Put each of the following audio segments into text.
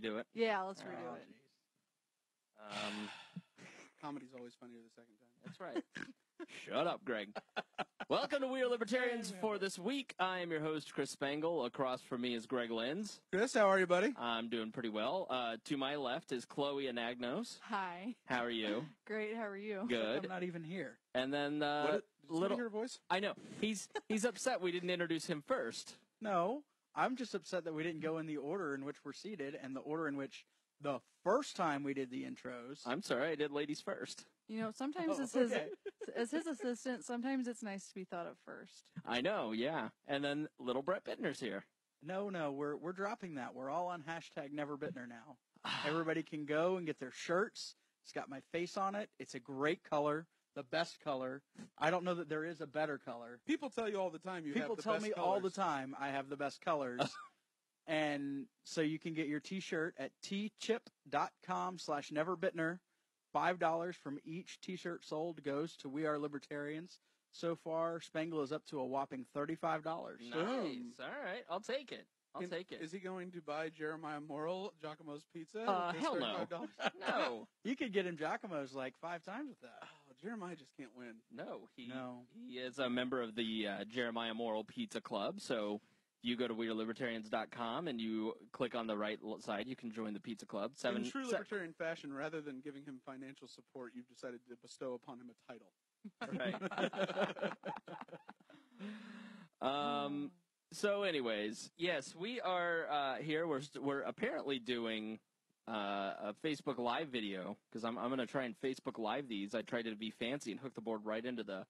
do it. Yeah, let's Oh, redo it. Um, Comedy's always funnier the second time. that's right. Shut up, Greg. Welcome to We Are Libertarians for this week. I am your host, Chris Spangle. Across from me is Greg Lenz. Chris, how are you, buddy? I'm doing pretty well. Uh, to my left is Chloe Anagnos. Hi. How are you? Great. How are you? Good. I'm not even here. And then what, uh, did you little. hear a voice? I know he's he's upset we didn't introduce him first. No, I'm just upset that we didn't go in the order in which we're seated and the order in which the first time we did the intros. I'm sorry, I did ladies first. You know, sometimes Oh, as his okay. as his assistant, sometimes it's nice to be thought of first. I know, yeah. And then little Brett Bittner's here. No, no, we're we're dropping that. We're all on hashtag Never Bittner now. Everybody can go and get their shirts. It's got my face on it. It's a great color, the best color. I don't know that there is a better color. People tell you all the time you People have the best color. People tell best me all the time I have the best colors. and so you can get your t-shirt at tchip.com slash neverbittner. Five dollars from each t-shirt sold goes to We Are Libertarians. So far, Spangle is up to a whopping thirty-five dollars. Nice. All right, I'll take it. I'll Can- take it. Is he going to buy Jeremiah Morrill Giacomo's pizza? Uh, for hell no. $35? no, You could get him Giacomo's like five times with that. Jeremiah just can't win. no. He No. he is a member of the uh, Jeremiah Moral Pizza Club. So you go to wearelibertarians.com and you click on the right side. You can join the pizza club. Seven. In true se- libertarian fashion, rather than giving him financial support, you've decided to bestow upon him a title. Right. um. So, anyways, yes, we are uh, here. We're st- we're apparently doing uh, a Facebook Live video because I'm I'm gonna try and Facebook Live these. I tried to be fancy and hook the board right into the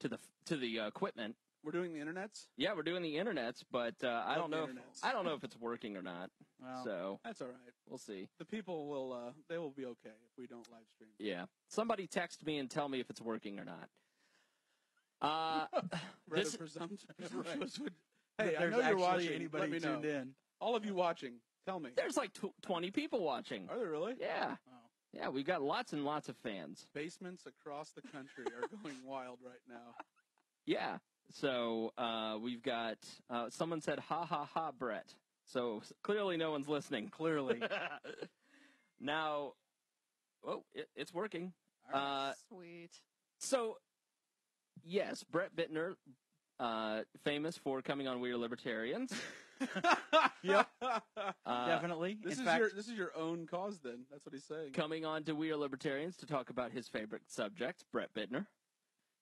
to the to the uh, equipment. We're doing the internets. Yeah, we're doing the internets, but uh, I don't know. If. I don't know if it's working or not. Well, So That's all right. we'll see. The people will uh, they will be okay if we don't live stream. Yeah, somebody text me and tell me if it's working or not. Uh, this presumptuous Right. Hey, I know you're watching. Anybody Let me know. tuned in? All of you watching, tell me. there's like tw- 20 people watching. Are there really? Yeah. Oh. Yeah, we've got lots and lots of fans. Basements across the country are going wild right now. Yeah. So uh, we've got uh, someone said ha ha ha Brett. So clearly no one's listening. Clearly. now, oh, it, it's working. All right. Uh, Sweet. so yes, Brett Bittner, uh, famous for coming on We Are Libertarians. Yep. Uh, Definitely. This In is fact, your this is your own cause then. That's what he's saying. coming on to We Are Libertarians to talk about his favorite subject, Brett Bittner.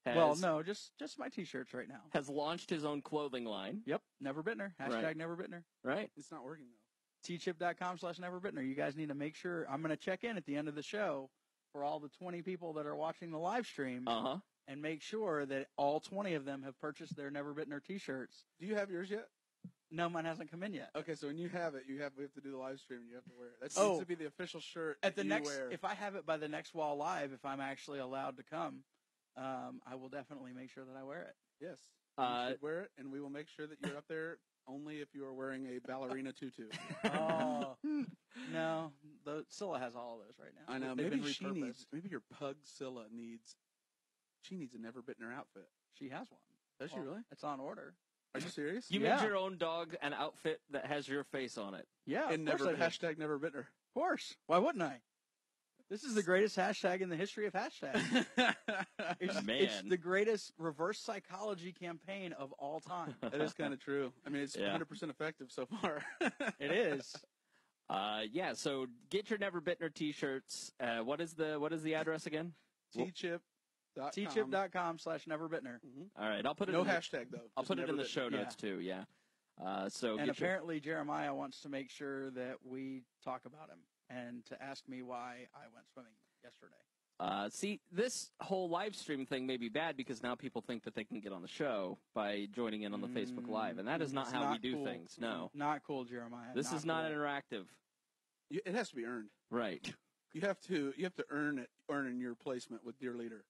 Has, well, no, just just my t-shirts right now. Has launched his own clothing line, Yep, Never Bittner. Hashtag Right. Never Bittner. right? It's not working though. tchip.com slash never bittner. You guys need to make sure I'm going to check in at the end of the show for all the 20 people that are watching the live stream Uh huh. and make sure that all 20 of them have purchased their never bittner t-shirts. Do you have yours yet? No, mine hasn't come in yet. Okay, so when you have it, you have we have to do the live stream and you have to wear it. That Oh. to be the official shirt At the you next, wear. if I have it by the next wall live, if I'm actually allowed to come, um, I will definitely make sure that I wear it. yes, you Uh, should wear it, and we will make sure that you're up there only if you are wearing a ballerina tutu. Oh no, the Scylla has all of those right now. I know. They've Maybe been she repurposed. needs. Maybe your pug Scylla needs. She needs a never bittner outfit. She has one. Does she Well, really? It's on order. Are you serious? You Yeah. made your own dog an outfit that has your face on it. Yeah, and of course never I hashtag never bittner. Of course. Why wouldn't I? This is the greatest hashtag in the history of hashtags. It's, Man. it's the greatest reverse psychology campaign of all time. that is kind of true. I mean, it's Yeah. 100 percent effective so far. It is. Uh, yeah. So get your Never Bittner T-shirts. Uh, what is the what is the address again? T Tchip. tchip.com slash neverbittner. All right, I'll put it. No in the, hashtag though. I'll Just put it in never the bittner. show Yeah. notes too. Yeah. Uh, so And get your, apparently Jeremiah wants to make sure that we talk about him and to ask me why I went swimming yesterday. uh, see this whole live stream thing may be bad because now people think that they can get on the show by joining in on the Facebook Live, and that is Mm, not it's how we not do cool. things. No, Not cool, Jeremiah. this is not cool. interactive. It has to be earned. Right. You have to. You have to earn it. Earn in your placement with dear leader.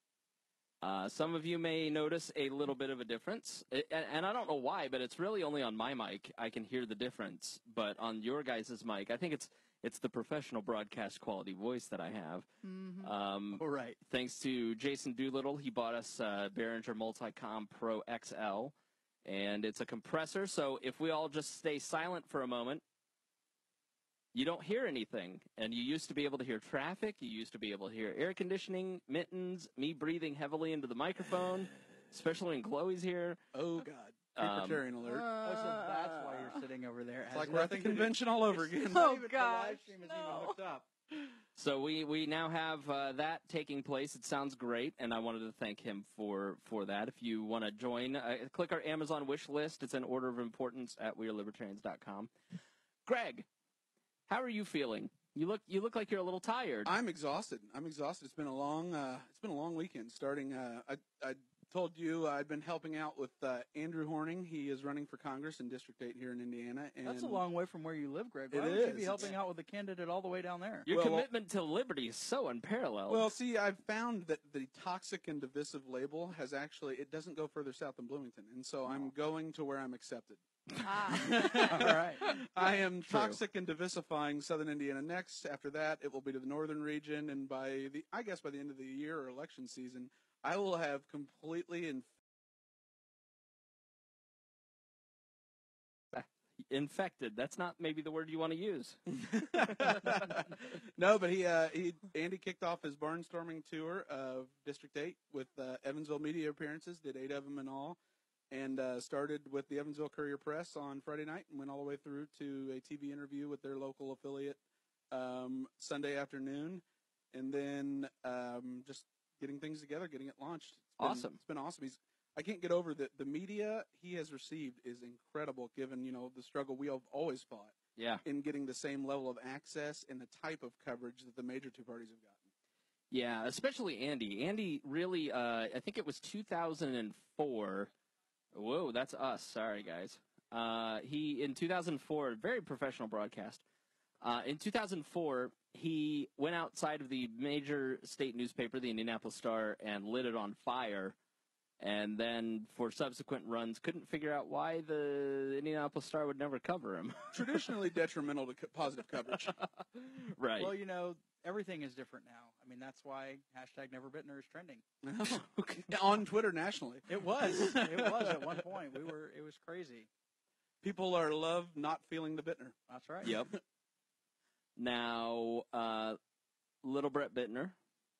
Uh, some of you may notice a little bit of a difference, I- and, and I don't know why, but it's really only on my mic I can hear the difference. But on your guys' mic, I think it's it's the professional broadcast quality voice that I have. hmm Um, All right. thanks to Jason Doolittle, he bought us uh, Behringer Multicom Pro XL, and it's a compressor. So if we all just stay silent for a moment, you don't hear anything. And you used to be able to hear traffic. You used to be able to hear air conditioning, mittens, me breathing heavily into the microphone, especially when Chloe's here. Oh God, Um, libertarian alert. Oh, so that's why Uh, you're sitting over there. It's like we're at the nothing to do- convention all over again. Oh, even- the gosh, live stream isn't even hooked up. So we, we now have uh, that taking place. It sounds great, and I wanted to thank him for for that. If you want to join, uh, click our Amazon wish list. It's in order of importance at wearelibertarians.com. Greg, how are you feeling? You look you look like you're a little tired. I'm exhausted. I'm exhausted. It's been a long. Uh, it's been a long weekend. Starting, uh, I, I told you I'd been helping out with uh, Andrew Horning. He is running for Congress in District Eight here in Indiana. And That's a long way from where you live, Greg. Why It would you be helping out with a candidate all the way down there? Your well, well- commitment to liberty is so unparalleled. Well, see, I've found that the toxic and divisive label has actually it doesn't go further south than Bloomington, and so I'm going to where I'm accepted. Ah. All right. I am True. toxic and divisifying Southern Indiana next. After that, it will be to the northern region, and by the I guess by the end of the year or election season, I will have completely and Infected. That's not maybe the word you want to use. no, but he uh, he Andy kicked off his barnstorming tour of District Eight with uh, Evansville media appearances. Did eight of them in all, and uh, started with the Evansville Courier Press on Friday night and went all the way through to a TV interview with their local affiliate um, Sunday afternoon, and then um, just getting things together, getting it launched. It's been, Awesome. It's been awesome. He's I can't get over the the media he has received is incredible, given you know the struggle we have always fought Yeah. in getting the same level of access and the type of coverage that the major two parties have gotten. Yeah, especially Andy. Andy really, uh, I think it was 2004. Whoa, that's us. Sorry, guys. Uh, he, in 2004, very professional broadcast. Uh, in 2004, he went outside of the major state newspaper, the Indianapolis Star, and lit it on fire. And then, for subsequent runs, couldn't figure out why the Indianapolis Star would never cover him. Traditionally detrimental to co- positive coverage. right. Well, you know, everything is different now. I mean, that's why hashtag Never Bittner is trending. On Twitter nationally, It was. it was at one point. We were. It was crazy. people are love not feeling the Bittner. That's right. Yep. now, uh, little Brett Bittner,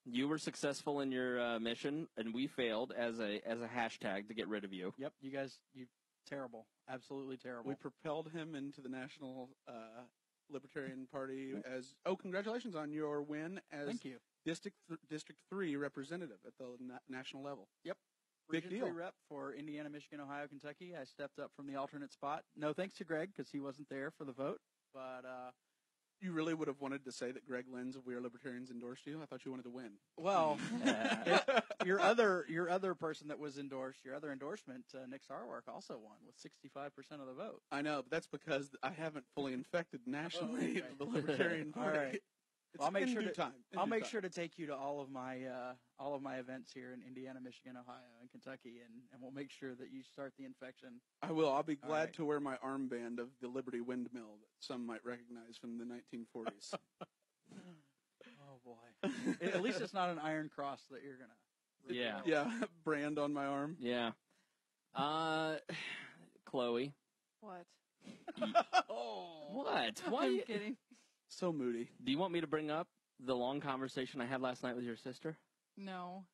you were successful in your uh, mission, and we failed as a as a hashtag to get rid of you. Yep. You guys. You terrible. Absolutely terrible. We propelled him into the National uh, Libertarian Party as oh, congratulations on your win as Thank you. District th- District Three representative at the na- national level. Yep. Big Region deal. rep for Indiana, Michigan, Ohio, Kentucky. I stepped up from the alternate spot. No thanks to Greg because he wasn't there for the vote. But uh, You really would have wanted to say that Greg Lenz of We Are Libertarians endorsed you. I thought you wanted to win. well, Uh, your other your other person that was endorsed, your other endorsement, uh, Nick Sarwark, also won with sixty five percent of the vote. I know, but that's because I haven't fully infected nationally okay. the Libertarian Party. right. It's I'll make in sure due to- time. in I'll make time. sure to take you to all of my uh, all of my events here in Indiana, Michigan, Ohio, and Kentucky, and, and we'll make sure that you start the infection. I will. I'll be glad right. to wear my armband of the Liberty Windmill that some might recognize from the 1940s. Oh boy! At least it's not an iron cross that you're gonna. Yeah. yeah, brand on my arm. yeah. Uh, Chloe, What? oh, what? Why? I'm you- kidding. So moody. Do you want me to bring up the long conversation I had last night with your sister? No,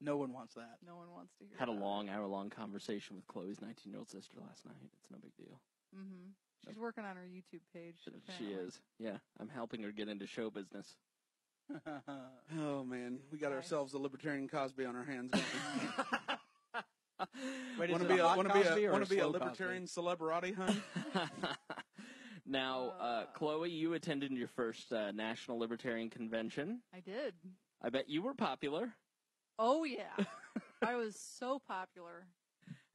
No one wants that. no one wants to hear. Had a long, hour-long conversation with Chloe's 19-year-old sister last night. It's no big deal. Mm-hmm. She's working on her YouTube page. She is. Yeah, I'm helping her get into show business. Oh man, we got Nice. ourselves a libertarian Cosby on our hands. Wait, Want to be a a want to be a a a slow Cosby? libertarian celebrity, hun? now, uh, Uh. Chloe, you attended your first uh, National Libertarian Convention. I did. I bet you were popular. Oh yeah, I was so popular.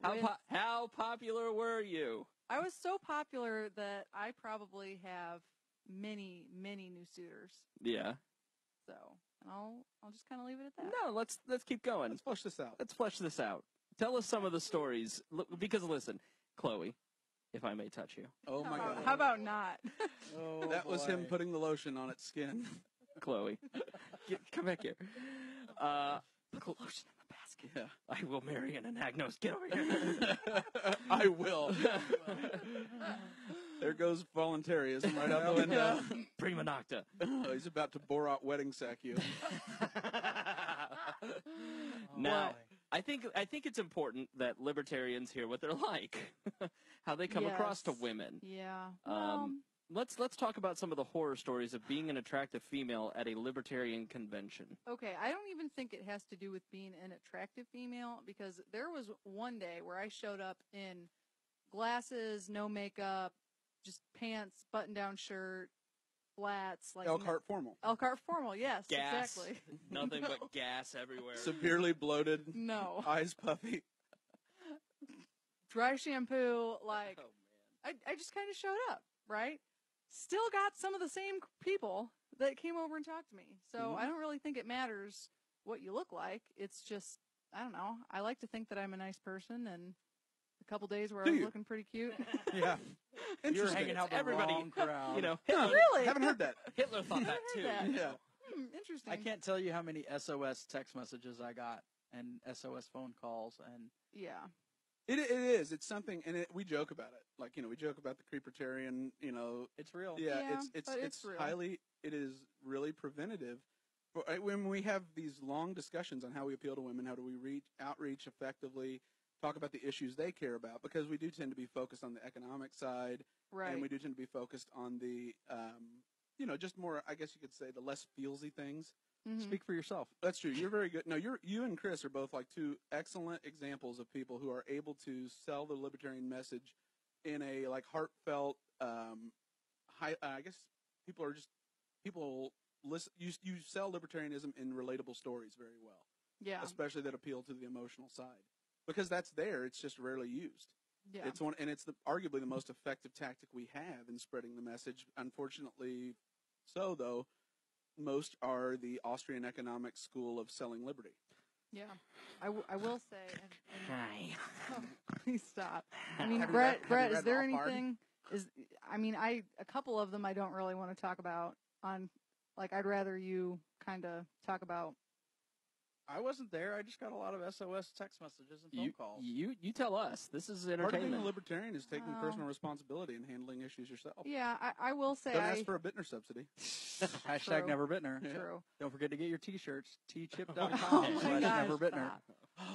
How With- po- how popular were you? I was so popular that I probably have many, many new suitors. Yeah. So, and I'll I'll just kind of leave it at that. No, let's let's keep going. Let's flush this out. Let's flesh this out. Tell us some of the stories. Look, because listen, Chloe, if I may touch you, Oh how my about, god, How about not? Oh, that was him putting the lotion on its skin. Chloe, get, come back here. Uh, put the lotion in the basket. Yeah, I will marry an anagnos. Get over here. I will. There goes voluntarism right out the window. Prima nocta. Oh, he's about to Borat wedding sack you. now, boy. I think I think it's important that libertarians hear what they're like, how they come across to women. Yeah. Um, Well, Let's let's talk about some of the horror stories of being an attractive female at a libertarian convention. okay. I don't even think it has to do with being an attractive female because there was one day where I showed up in glasses, no makeup, just pants, button down shirt, flats, like Elkhart formal. Elkhart formal. Yes, Gas, exactly. nothing No. but gas everywhere. Severely bloated, No. eyes puffy. Dry shampoo, like oh man. I, I just kind of showed up, right? Still got some of the same people that came over and talked to me. So Mhm. I don't really think it matters what you look like. It's just, I don't know. I like to think that I'm a nice person and a couple days where Do I was you? looking pretty cute. Yeah. Interesting. You're hanging out with Everybody- the wrong crowd. You know, Huh, Hitler, really? Haven't heard that. Hitler thought that too. that. Yeah. Hmm, interesting. I can't tell you how many SOS text messages I got and SOS phone calls and Yeah. It, it is. It's something, and it, we joke about it. Like you know, we joke about the creepertarian. You know, it's real. yeah, Yeah, it's it's but it's, it's real. highly. It is really preventative. For, uh, when we have these long discussions on how we appeal to women, how do we reach outreach effectively, talk about the issues they care about, because we do tend to be focused on the economic side, Right. and we do tend to be focused on the, um, you know, just more. I guess you could say the less feelsy things. Mhm. Speak for yourself. That's true. You're very good. No, you're you and Chris are both like two excellent examples of people who are able to sell the libertarian message in a like heartfelt. Um, high. Uh, I guess people are just people listen. You you sell libertarianism in relatable stories very well, Yeah. especially that appeal to the emotional side because that's there. It's just rarely used. Yeah. It's one, and it's the, arguably the most effective tactic we have in spreading the message. Unfortunately, so though, most are the Austrian economic school of selling liberty. yeah. I, w- I will say, and, and Hi. Oh, please stop. I mean, Have Brett, read- Brett, is there Law Pardon? anything? Is I mean, I a couple of them I don't really want to talk about on. Like, I'd rather you kind of talk about. I wasn't there. I just got a lot of SOS text messages and phone You, calls. you you tell us. This is entertainment. Part of being a libertarian is taking Well- personal responsibility and handling issues yourself. Yeah, I, I will say Don't I. ask for a Bittner subsidy. Hashtag True. never Bittner. Yeah. True. Don't forget to get your t-shirts. tchip.com Oh my slash gosh, never Bittner.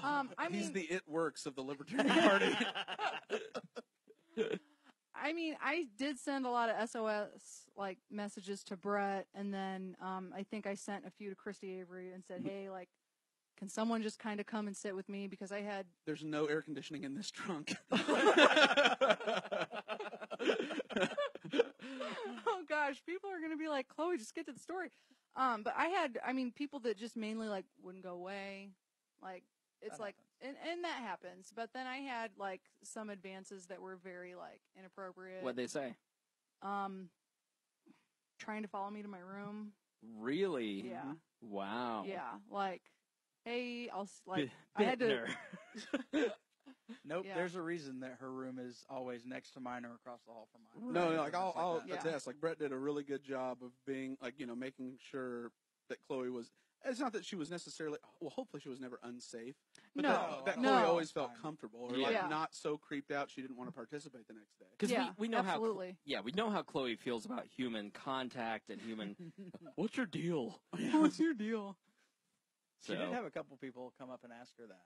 Um, I He's the it works of the Libertarian Party. I mean, I did send a lot of SOS like messages to Brett, and then um, I think I sent a few to Christy Avery and Mm-hmm. said, "Hey, like, can someone just kind of come and sit with me because I had There's no air conditioning in this trunk. oh gosh, people are gonna be like, Chloe, just get to the story. Um, but I had, I mean, people that just mainly like wouldn't go away. Like it's That like, and, and that happens. But then I had like some advances that were very like inappropriate. What they say? um, trying to follow me to my room. Really? Yeah, Wow. yeah. Like, hey, I'll s- like, B- I had to. Bittner. Nope. Yeah. There's a reason that her room is always next to mine or across the hall from mine. No, Right. no, like I'll, I'll like that. Yeah. attest. Like Brett did a really good job of being like you know making sure that Chloe was. It's not that she was necessarily. Well, hopefully she was never unsafe. But No, that, that no. Chloe always felt comfortable or Yeah. like Yeah. not so creeped out she didn't want to participate the next day. Because Yeah, we, we know how absolutely. yeah we know how Chloe feels about human contact and human. What's your deal? What's your deal? She did have a couple people come up and ask her that.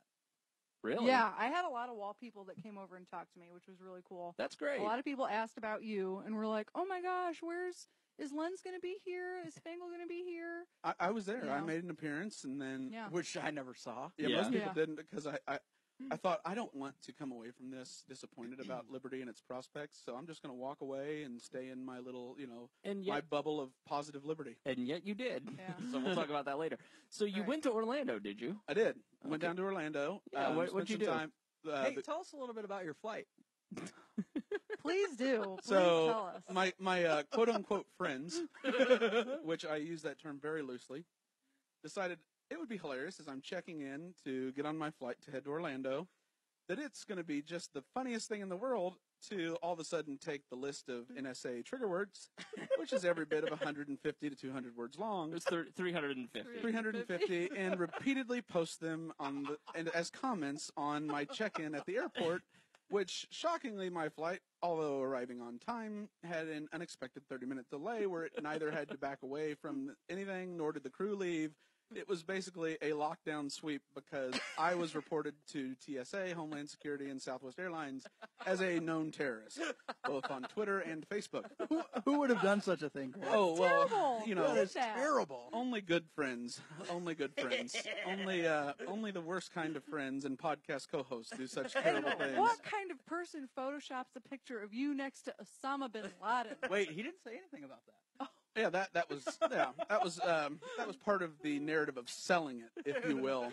really, Yeah, I had a lot of wall people that came over and talked to me, which was really cool. that's great. A lot of people asked about you and were like, "Oh my gosh, where's is Lenz going to be here? Is Spangle going to be here?" I, I was there. I made an appearance, and then Yeah. Which I never saw. yeah, Yeah. most people Yeah. didn't because I, I I thought I don't want to come away from this disappointed about liberty and its prospects. So I'm just going to walk away and stay in my little you know and my bubble of positive liberty. and yet you did. Yeah. so we'll talk about that later. So you Right. went to Orlando, did you? I did. Went down to Orlando. Yeah, um, what- spent what'd you do? Time, uh, hey, the- tell us a little bit about your flight. Please do. Please So, tell us. my my uh, quote unquote friends, which I use that term very loosely, decided it would be hilarious as I'm checking in to get on my flight to head to Orlando, that it's going to be just the funniest thing in the world to all of a sudden take the list of NSA trigger words, which is every bit of 150 to 200 words long, It was thir- 350. 350, and repeatedly post them on the and as comments on my check-in at the airport which shockingly, my flight, although arriving on time, had an unexpected 30 minute delay where it neither had to back away from anything nor did the crew leave. It was basically a lockdown sweep because I was reported to TSA, Homeland Security, and Southwest Airlines as a known terrorist, both on Twitter and Facebook. who, who would have done such a thing? Greg? Oh, well, terrible. you know, did it's terrible. only good friends. Only good friends. only uh, only the worst kind of friends and podcast co-hosts do such terrible things. What kind of person photoshops a picture of you next to Osama bin Laden? Wait, he didn't say anything about that. Yeah, that that was yeah, that was um, that was part of the narrative of selling it, if you will,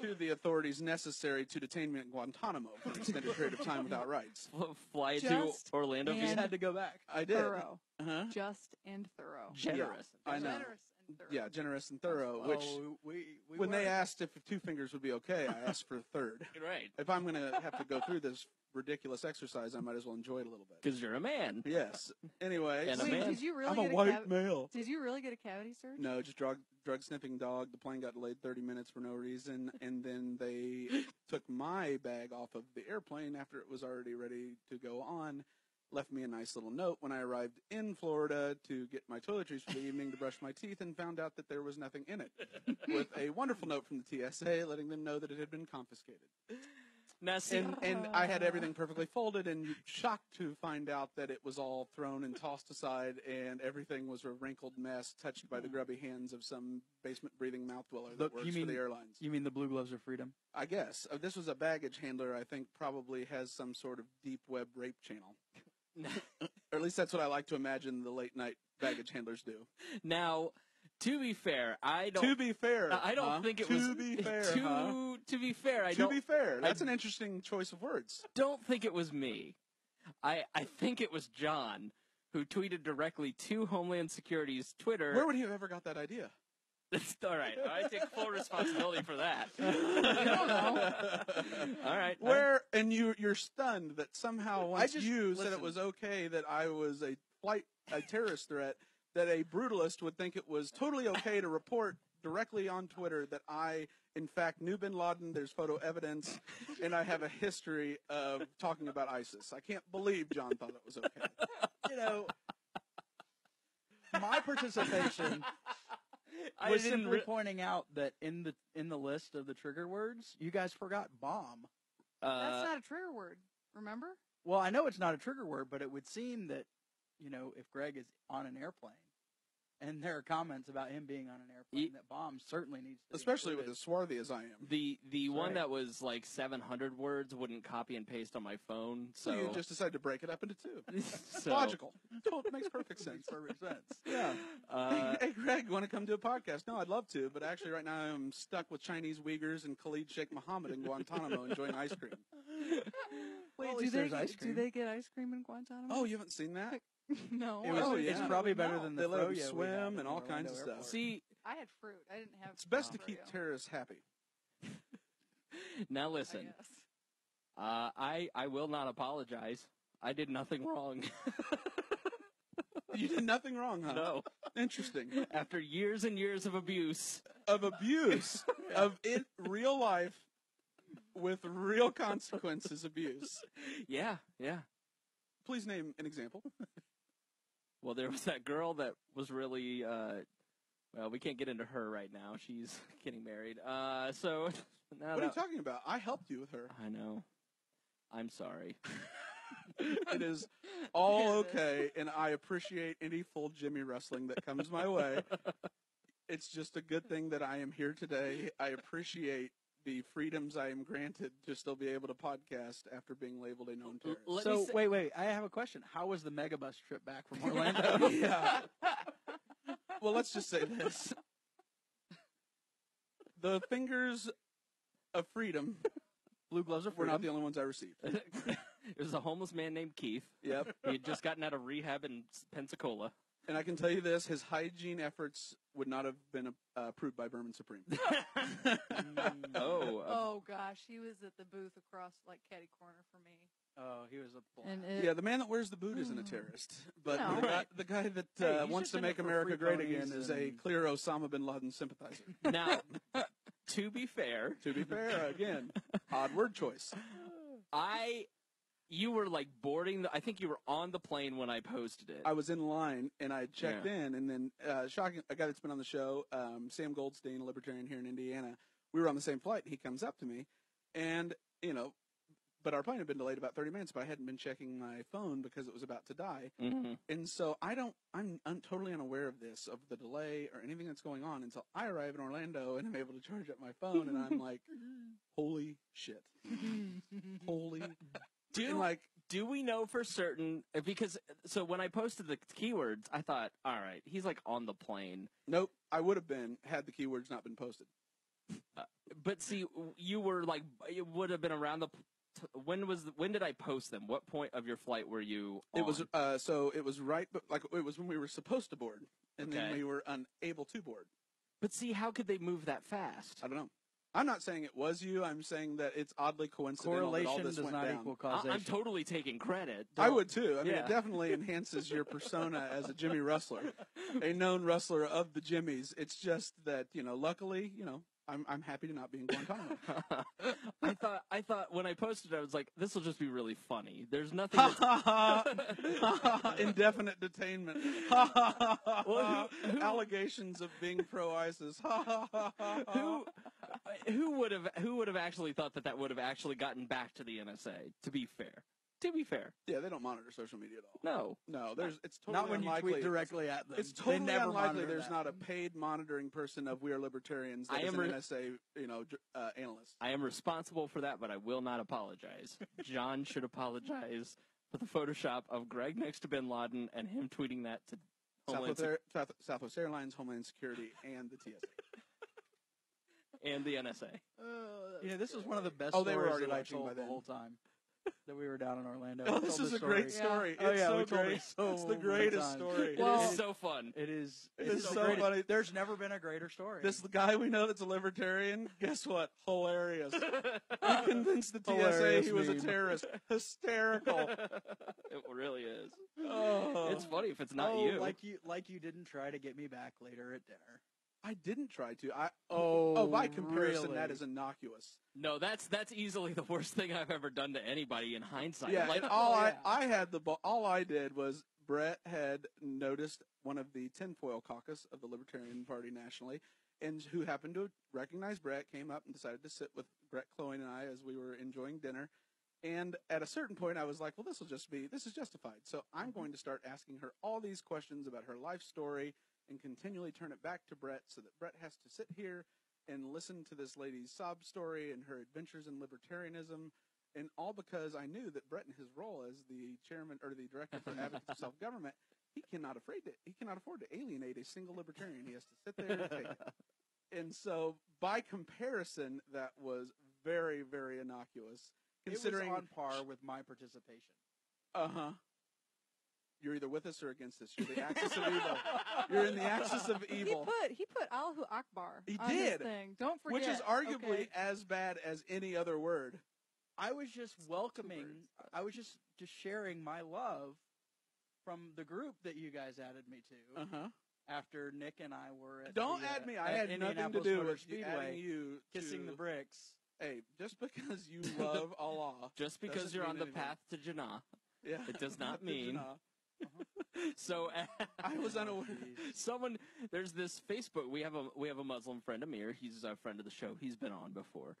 to the authorities necessary to detain me in Guantanamo for an extended period of time without rights. Fly Just to Orlando. and- just had to go back. I did. Thorough. Uh-huh. Just and thorough. Generous. I know. Generous and thorough. Yeah, generous and thorough. Which, Oh, we, we when they were. asked if two fingers would be okay, I asked for a third. Right. If I'm going to have to go through this ridiculous exercise, I might as well enjoy it a little bit. Because you're a man. Yes. Anyway, And a Wait, man. did you really I'm a get white cav- male. Did you really get a cavity search? No, just drug drug sniffing dog. The plane got delayed 30 minutes for no reason, and then they took my bag off of the airplane after it was already ready to go on. Left me a nice little note when I arrived in Florida to get my toiletries for the evening to brush my teeth, and found out that there was nothing in it. With a wonderful note from the TSA letting them know that it had been confiscated. And and I had everything perfectly folded, and shocked to find out that it was all thrown and tossed aside, and everything was a wrinkled mess, touched by the grubby hands of some basement-breathing mouth dweller that Look, you works mean- for the airlines. You mean the Blue Gloves of Freedom? I guess uh, this was a baggage handler. I think probably has some sort of deep web rape channel, or at least that's what I like to imagine the late night baggage handlers do. now, to be fair, I don't. To be fair, I don't huh? think it to was. To be fair. To, huh? to be fair, I to don't. To be fair, I- that's an interesting choice of words. don't think it was me. I I think it was John who tweeted directly to Homeland Security's Twitter. Where would he have ever got that idea? All right, I take full responsibility for that. don't know. All right, Where and you you're stunned that somehow once just- you said it was okay that I was a flight a terrorist threat that a brutalist would think it was totally okay to report directly on Twitter that I in fact knew bin Laden there's photo evidence and I have a history of talking about ISIS. I can't believe John thought it was okay. You know, my participation I was simply re- pointing out that in the in the list of the trigger words, you guys forgot bomb. uh, That's not a trigger word. Remember? Well, I know it's not a trigger word, but it would seem that, you know, if Greg is on an airplane and there are comments about him being on an airplane, Ye- that bomb certainly needs to be Especially with as swarthy as I am. the the That's one right. that was like 700 words wouldn't copy and paste on my phone. So, So you just decided to break it up into two. so, Logical. Totally makes perfect sense. Makes perfect sense. Yeah. Uh, hey, Greg, want to come do a podcast? No, I'd love to, but actually, right now I'm stuck with Chinese Uyghurs and Khalid Sheikh Mohammed in Guantanamo enjoying ice cream. Wait, Well, do they there's get, ice do they get ice cream in Guantanamo? Oh, you haven't seen that? no. It was, Oh, It's yeah. probably better than the They let 'em froyo we had swim and all kinds of stuff. See, I had fruit. I didn't have. It's best to Froyo, keep terrorists happy. now I listen. guess. Uh, I I will not apologize. I did nothing wrong. You did nothing wrong, huh? no. Interesting. After years and years of abuse, Of abuse, of in real life, with real consequences, abuse. yeah, yeah. Please name an example. Well, there was that girl that was really. Uh, well, we can't get into her right now. She's getting married. Uh, so now What are you that- talking about? I helped you with her. I know. I'm sorry. It is all okay, and I appreciate any full Jimmy wrestling that comes my way. It's just a good thing that I am here today. I appreciate the freedoms I am granted to still be able to podcast after being labeled a known terrorist. Let so say- wait, wait. I have a question. How was the megabus trip back from Orlando? yeah. Well, let's just say this. The fingers of freedom Blue gloves of were freedom. not the only ones I received. it was a homeless man named Keith. Yep. He had just gotten out of rehab in Pensacola. And I can tell you this, his hygiene efforts would not have been uh, approved by Vermin Supreme. oh, uh, Oh gosh, he was at the booth across like Caddy Corner for me, Oh, he was a and it, Yeah, the man that wears the boot isn't a terrorist, but No. the, guy, the guy that Hey, uh, he's wants to make America great ponies again is a clear Osama bin Laden sympathizer. now, to be fair, to be fair, again, odd word choice. I you were like boarding. The, I think you were on the plane when I posted it. I was in line and I checked in, and then uh, shocking a guy that's been on the show, um, Sam Goldstein, a libertarian here in Indiana. We were on the same flight. He comes up to me, and you know, but our plane had been delayed about 30 minutes, but I hadn't been checking my phone because it was about to die. hmm And so I don't, I'm, I'm totally unaware of this, of the delay or anything that's going on until I arrive in Orlando and I'm able to charge up my phone and I'm like, holy shit. Holy. Do and like, do we know for certain? uh, Because so when I posted the keywords, I thought, all right, he's like on the plane. nope, I would have been had the keywords not been posted. But see, you were like, it would have been around the. When was when did I post them? What point of your flight were you? It was, uh, so it was right, but like, it was when we were supposed to board and then we were unable to board. But see, how could they move that fast? I don't know. I'm not saying it was you. I'm saying that it's oddly coincidental that all Correlation this does went not down. equal I- causation. I'm totally taking credit. I Don't- would too. I mean, Yeah. it definitely enhances your persona as a Jimmy wrestler, a known wrestler of the Jimmies. It's just that you know, luckily, you know, I'm I'm happy to not be in Guantanamo. I thought I thought when I posted I was like, this will just be really funny. There's nothing. Indefinite detainment. Well, who- who- Allegations of being pro ISIS. who who would have who would have actually thought that that would have actually gotten back to the NSA? To be fair, to be fair, Yeah, they don't monitor social media at all. no. No, there's it's totally not when you unlikely. tweet directly at them. It's They totally never unlikely there's that. not a paid monitoring person of We Are Libertarians that I is am an re- NSA, you know, j- uh, analyst. I am responsible for that, but I will not apologize. John should apologize for the Photoshop of Greg next to Bin Laden and him tweeting that to Southwest, Air, South, Southwest Airlines, Homeland Security, and the TSA. And the NSA. Yeah, this was one of the best Oh, they were already that I watching told by the whole time that we were down in Orlando. oh, this is the a great Yeah. story. Oh, it's yeah, so we told great. it so it's the greatest story. It Well- is so fun. It is. It It is is so great. funny. There's never been a greater story. This guy we know that's a libertarian. Guess what? Hilarious. He convinced the TSA Hilarious he was a terrorist. Hysterical. it really is. Oh. It's funny if it's not oh, you. like you, like you didn't try to get me back later at dinner. I didn't try to. I Oh, oh by comparison, really? that is innocuous. no, that's that's easily the worst thing I've ever done to anybody in hindsight. Yeah, like oh, all Oh, yeah. I I had the ball. All I did was Brett had noticed one of the tinfoil caucus of the Libertarian Party nationally, and who happened to recognize Brett came up and decided to sit with Brett Chloe, and I as we were enjoying dinner. And at a certain point, I was like, "Well, this will just be this is justified." So I'm mm-hmm. going to start asking her all these questions about her life story and continually turn it back to Brett, so that Brett has to sit here and listen to this lady's sob story and her adventures in libertarianism and all because I knew that Brett, in his role as the chairman or the director for Advocates of Self Government, he cannot afraid to he cannot afford to alienate a single libertarian. He has to sit there and take it. And so, by comparison, that was very, very innocuous. Considering, it was on par with my participation. uh huh, you're either with us or against us. You're the axis of evil. You're in the axis of evil. He evil, put he put Allahu Akbar He on his did. thing. Don't forget. which is arguably okay? as bad as any other word. I was just welcoming. I was just just sharing my love from the group that you guys added me to Uh huh. after Nick and I were at. Don't the, uh, add me. I had nothing to Indianapolis do Motor with you Speedway, adding you kissing to- the bricks. Hey, just because you love Allah, just because you're on the anything. path to Jannah. yeah, It does not The mean- Jinnah. So I was unaware. Someone there's this Facebook. We have a we have a Muslim friend, Amir. He's a friend of the show. He's been on before,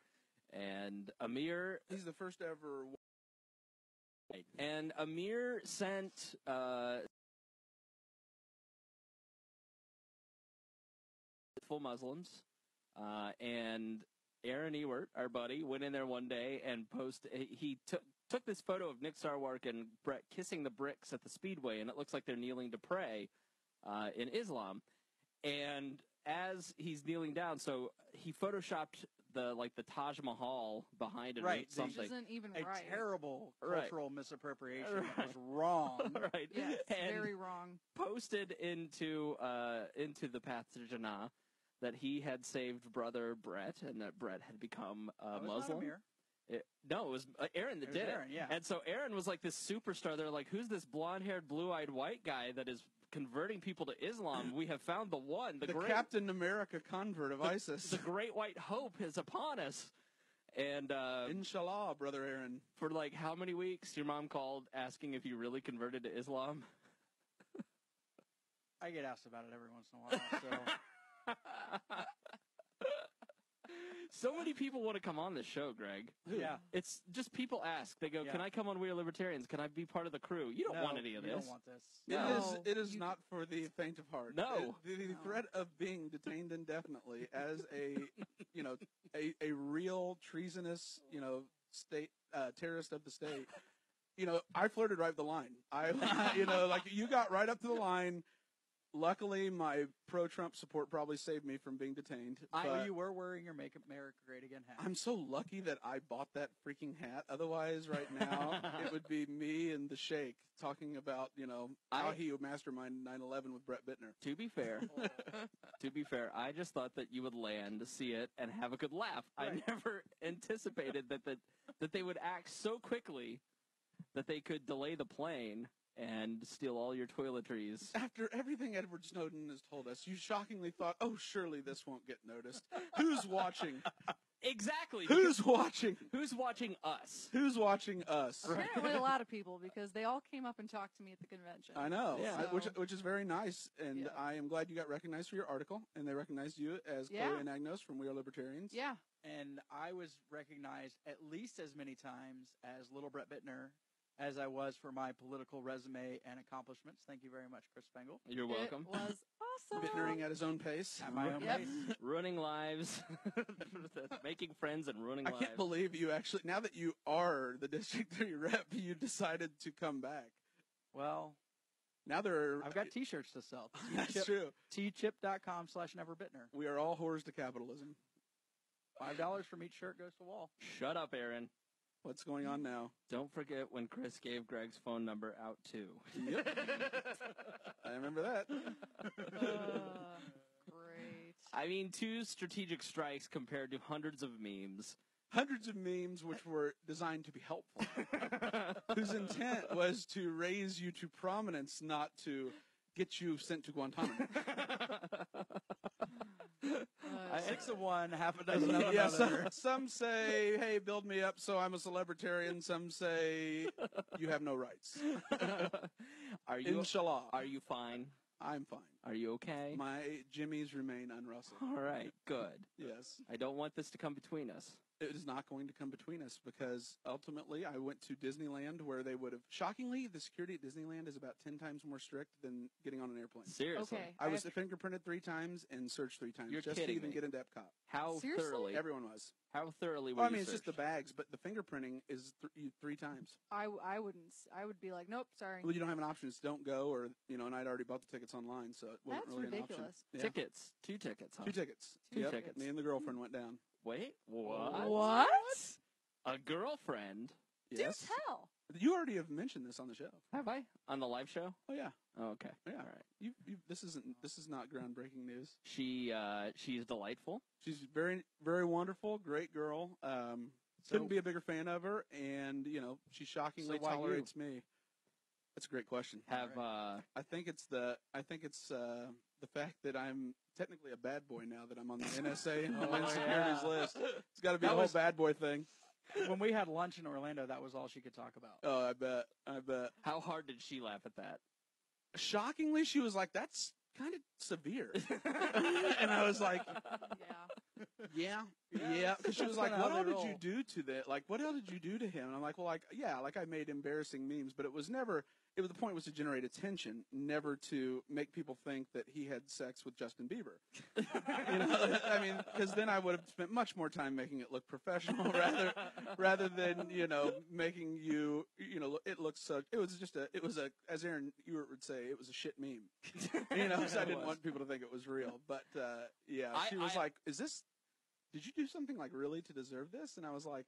and Amir He's the first ever. and Amir sent uh, full Muslims, uh, and Aaron Ewert, our buddy, went in there one day and posted. He took took this photo of Nick Sarwark and Brett kissing the bricks at the speedway, and it looks like they're kneeling to pray uh, in Islam. And as he's kneeling down, so he photoshopped the like the Taj Mahal behind it or Right, the- Which something. isn't even A right. terrible Right. cultural misappropriation that Right. was wrong. right. Yes, and very wrong. posted into uh, into the path to Jannah that he had saved brother Brett and that Brett had become a That was not Muslim. It- no, it was uh, Aaron that It was did Aaron, it. yeah. And so Aaron was like this superstar. They're like, who's this blonde-haired, blue-eyed white guy that is converting people to Islam? We have found the one, the, The, great, Captain America convert of ISIS. the great white hope is upon us. And uh, Inshallah, brother Aaron. for like how many weeks? Your mom called asking if you really converted to Islam. I get asked about it every once in a while. So so many people want to come on this show, Greg. yeah, It's just people ask. They go, Yeah. "Can I come on We Are Libertarians? Can I be part of the crew?" You don't No, want any of you this. don't want this. No. is. It is You- not for the faint of heart. No. It- the, the No. threat of being detained indefinitely as a, you know, a, a real treasonous, you know, state uh, terrorist of the state. You know, I flirted right up the line. I, you know, like you got right up to the line. Luckily, my pro-Trump support probably saved me from being detained. I- Well, but you were wearing your "Make America Great Again" hat. I'm so lucky that I bought that freaking hat. Otherwise, right now, it would be me and the Sheikh talking about, you know, how I- he masterminded 9/11 with Brett Bittner. To be fair, to be fair, I just thought that you would land, see it, and have a good laugh. I never anticipated that that that they would act so quickly that they could delay the plane and steal all your toiletries. After everything Edward Snowden has told us, you shockingly thought, "Oh, surely this won't get noticed." Who's watching? Exactly. Who's watching? Who's watching us? Who's watching us? Apparently, a lot of people because they all came up and talked to me at the convention. I know, Yeah. I- which which is very nice, and Yeah. I am glad you got recognized for your article, and they recognized you as Yeah. Chloe Anagnos from We Are Libertarians. Yeah, and I was recognized at least as many times as Little Brett Bittner as I was for my political resume and accomplishments. Thank you very much, Chris Spangle. You're welcome. It was awesome. Bittnering at his own pace. At my own Yep. pace. ruining lives, making friends and ruining I lives. can't believe you actually. Now that you are the district three rep, you decided to come back. Well, Now there are. I've got T-shirts to sell. That's true. tchip.com slash neverbittner. We are all whores to capitalism. Five dollars from each shirt goes to wall. Shut up, Aaron. What's going on now? Don't forget when Chris gave Greg's phone number out too. Yep. I remember that. Uh, great. I mean, two strategic strikes compared to hundreds of memes. Hundreds of memes which were designed to be helpful, whose intent was to raise you to prominence, not to get you sent to Guantanamo. Uh, Six of one, half a dozen of yeah, some, another. some say, "Hey, build me up, so I'm a celebritarian. Some say, "You have no rights." are you Inshallah, are you fine? I'm fine. Are you okay? My jimmies remain unrustled. All right, good. Yes. I don't want this to come between us. It is not going to come between us because ultimately I went to Disneyland where they would have shockingly the security at Disneyland is about 10 times more strict than getting on an airplane. Seriously. Okay. I was have- fingerprinted 3 times and searched 3 times You're just to even me. get into Epcot. How Seriously? thoroughly? Everyone was. How thoroughly were Well, I you mean it's just the bags, but the fingerprinting is th- 3 times. I, w- I wouldn't. I would be like, nope, sorry. Well, you don't have an option. It's don't go or you know, and I'd already bought the tickets online, so it wasn't That's really an ridiculous. option. Yeah. Tickets, two tickets. Huh? Two tickets. Two Yep. tickets. Me and the girlfriend went down. Wait, what? What? A girlfriend? Yes. Do tell. You already have mentioned this on the show. Have I on the live show? Oh yeah. Oh, okay. Yeah. All right. You, you this isn't this is not groundbreaking news. She uh, she's delightful. She's very, very wonderful, great girl. Um, So- couldn't be a bigger fan of her, and you know she shockingly So why you? tolerates me. That's a great question. Have uh, I think it's the I think it's uh, the fact that I'm technically a bad boy now that I'm on the NSA and Oh, Homeland Security's yeah. list. It's got to be That a whole was- bad boy thing. when we had lunch in Orlando, that was all she could talk about. Oh, I bet. I bet. how hard did she laugh at that? Shockingly, she was like, "That's kind of severe," and I was like, Yeah. Yeah, Yeah, yeah. Because she was like, "What how all they did you do to that? Like, what all did you do to him?" And I'm like, "Well, like, yeah, like I made embarrassing memes, but it was never. It was the point was to generate attention, never to make people think that he had sex with Justin Bieber. you know, I mean, because then I would have spent much more time making it look professional rather rather than you know making you you know it looks so. It was just a. It was a as Aaron Ewart would say, it was a shit meme. You know, so I didn't want people to think it was real. But uh, yeah, I- she was I- like, "Is this? Did you do something like really to deserve this?" And I was like,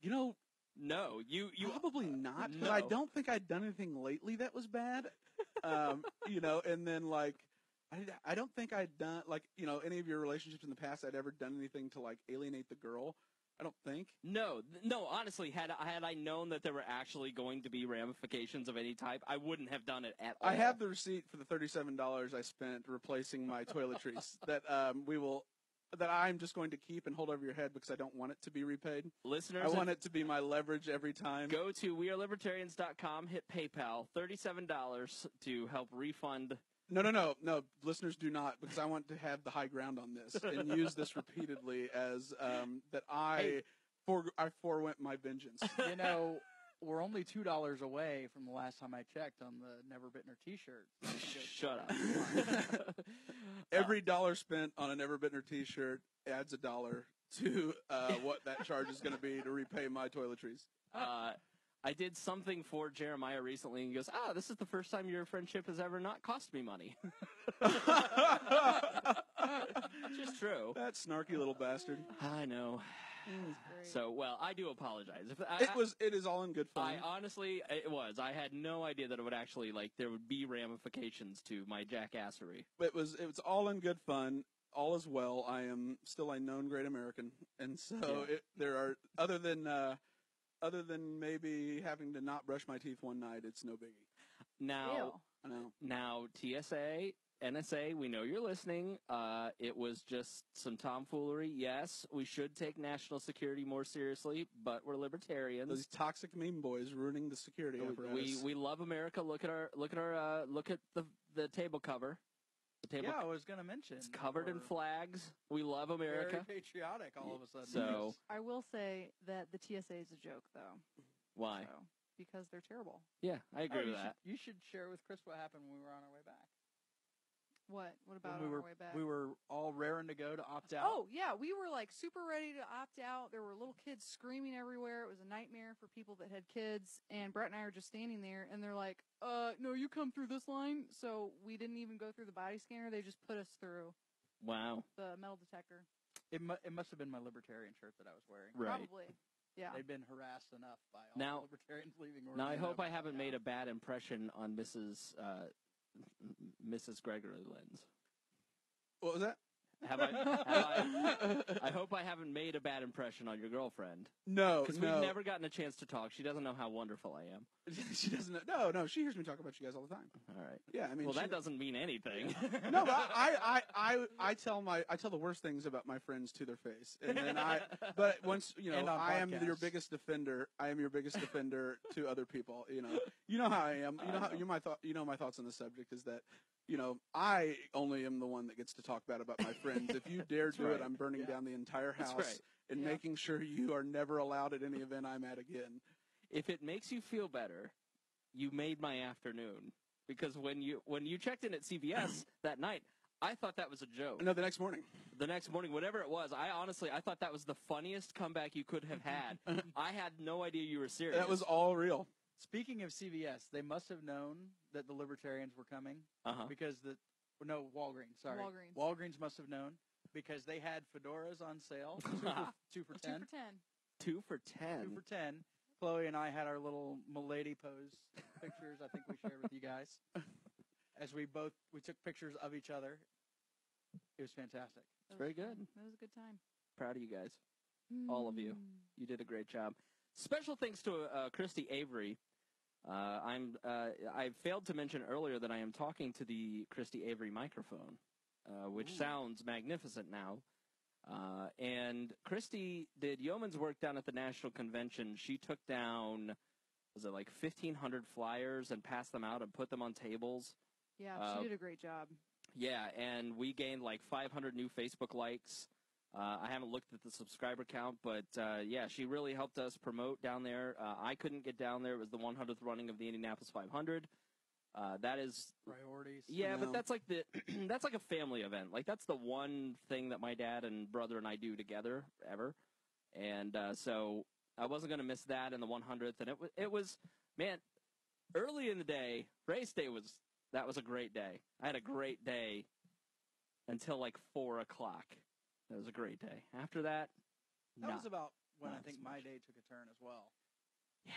"You know, No, you you probably not. But I don't think I'd done anything lately that was bad. Um, you know, and then like." I, I don't think I'd done like you know any of your relationships in the past. I'd ever done anything to like alienate the girl. I don't think. No, no. Honestly, had I had I known that there were actually going to be ramifications of any type, I wouldn't have done it at all. I have the receipt for the thirty-seven dollars I spent replacing my toiletries. that um, we will. That I'm just going to keep and hold over your head because I don't want it to be repaid. Listeners, I want it to be my leverage every time. go to wearelibertarians.com, hit PayPal, $37 to help refund. No, no, no, no. Listeners do not because I want to have the high ground on this and use this repeatedly as um, that I Hey. for I forewent my vengeance. you know, we're only two dollars away from the last time I checked on the Never Bittner T-shirt. Shut up. Every dollar spent on a Never Bittner T-shirt adds a dollar to uh, what that charge is going to be to repay my toiletries. uh, I did something for Jeremiah recently, and he goes, "Ah, this is the first time your friendship has ever not cost me money." Which is true. That snarky little bastard. I know. Great. So, well, I do apologize. If I, It was. It is all in good fun. I honestly, it was. I had no idea that it would actually like there would be ramifications to my jackassery. it was. It was all in good fun. All is well. I am still a known great American, and so Yeah. it, there are other than uh, other than maybe having to not brush my teeth one night. It's no biggie. Now, Ew. I know. now TSA, NSA, we know you're listening. Uh, it was just some tomfoolery. Yes, we should take national security more seriously, but we're libertarians. Those toxic meme boys ruining the security we, apparatus. we we love America. Look at our look at our uh, look at the the table cover. The table Yeah, I was gonna mention. it's covered in flags. We love America. Very patriotic, all of a sudden. So- I will say that the TSA is a joke, though. Why? So, because they're terrible. Yeah, I Oh, agree you with that. Should, you should share with Chris what happened when we were on our way back. What? What about when we on were our way back? we were all raring to go to opt out. Oh yeah, we were like super ready to opt out. There were little kids screaming everywhere. It was a nightmare for people that had kids. And Brett and I are just standing there, and they're like, "Uh, no, you come through this line." So we didn't even go through the body scanner. They just put us through Wow. the metal detector. It mu- it must have been my libertarian shirt that I was wearing. Right. Probably. Yeah. They'd been harassed enough by all Now- the libertarians leaving. Now I hope I haven't made a bad impression on Mrs. Uh, Mrs. Gregory Lenz. what was that? Have I? Have I? I hope I haven't made a bad impression on your girlfriend no, because no. we've never gotten a chance to talk. She doesn't know how wonderful I am. she doesn't. know- No, no. She hears me talk about you guys all the time. All right. Yeah, I mean. well, that doesn't mean anything. No, but I, I, I, I tell my, I tell the worst things about my friends to their face, and then I. But once you know, I am your biggest defender. I am your biggest defender to other people. You know, you know how I am. You know how you my thought. You know my thoughts on the subject is that, you know, I only am the one that gets to talk bad about my friends. If you dare do right. it, I'm burning Yeah. down the entire house right. and Yeah. making sure you are never allowed at any event I'm at again. if it makes you feel better, you made my afternoon because when you when you checked in at CVS that night, I thought that was a joke. No, the next morning. the next morning, whatever it was, I honestly I thought that was the funniest comeback you could have had. I had no idea you were serious. That was all real. Speaking of CVS, they must have known that the libertarians were coming uh-huh. because the no Walgreens. Sorry, Walgreens. Walgreens must have known because they had fedoras on sale, two for, two for Two ten. for ten. two for ten. Two for ten. Chloe and I had our little milady pose pictures. I think we shared with you guys as we both we took pictures of each other. It was fantastic. That very was fun. good. That was a good time. Proud of you guys. All of you. Mm. You did a great job. Special thanks to uh, Christy Avery. Uh, I'm. Uh, I failed to mention earlier that I am talking to the Christy Avery microphone, uh, which Ooh. sounds magnificent now. Uh, and Christy did yeoman's work down at the national convention. She took down, was it like 1,500 flyers and passed them out and put them on tables. Yeah, Uh, she did a great job. Yeah, and we gained like 500 new Facebook likes. Uh, I haven't looked at the subscriber count, but uh, yeah, she really helped us promote down there. Uh, I couldn't get down there. It was the 100th running of the Indianapolis 500. Uh, that is, Priorities. yeah, No. but that's like the that's like a family event. Like that's the one thing that my dad and brother and I do together ever. And uh, so I wasn't going to miss that in the 100th. And it was it was man, early in the day, race day was that was a great day. I had a great day until like four o'clock. That was a great day. After that, That was about when I think my day took a turn as well. yeah.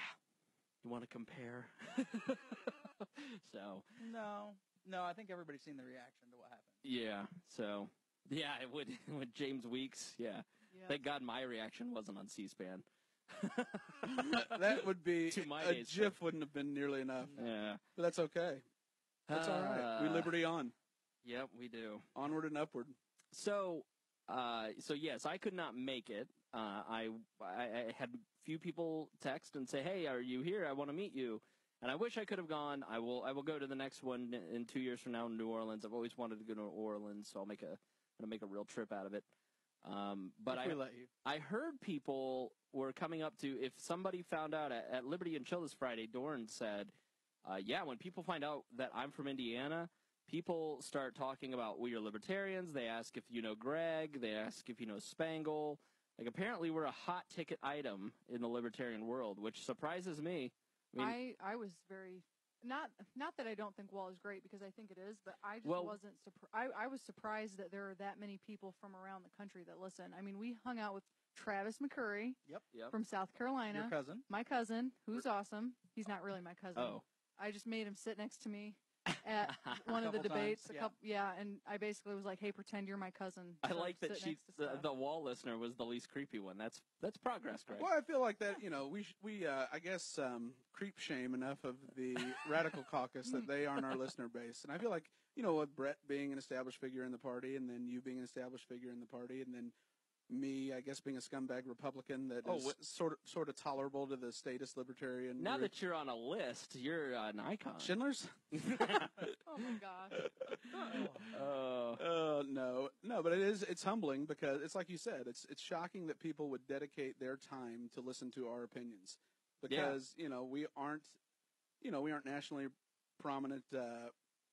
You want to compare? so No, no, I think everybody's seen the reaction to what happened. yeah, so yeah, it would with James Weeks. Yeah, Yeah. thank God my reaction wasn't on C-SPAN. that would be To my a GIF wouldn't have been nearly enough. yeah, But that's okay. That's all right. We Uh, liberty on, Yep, we do. onward and upward. So, uh, so yes, I could not make it. Uh, I, I I had few people text and say, "Hey, are you here? I want to meet you." And I wish I could have gone. I will. I will go to the next one in two years from now in New Orleans. I've always wanted to go to New Orleans, so I'll make a gonna make a real trip out of it. Um, but I let you. I heard people were coming up to if somebody found out at, at Liberty and Chill this Friday. Dorn said, uh, "Yeah, when people find out that I'm from Indiana, people start talking about we are libertarians. They ask if you know Greg. They ask if you know Spangle. Like apparently we're a hot ticket item in the libertarian world, which surprises me. I mean, I I was very not not that I don't think WAL is great because I think it is, but I just Well- wasn't surprised. I I was surprised that there are that many people from around the country that listen. I mean, we hung out with Travis McCurry yep. from South Carolina, Your cousin. my cousin, who's awesome. He's not really my cousin. Oh, I just made him sit next to me at one of the Couple times, debates. a yeah. couple, yeah, and I basically was like, "Hey, pretend you're my cousin." I like that sit she the, the WAL listener was the least creepy one. That's that's progress, Greg. Well, I feel like that. You know, we we uh, I guess um, creep shame enough of the radical caucus that they aren't our listener base, and I feel like you know, with Brett being an established figure in the party, and then you being an established figure in the party, and then me, I guess, being a scumbag Republican that is Oh, wh- sort of sort of tolerable to the statist libertarian. Now group. that you're on a list, you're an icon. Schindler's. oh my gosh. Oh. Uh, no, no, but it is. It's humbling because it's like you said. It's it's shocking that people would dedicate their time to listen to our opinions because you know we aren't, you know, we aren't nationally prominent uh,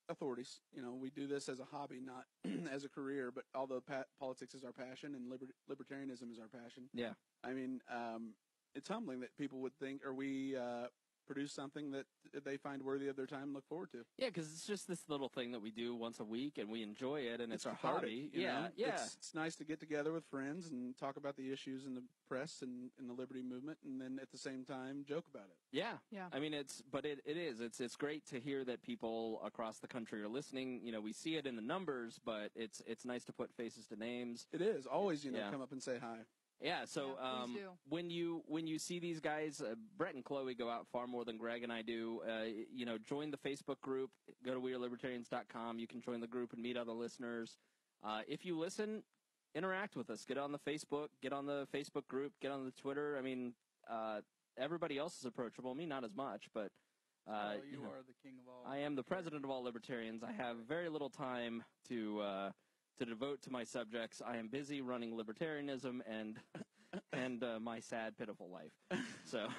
authorities. You know, we do this as a hobby, not as a career. But although pa- politics is our passion and liber- libertarianism is our passion, Yeah. I mean, um, it's humbling that people would think, or we uh, produce something that they find worthy of their time and look forward to. Yeah, because it's just this little thing that we do once a week, and we enjoy it, and it's, our cathartic, hobby. you Yeah, know? yeah. It's, it's nice to get together with friends and talk about the issues in the press and in the liberty movement, and then at the same time joke about it. Yeah. Yeah. I mean, it's, but it, it is. It's, it's great to hear that people across the country are listening. You know, we see it in the numbers, but it's, it's nice to put faces to names. It is always, you know, Yeah. come up and say hi. Yeah. So, Yeah, um, when you, when you see these guys, uh, Brett and Chloe go out far more than Greg and I do. Uh, you know, join the Facebook group, go to wearelibertarians.com. You can join the group and meet other listeners. Uh, if you listen, interact with us. Get on the Facebook, get on the Facebook group, get on the Twitter. I mean, uh, everybody else is approachable. Me, not as much, but, uh, oh, you know, are the king of all. I am the president of all libertarians. I have very little time to, uh, to devote to my subjects. I am busy running libertarianism and, and, uh, my sad, pitiful life. So,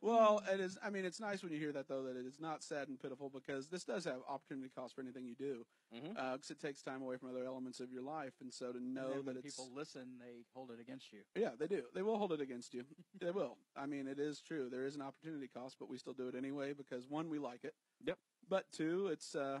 Well, it is. I mean, it's nice when you hear that though, that it is not sad and pitiful because this does have opportunity cost for anything you do, because it takes time away from other elements of your life, and so to And know then that when it's people listen, they hold it against you. Yeah, they do. They will hold it against you. they will. I mean, it is true. There is an opportunity cost, but we still do it anyway because one, we like it. Yep. But two, it's uh,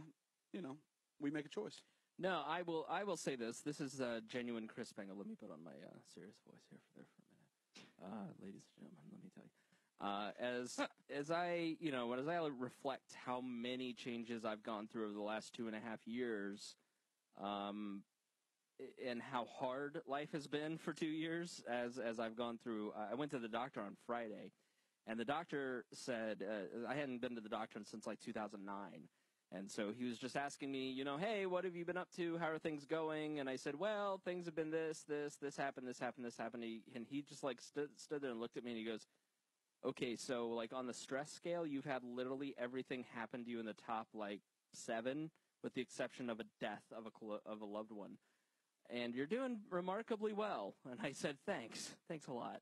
you know, we make a choice. No, I will. I will say this. This is uh, genuine Chris Spangle. Let me put on my uh, serious voice here for there for a minute, uh, ladies and gentlemen. Let me tell you, uh, as as I you know, as I reflect how many changes I've gone through over the last two and a half years, um, and how hard life has been for two years as as I've gone through. I went to the doctor on Friday, and the doctor said uh, I hadn't been to the doctor since like 2009. And so he was just asking me, you know, hey, what have you been up to? How are things going? And I said, well, things have been this, this, this happened, this happened, this happened. And he just like stood, stood there and looked at me and he goes, okay, so like on the stress scale, you've had literally everything happen to you in the top like seven, with the exception of a death of a, of a loved one. And you're doing remarkably well. And I said, thanks. Thanks a lot.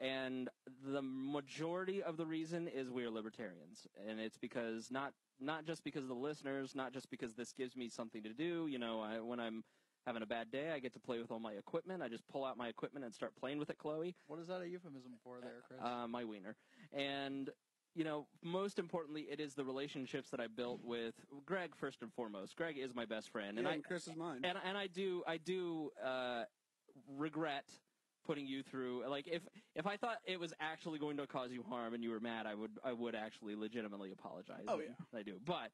And the majority of the reason is we are libertarians. And it's because not not just because of the listeners, not just because this gives me something to do. You know, I, when I'm having a bad day, I get to play with all my equipment. I just pull out my equipment and start playing with it, Chloe, What is that a euphemism for there, Chris? uh, my wiener. And, you know, most importantly, it is the relationships that I built with Greg first and foremost. Greg is my best friend. And yeah, I, and Chris is mine. and and I do I do uh, regret putting you through like if if I thought it was actually going to cause you harm and you were mad I would I would actually legitimately apologize. Oh, yeah. I do. But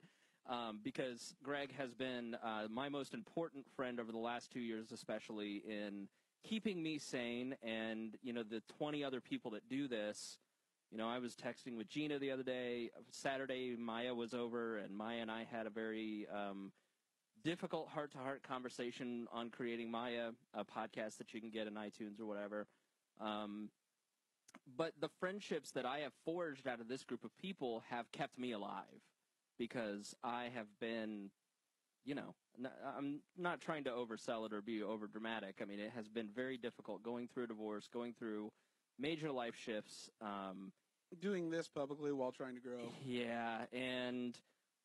um, because Greg has been uh, my most important friend over the last two years, especially in keeping me sane, and you know the twenty other people that do this. You know, I was texting with Gena the other day. Saturday, Miah was over, and Miah and I had a very um, difficult heart to heart conversation on creating Miah, a podcast that you can get in iTunes or whatever. Um, but the friendships that I have forged out of this group of people have kept me alive because I have been, you know, I'm not trying to oversell it or be over dramatic. I mean, it has been very difficult going through a divorce, going through major life shifts. Um, Doing this publicly while trying to grow. yeah, and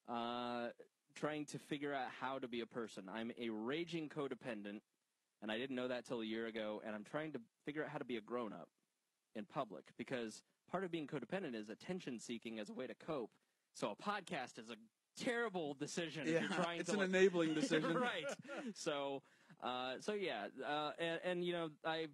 uh, trying to figure out how to be a person. I'm a raging codependent, and I didn't know that till a year ago. And I'm trying to figure out how to be a grown up in public because part of being codependent is attention seeking as a way to cope. So a podcast is a terrible decision if Yeah, you're trying it's to an like, enabling decision. right. So, uh, so yeah, uh, and, and you know, I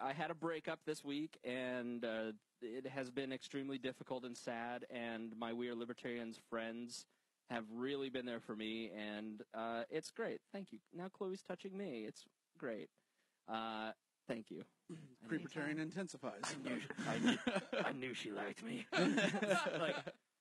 I had a breakup this week, and uh, it has been extremely difficult and sad. And my We Are Libertarians friends have really been there for me, and uh, it's great. Thank you. Now Chloe's touching me. It's great. Uh, thank you. Creepertarian intensifies. I knew, I knew, I knew she liked me. like,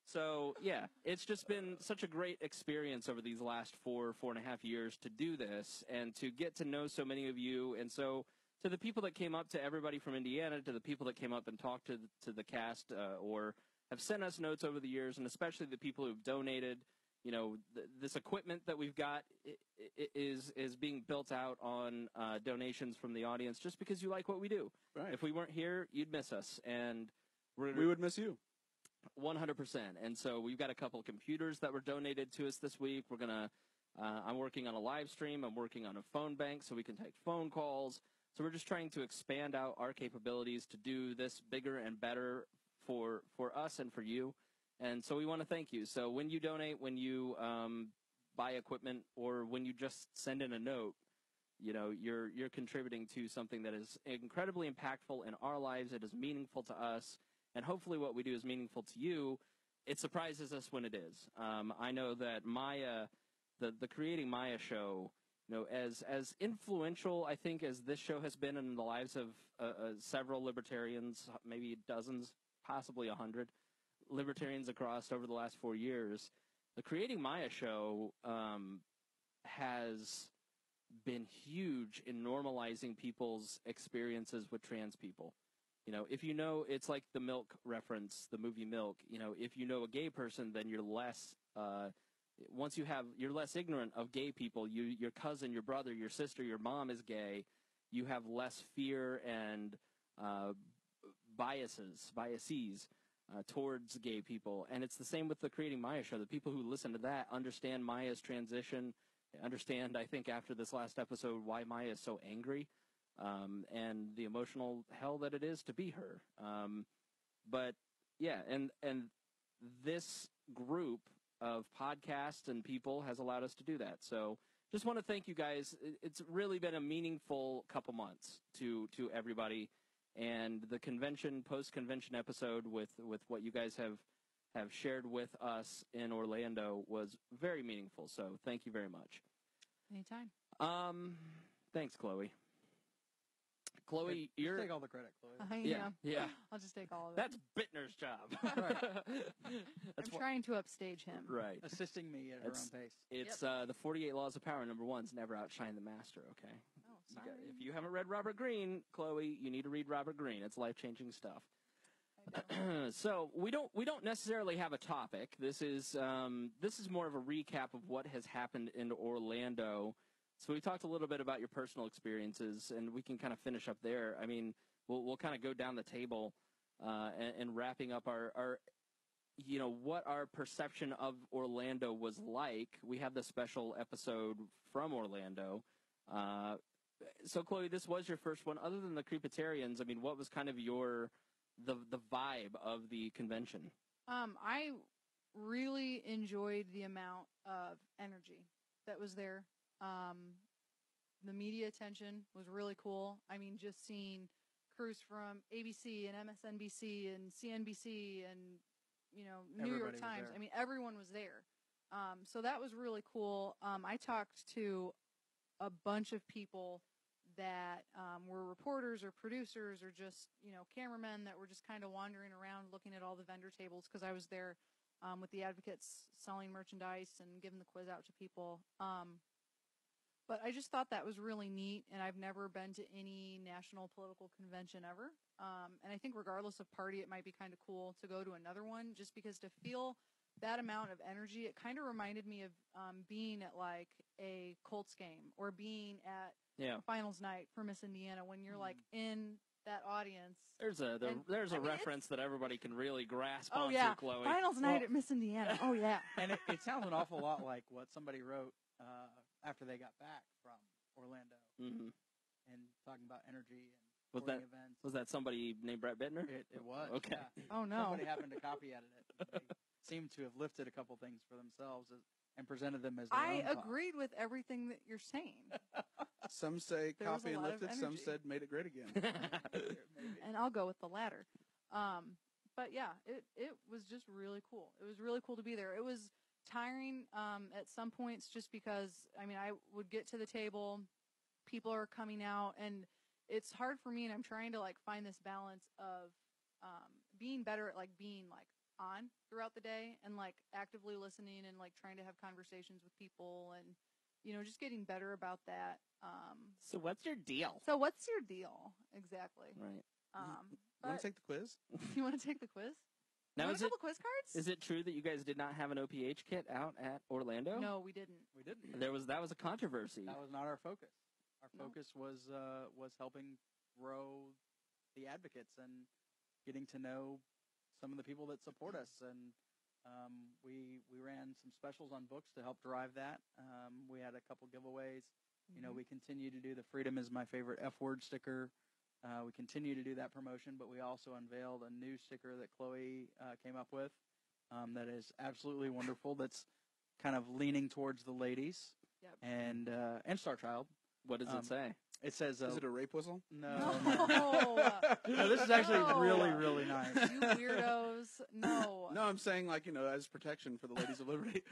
so yeah, it's just been such a great experience over these last four, four and a half years to do this and to get to know so many of you. And so to the people that came up to everybody from Indiana, to the people that came up and talked to the, to the cast uh, or have sent us notes over the years, and especially the people who've donated. You know, th- this equipment that we've got i- i- is is being built out on uh, donations from the audience, just because you like what we do. Right. If we weren't here, you'd miss us, and we're we would miss you. 100%. And so we've got a couple of computers that were donated to us this week. We're gonna. Uh, I'm working on a live stream. I'm working on a phone bank so we can take phone calls. So we're just trying to expand out our capabilities to do this bigger and better for for us and for you. And so we want to thank you. So when you donate, when you um, buy equipment, or when you just send in a note, you know you're you're contributing to something that is incredibly impactful in our lives. It is meaningful to us, and hopefully, what we do is meaningful to you. It surprises us when it is. Um, I know that Miah, the the creating Miah show, you know, as as influential I think as this show has been in the lives of uh, uh, several libertarians, maybe dozens, possibly a hundred libertarians across over the last four years. The creating Miah show um, has been huge in normalizing people's experiences with trans people. You know, if you know, it's like the Milk reference, the movie Milk. You know, if you know a gay person, then you're less. Uh, once you have, you're less ignorant of gay people. You, your cousin, your brother, your sister, your mom is gay. You have less fear and uh, biases, biases uh, towards gay people. And it's the same with the Creating Miah show. The people who listen to that understand Miah's transition, understand, I think, after this last episode, why Miah is so angry um, and the emotional hell that it is to be her. Um, but yeah, and and this group of podcasts and people has allowed us to do that. So just want to thank you guys. It's really been a meaningful couple months to to everybody, and the convention post convention episode with with what you guys have have shared with us in Orlando was very meaningful. So thank you very much. Anytime. Um, thanks, Chloe. Chloe, Just you're take all the credit, Chloe. I yeah, am. yeah. I'll just take all of it. That's Bittner's job. That's I'm wha- trying to upstage him. right. Assisting me at her own pace. It's uh, the 48 Laws of Power. Number one's never outshine the master. Okay. Oh, You got- if you haven't read Robert Greene, Chloe, you need to read Robert Greene. It's life changing stuff. So we don't we don't necessarily have a topic. This is um, this is more of a recap of what has happened in Orlando. So we talked a little bit about your personal experiences, and we can kind of finish up there. I mean, we'll we'll kind of go down the table uh, and, and wrapping up our our you know what our perception of Orlando was like. We have the special episode from Orlando. Uh, so Chloe, this was your first one. Other than the Creepitarians, I mean, what was kind of your the the vibe of the convention? Um, I really enjoyed the amount of energy that was there. Um, the media attention was really cool. I mean, just seeing crews from ABC and MSNBC and CNBC and you know New Everybody York Times. there. I mean, everyone was there. Um, so that was really cool. Um, I talked to a bunch of people that um, were reporters or producers or just you know cameramen that were just kind of wandering around looking at all the vendor tables because I was there um, with the advocates selling merchandise and giving the quiz out to people. Um, but I just thought that was really neat, and I've never been to any national political convention ever. Um, and I think, regardless of party, it might be kind of cool to go to another one, just because to feel that amount of energy, it kind of reminded me of um, being at like a Colts game or being at Yeah. finals night for Miss Indiana when you're like in that audience. There's a there, And, there's a I mean, reference that everybody can really grasp Oh onto, yeah, Chloe. finals night Well- at Miss Indiana. Oh yeah. and it, it sounds an awful lot like what somebody wrote uh, after they got back from Orlando hmm and talking about energy and Was that events. was that somebody named Brett Bittner? It, it was. Okay. yeah. Oh no. Somebody happened to copy edit it. They seemed to have lifted a couple things for themselves and presented them as their I own thoughts. agreed with everything that you're saying, Some say There copy and lot of lifted. Some said made it great again. And I'll go with the latter. Um, but yeah, it it was just really cool. It was really cool to be there. It was tiring um, at some points just because I mean I would get to the table, people are coming out, and it's hard for me, and I'm trying to like find this balance of um, being better at like being like on throughout the day and like actively listening and like trying to have conversations with people and you know just getting better about that. Um, so what's your deal? so what's your deal exactly? Right. Um, Want to take the quiz? you want to take the quiz? Now is a it couple quiz cards? is it true that you guys did not have an OPH kit out at Orlando? No, we didn't. We didn't. There was that was a controversy. That was not our focus. Our No. focus was uh, was helping grow the advocates and getting to know some of the people that support us. And um, we we ran some specials on books to help drive that. Um, we had a couple giveaways. You know, Mhm. we continue to do the "Freedom is my favorite F word" sticker. Uh, we continue to do that promotion, but we also unveiled a new sticker that Chloe uh, came up with um, that is absolutely wonderful. That's kind of leaning towards the ladies Yep. and uh, and Star Child. what does um, it say? It says, uh, Is it a rape whistle? no, No. no, this is actually No. really, really nice. you weirdos. No. No, I'm saying like you know as protection for the ladies of liberty.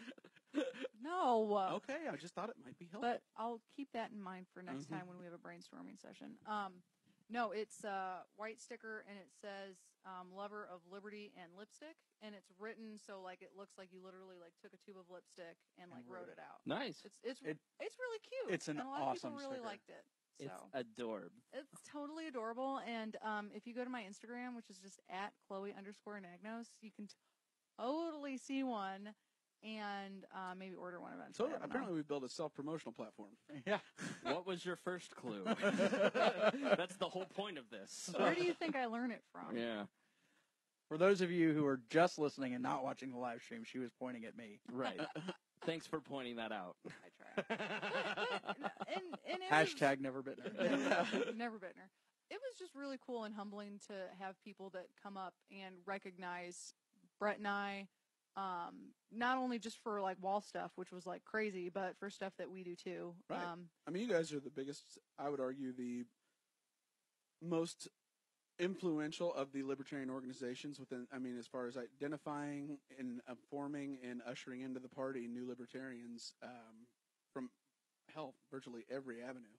No. okay, I just thought it might be helpful. But I'll keep that in mind for next Mhm. time when we have a brainstorming session. Um, no, it's a white sticker and it says um, "Lover of Liberty" and lipstick, and it's written so like it looks like you literally like took a tube of lipstick and like And wrote wrote it. it out. Nice. It's it's It- it's really cute. it's an and a lot awesome of people really sticker. liked it. So It's adorable. it's totally adorable. And um, if you go to my Instagram, which is just at Chloe underscore Anagnos, you can totally see one and uh, maybe order one eventually. so I don't know. apparently we built a self promotional platform. Yeah. what was your first clue? That's the whole point of this. Where do you think I learn it from? Yeah. For those of you who are just listening and not watching the live stream, she was pointing at me. Right. Thanks for pointing that out. I try. and, and, and it Hashtag never bitten her. was, never Bittner. It was just really cool and humbling to have people that come up and recognize Brett and I, um, not only just for like WAL stuff, which was like crazy, but for stuff that we do too. Right. Um, I mean, you guys are the biggest. I would argue the most influential of the libertarian organizations within. I mean, as far as identifying and uh, forming and ushering into the party new libertarians um, from hell, virtually every avenue.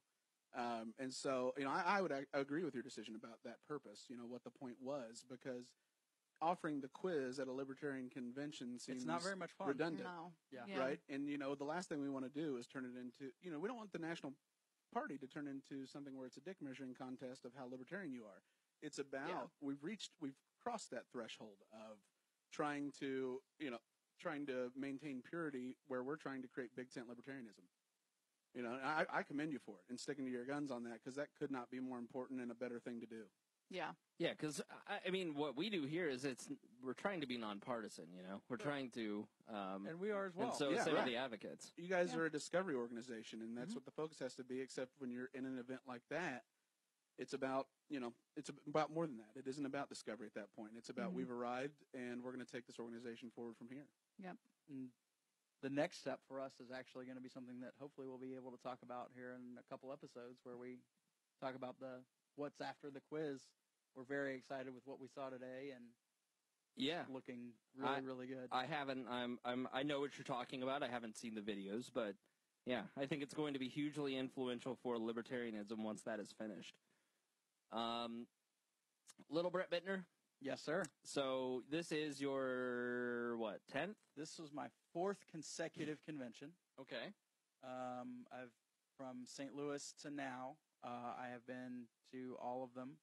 Um, and so, you know, I, I would ag- agree with your decision about that purpose. You know, what the point was, because offering the quiz at a libertarian convention seems It's not very much fun. redundant no. Yeah. Yeah. right? And you know, the last thing we want to do is turn it into, you know, we don't want the national party to turn into something where it's a dick measuring contest of how libertarian you are. It's about Yeah. we've reached, we've crossed that threshold of trying to, you know, trying to maintain purity where we're trying to create big tent libertarianism. You know, I, I commend you for it and sticking to your guns on that because that could not be more important and a better thing to do. Yeah. Yeah, because I, I mean, what we do here is it's we're trying to be nonpartisan. You know, we're trying to, um, And we are as well. and so Yeah, same right. with the advocates. You guys Yeah. are a discovery organization, and that's Mhm. what the focus has to be. Except when you're in an event like that, it's about you know it's about more than that. It isn't about discovery at that point. It's about Mhm. we've arrived, and we're going to take this organization forward from here. And the next step for us is actually going to be something that hopefully we'll be able to talk about here in a couple episodes where we talk about the what's after the quiz. We're very excited with what we saw today and Yeah, looking really, I- really good. I haven't. I'm. I'm. I know what you're talking about. I haven't seen the videos, but yeah, I think it's going to be hugely influential for libertarianism once that is finished. Um, little Brett Bittner, Yes, sir. So this is your what tenth? This was my fourth consecutive convention. Okay. Um, I've from St. Louis to now. Uh, I have been to all of them,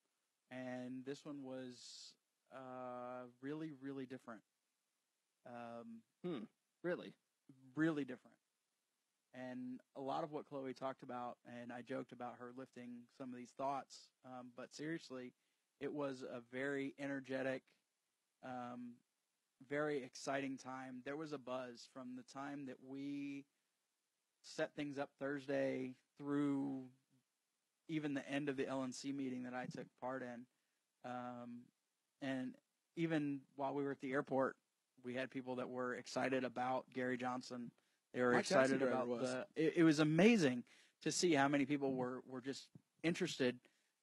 and this one was uh, really, really different. Um, hmm. Really? really different. And a lot of what Chloe talked about, and I joked about her lifting some of these thoughts, um, but seriously, it was a very energetic, um, very exciting time. There was a buzz from the time that we set things up Thursday through even the end of the LNC meeting that I took part in. Um, and even while we were at the airport, we had people that were excited about Gary Johnson. They were My excited about was. the. It, it was amazing to see how many people were were just interested,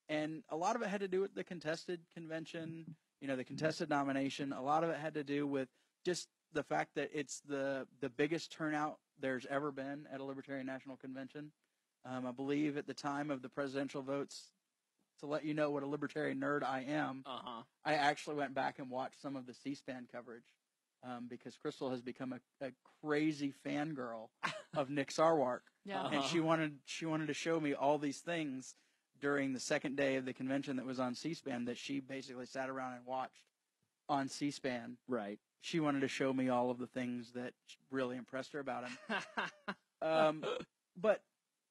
and a lot of it had to do with the contested convention. You know, the contested nomination. A lot of it had to do with just the fact that it's the the biggest turnout there's ever been at a Libertarian National Convention. Um, I believe at the time of the presidential votes, to let you know what a libertarian nerd I am, Uh huh. I actually went back and watched some of the C-SPAN coverage um, because Crystal has become a, a crazy fangirl of Nick Sarwark, Yeah. Uh-huh. and she wanted she wanted to show me all these things during the second day of the convention that was on C-SPAN that she basically sat around and watched on C-SPAN. Right. She wanted to show me all of the things that really impressed her about him. Um, but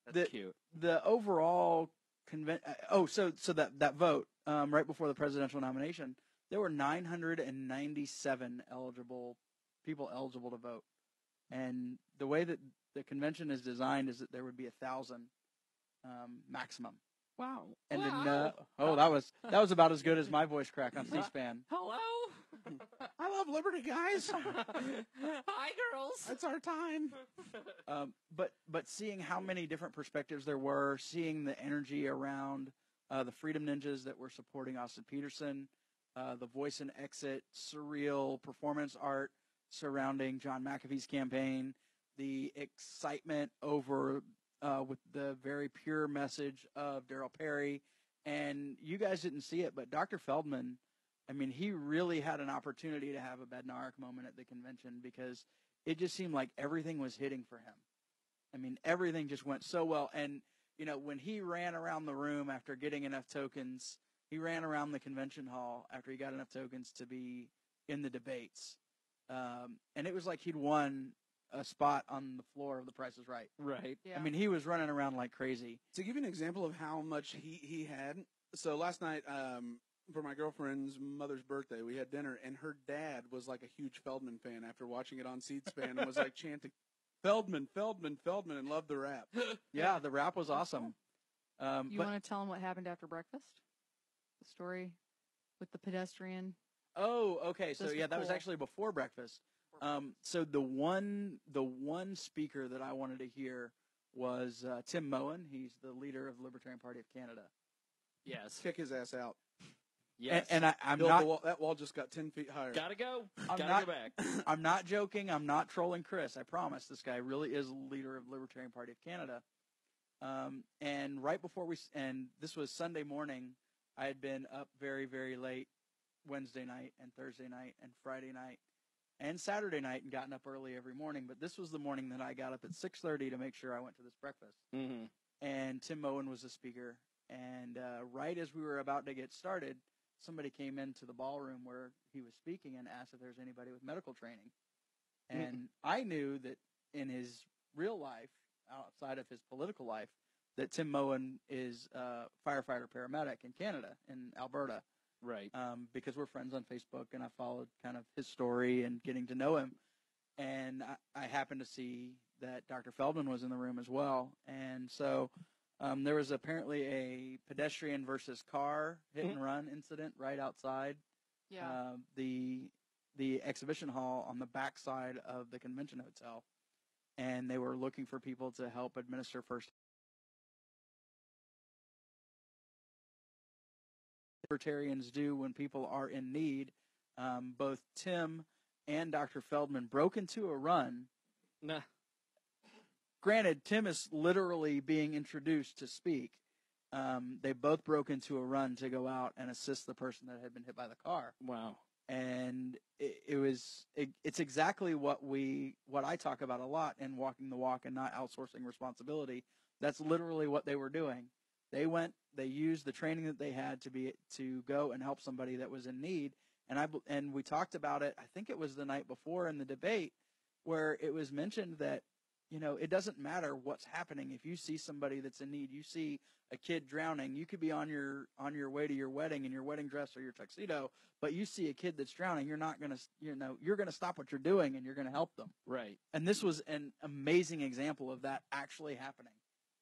That's the- cute. the overall convent. uh, Oh, so so that that vote um, right before the presidential nomination, there were 997 eligible people eligible to vote, and the way that the convention is designed is that there would be a thousand um, maximum. Wow. And then, uh, oh, that was that was about as good as my voice crack on C-SPAN. Hello. I love Liberty, guys. Hi, girls. It's our time. Um, but but seeing how many different perspectives there were, seeing the energy around uh, the Freedom Ninjas that were supporting Austin Petersen, uh, the voice and exit surreal performance art surrounding John McAfee's campaign, the excitement over uh, with the very pure message of Darryl Perry, and you guys didn't see it, but Dr. Feldman. I mean, he really had an opportunity to have a Bednarik moment at the convention because it just seemed like everything was hitting for him. I mean, everything just went so well. And, you know, when he ran around the room after getting enough tokens, he ran around the convention hall after he got enough tokens to be in the debates. Um, and it was like he'd won a spot on the floor of The Price is Right. Right. Yeah. I mean, he was running around like crazy. To give you an example of how much he, he had, so last night, um, for my girlfriend's mother's birthday, we had dinner, and her dad was like a huge Feldman fan after watching it on C-SPAN and was like chanting, Feldman, Feldman, Feldman, and loved the rap. Yeah, the rap was awesome. Um, you want to tell him what happened after breakfast? The story with the pedestrian. oh, okay. So This yeah, that was cool. actually before breakfast. Um, so the one the one speaker that I wanted to hear was uh, Tim Moen. He's the leader of the Libertarian Party of Canada. Yes. Kick his ass out. Yes. And, and I, I'm Build not wall, that wall just got 10 feet higher. gotta go. I'm gotta not- go back. I'm not joking. I'm not trolling Chris. I promise. This guy really is leader of the Libertarian Party of Canada. Um, and right before we s- and this was Sunday morning, I had been up very very late Wednesday night and Thursday night and Friday night and Saturday night and gotten up early every morning. But this was the morning that I got up at 6:30 to make sure I went to this breakfast. Mm-hmm. and Tim Moen was the speaker. And uh, right as we were about to get started, somebody came into the ballroom where he was speaking and asked if there was anybody with medical training. Mm. And I knew that in his real life, outside of his political life, that Tim Moen is a firefighter paramedic in Canada, in Alberta, Right. um, because we're friends on Facebook and I followed kind of his story and getting to know him. And I, I happened to see that Dr. Feldman was in the room as well. And so um, there was apparently a pedestrian versus car hit and run incident right outside Yeah. uh, the the exhibition hall on the backside of the convention hotel. And they were looking for people to help administer first libertarians do when people are in need. Um, both Tim and Dr. Feldman broke into a run. Nah. Granted, Tim is literally being introduced to speak, um, they both broke into a run to go out and assist the person that had been hit by the car. Wow. And it, it was it, it's exactly what we what I talk about a lot in walking the walk and not outsourcing responsibility. That's literally what they were doing. They went, they used the training that they had to be to go and help somebody that was in need. And I and we talked about it. I think it was the night before in the debate where it was mentioned that you know it doesn't matter what's happening. If you see somebody that's in need, you see a kid drowning, you could be on your on your way to your wedding in your wedding dress or your tuxedo, but you see a kid that's drowning, you're not gonna you know you're gonna stop what you're doing and you're gonna help them. Right. And this was an amazing example of that actually happening.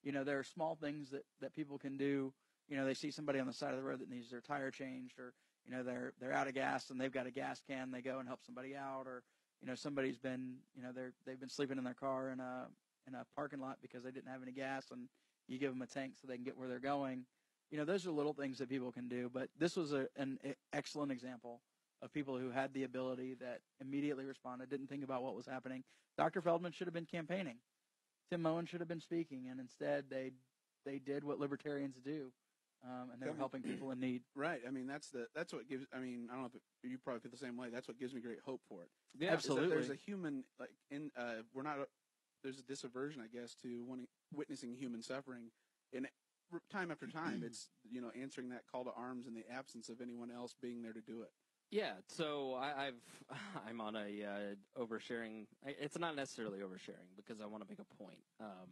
You know, there are small things that, that people can do. You know, they see somebody on the side of the road that needs their tire changed or, you know, they're, they're out of gas and they've got a gas can. They go and help somebody out or, you know, somebody's been, you know, they're, they've been sleeping in their car in a, in a parking lot because they didn't have any gas and you give them a tank so they can get where they're going. You know, those are little things that people can do, but this was a, an excellent example of people who had the ability that immediately responded, didn't think about what was happening. Dr. Feldman should have been campaigning. Tim Moen should have been speaking, and instead they they did what libertarians do, um, and they were helping people in need. Right. I mean, that's the that's what gives. I mean, I don't know if it, you probably feel the same way. That's what gives me great hope for it. Yeah. Absolutely. There's a human like in. Uh, we're not. There's a disaversion, I guess, to wanting, witnessing human suffering, and time after time, it's you know answering that call to arms in the absence of anyone else being there to do it. Yeah, so I, I've I'm on a uh, oversharing. It's not necessarily oversharing because I want to make a point. Um,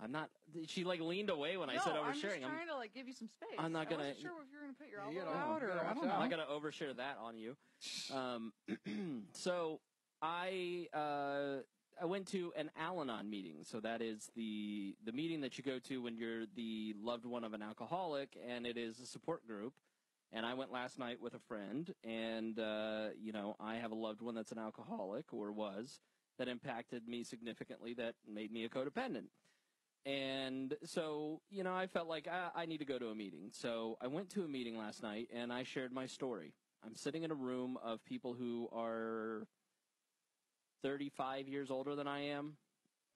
I'm not. She like leaned away when I no, said I'm just oversharing. I'm, trying to like give you some space. I'm not gonna- wasn't sure if you're gonna put your Yeah, you elbow gotta- out you or I don't know. I'm not gonna overshare that on you. Um, so I uh, I went to an Al-Anon meeting. So that is the the meeting that you go to when you're the loved one of an alcoholic, and it is a support group. And I went last night with a friend, and uh, you know I have a loved one that's an alcoholic or was that impacted me significantly, that made me a codependent. And so, you know, I felt like I, I need to go to a meeting. So I went to a meeting last night and I shared my story. I'm sitting in a room of people who are 35 years older than I am.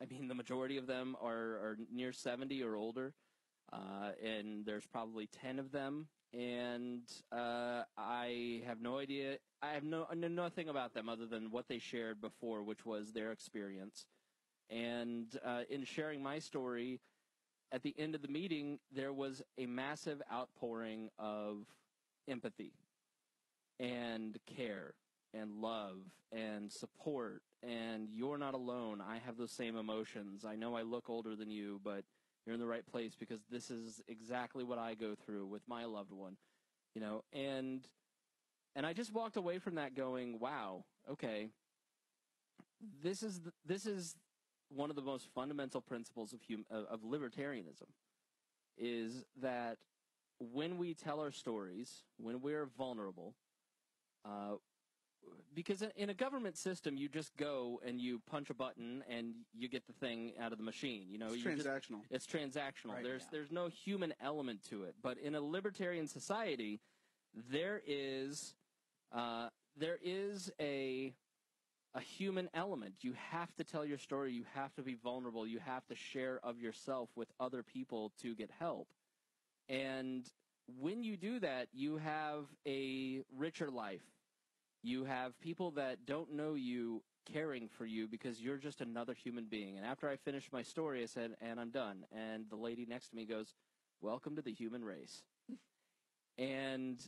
I mean, the majority of them are, are near 70 or older. Uh, and there's probably 10 of them. And uh, I have no idea. I have no I know nothing about them other than what they shared before, which was their experience. And uh, in sharing my story, at the end of the meeting, there was a massive outpouring of empathy and care and love and support. And you're not alone. I have those same emotions. I know I look older than you, but you're in the right place because this is exactly what I go through with my loved one. You know, and and I just walked away from that going, "Wow, okay. This is the, this is one of the most fundamental principles of hum, of libertarianism is that when we tell our stories, when we're vulnerable, uh, because in- in a government system, you just go and you punch a button and you get the thing out of the machine. You know, It's you just- transactional. it's transactional. Right, there's yeah. there's no human element to it. But in a libertarian society, there is uh, there is a a human element. You have to tell your story. You have to be vulnerable. You have to share of yourself with other people to get help. And when you do that, you have a richer life. You have people that don't know you caring for you because you're just another human being. And after I finished my story, I said, and I'm done. And the lady next to me goes, Welcome to the human race. and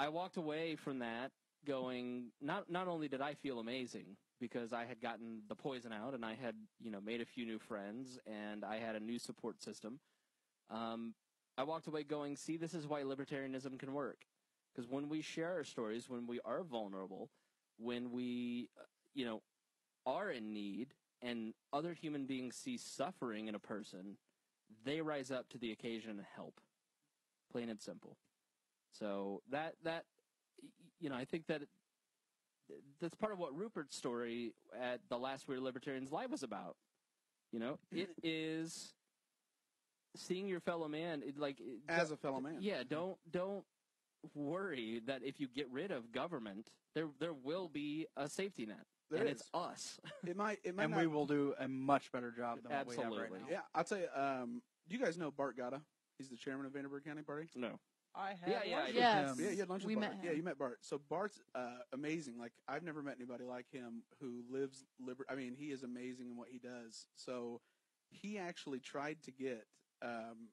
I walked away from that going, not, not only did I feel amazing because I had gotten the poison out and I had, you know, made a few new friends and I had a new support system. Um, I walked away going, see, this is why libertarianism can work. Because when we share our stories, when we are vulnerable, when we, uh, you know, are in need and other human beings see suffering in a person, they rise up to the occasion and help. Plain and simple. So that, that, you know, I think that that's part of what Rupert's story at the last We Are Libertarians Live was about. You know, it is seeing your fellow man, it, like, As a fellow man. yeah, don't don't worry that if you get rid of government, there there will be a safety net, There and is. it's us. It might. It might and not. we will do a much better job than what we have Absolutely. right now. Yeah, I'll tell you. Um, do you guys know Bart Gadau? He's the chairman of Vanderburgh County Party. No. I have. Yeah, yeah, lunch I with did. Yes. him. Yeah, you had lunch We with met Bart. him. Yeah, you met Bart. So Bart's uh, amazing. Like I've never met anybody like him who lives liber. I mean, he is amazing in what he does. So he actually tried to get um,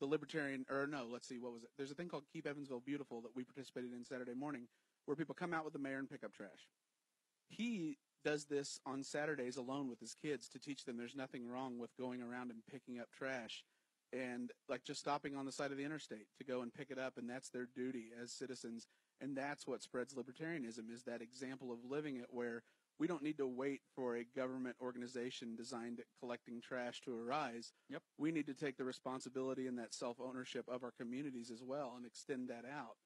the libertarian, or no, let's see, what was it? There's a thing called Keep Evansville Beautiful that we participated in Saturday morning, where people come out with the mayor and pick up trash. He does this on Saturdays alone with his kids to teach them there's nothing wrong with going around and picking up trash and like just stopping on the side of the interstate to go and pick it up and that's their duty as citizens and that's what spreads libertarianism is that example of living it where we don't need to wait for a government organization designed at collecting trash to arise. Yep. We need to take the responsibility and that self ownership of our communities as well and extend that out.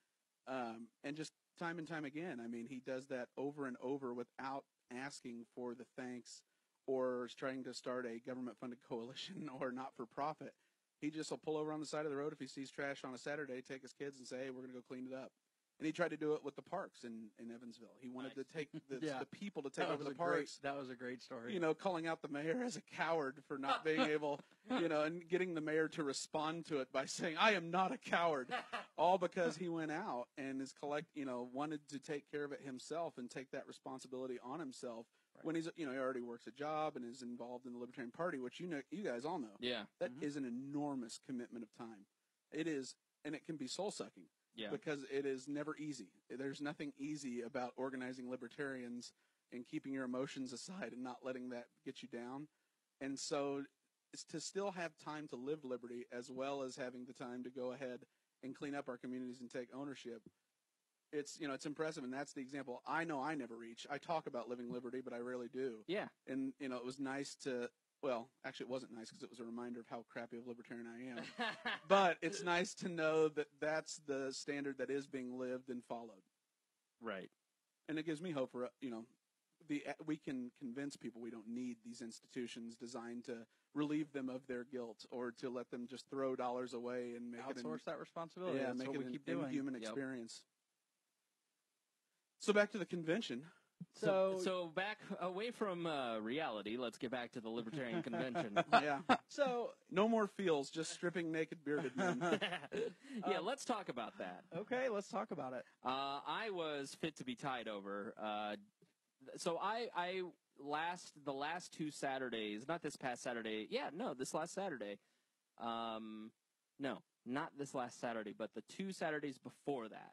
Um, and just time and time again, I mean, he does that over and over without asking for the thanks or is trying to start a government funded coalition or not for profit. He just will pull over on the side of the road if he sees trash on a Saturday, take his kids and say, hey, we're going to go clean it up. And he tried to do it with the parks in, in Evansville. He wanted Nice. to take the, Yeah. the people to take over the a great. parks. That was a great story. You know, calling out the mayor as a coward for not being able, you know, and getting the mayor to respond to it by saying, I am not a coward. All because he went out and is collect, you know, wanted to take care of it himself and take that responsibility on himself Right. when he's, you know, he already works a job and is involved in the Libertarian Party, which you know, you guys all know. Yeah. That is Mhm. an enormous commitment of time. It is, and it can be soul sucking Yeah. because it is never easy. There's nothing easy about organizing libertarians and keeping your emotions aside and not letting that get you down. And so it's to still have time to live liberty as well as having the time to go ahead and clean up our communities and take ownership. It's, you know, it's impressive. And that's the example I know I never reach. I talk about living liberty, but I rarely do. Yeah. And, you know, it was nice to, well, actually it wasn't nice because it was a reminder of how crappy of a libertarian I am but it's nice to know that that's the standard that is being lived and followed right. and it gives me hope for uh, you know the we can convince people we don't need these institutions designed to relieve them of their guilt or to let them just throw dollars away and make it an, outsource that responsibility. yeah, That's make what it we an keep doing. inhuman Yep. experience so back to the convention So, So- so back away from uh, reality, let's get back to the Libertarian Convention. yeah So no more feels just stripping naked bearded men yeah, Um, let's talk about that. okay, let's talk about it. Uh, I was fit to be tied over. Uh, so I, I last the last two Saturdays, not this past Saturday. Yeah, no, this last Saturday. Um, no, not this last Saturday, but the two Saturdays before that.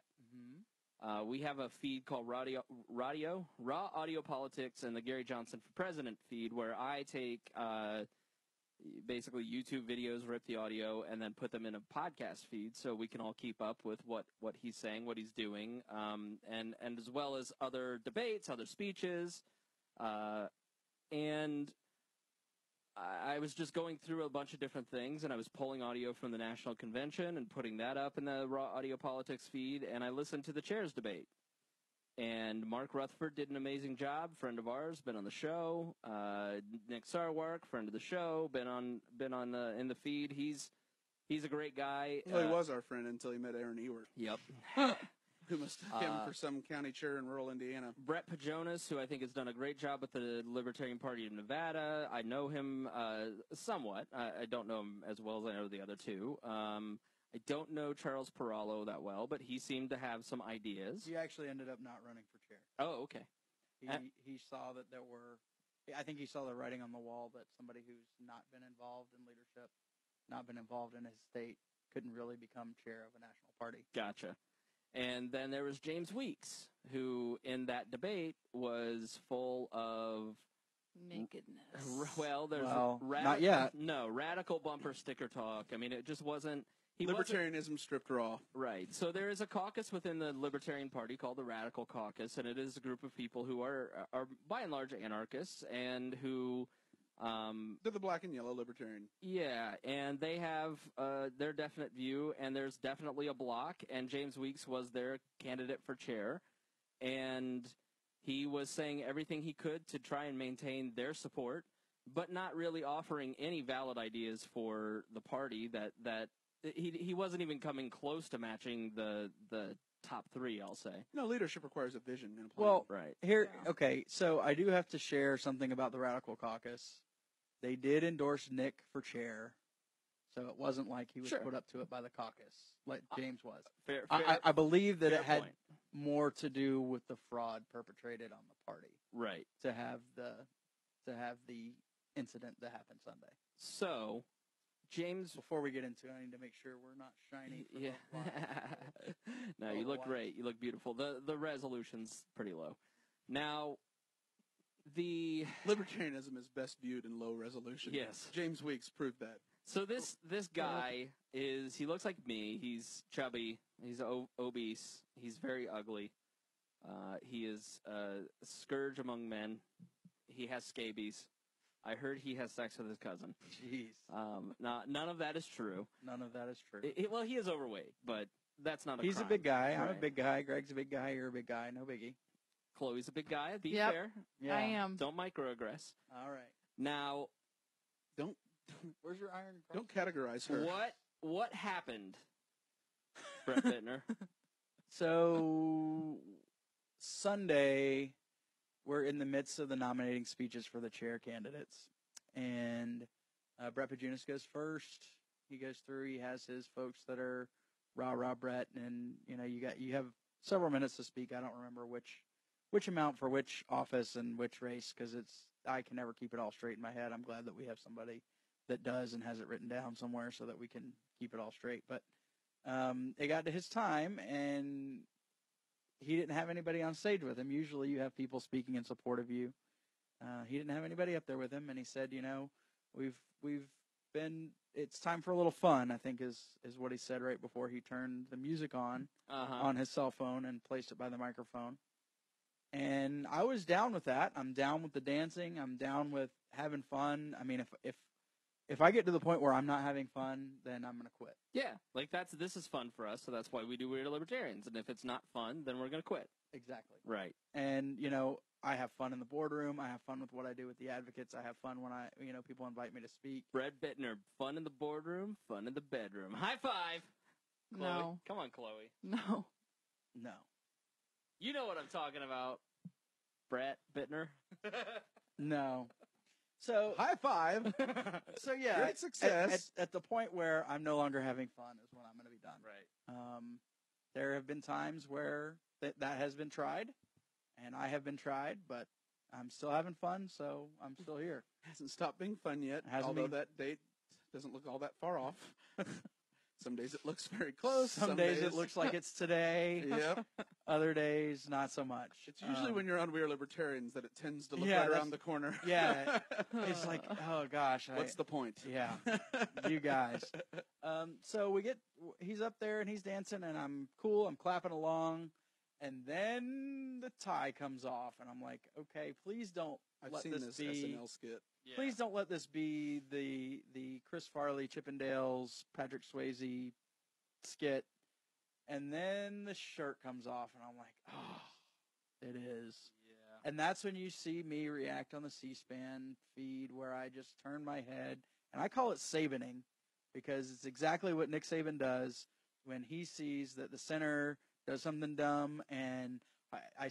Uh, we have a feed called Radio, Radio, Raw Audio Politics, and the Gary Johnson for President feed, where I take uh, basically YouTube videos, rip the audio, and then put them in a podcast feed, so we can all keep up with what, what he's saying, what he's doing, um, and and as well as other debates, other speeches, uh, and. I was just going through a bunch of different things, and I was pulling audio from the national convention and putting that up in the raw audio politics feed, and I listened to the chairs debate. And Mark Rutherford did an amazing job, friend of ours, been on the show. Uh, Nick Sarwark, friend of the show, been on been on the, in the feed. He's he's a great guy. well he Uh, was our friend until he met aaron ewert Yep. who mistook him Uh, for some county chair in rural indiana Brett Pojunis, who I think has done a great job with the Libertarian Party of Nevada. I know him uh, somewhat. I, I don't know him as well as I know the other two. Um, I don't know Charles Perallo that well, but he seemed to have some ideas. He actually ended up not running for chair. Oh, okay. He Uh, he saw that there were. I think he saw the writing on the wall that somebody who's not been involved in leadership, not been involved in his state, couldn't really become chair of a national party. Gotcha. And then there was James Weeks, who in that debate was full of Nakedness. well, there's Well, radi- not yet. No, radical bumper sticker talk. I mean, it just wasn't. He wasn't libertarianism stripped raw right. So there is a caucus within the Libertarian Party called the Radical Caucus, and it is a group of people who are are by and large anarchists and who. Um, they're the black and yellow libertarian yeah, and they have uh, their definite view, and there's definitely a block. And James Weeks was their candidate for chair, and he was saying everything he could to try and maintain their support, but not really offering any valid ideas for the party. That that he he wasn't even coming close to matching the the top three. I'll say No, leadership requires a vision and a plan. Well, right. Here, Yeah. okay, so I do have to share something about the Radical Caucus. They did endorse Nick for chair, So it wasn't like he was Sure. put up to it by the caucus, like James was. Fair, I, fair, I, I believe that it had point. more to do with the fraud perpetrated on the party right. to have the to have the incident that happened Sunday. So, James. Before we get into it, I need to make sure we're not shiny. For Yeah. no, you look great. You look beautiful. The the resolution's pretty low. Now, the Libertarianism is best viewed in low resolution. Yes. James Weeks proved that. So this this guy is he looks like me. He's chubby. He's o- obese. He's very ugly. Uh, he is a scourge among men. He has scabies. I heard he has sex with his cousin. Jeez, Um, not none of that is true. none of that is true. I- I- well, he is overweight, but that's not a. He's a big guy. I'm a big guy. Greg's a big guy. You're a big guy. No biggie. Chloe's a big guy. Be Yep. fair. Yeah. I am. Don't microaggress. All right. Now, Don't Where's your iron? cross? don't categorize her. what what happened, Brett Bittner? So Sunday, we're in the midst of the nominating speeches for the chair candidates, and uh, Brett Pojunis goes first. He goes through. He has his folks that are rah rah Brett, and you know you got you have several minutes to speak. I don't remember which which amount for which office and which race because it's I can never keep it all straight in my head. I'm glad that we have somebody that does and has it written down somewhere so that we can keep it all straight. But um, it got to his time and he didn't have anybody on stage with him. Usually you have people speaking in support of you. Uh, he didn't have anybody up there with him, and he said, you know, we've we've been. It's time for a little fun. I think is is what he said right before he turned the music on Uh huh. on his cell phone and placed it by the microphone. And I was down with that. I'm down with the dancing. I'm down with having fun. I mean, if if if I get to the point where I'm not having fun, then I'm gonna quit. Yeah, like that's this is fun for us, so that's why we do We Are Libertarians. And if it's not fun, then we're gonna quit. Exactly. Right. and you know i have fun in the boardroom i have fun with what i do with the advocates i have fun when i you know people invite me to speak Brett Bittner, fun in the boardroom, fun in the bedroom. High five. Chloe. No. Come on, Chloe. No. no You know what I'm talking about. Brett Bittner. no so High five. so yeah Great at- success. at, at the point where i'm no longer having fun is when i'm going to be done right. um, there have been times where that, that has been tried and i have been tried but i'm still having fun so i'm still here Hasn't stopped being fun yet. Hasn't although been- that date doesn't look all that far off. some days it looks very close. some, days, it looks like it's today yep. other days not so much It's usually Um, when you're on We Are Libertarians that it tends to look Yeah, right around the corner. yeah, it's like oh gosh I, what's the point? yeah you guys. Um, so we get he's up there and he's dancing and I'm cool. I'm clapping along, and then the tie comes off and I'm like, okay, please don't I've let seen this, this, be. SNL skit. Please don't let this be the the Chris Farley, Chippendales, Patrick Swayze skit. And then the shirt comes off and I'm like, oh, it is. Yeah. And that's when you see me react on the C-SPAN feed where I just turn my head and I call it Sabaning because it's exactly what Nick Saban does when he sees that the center does something dumb and I, I,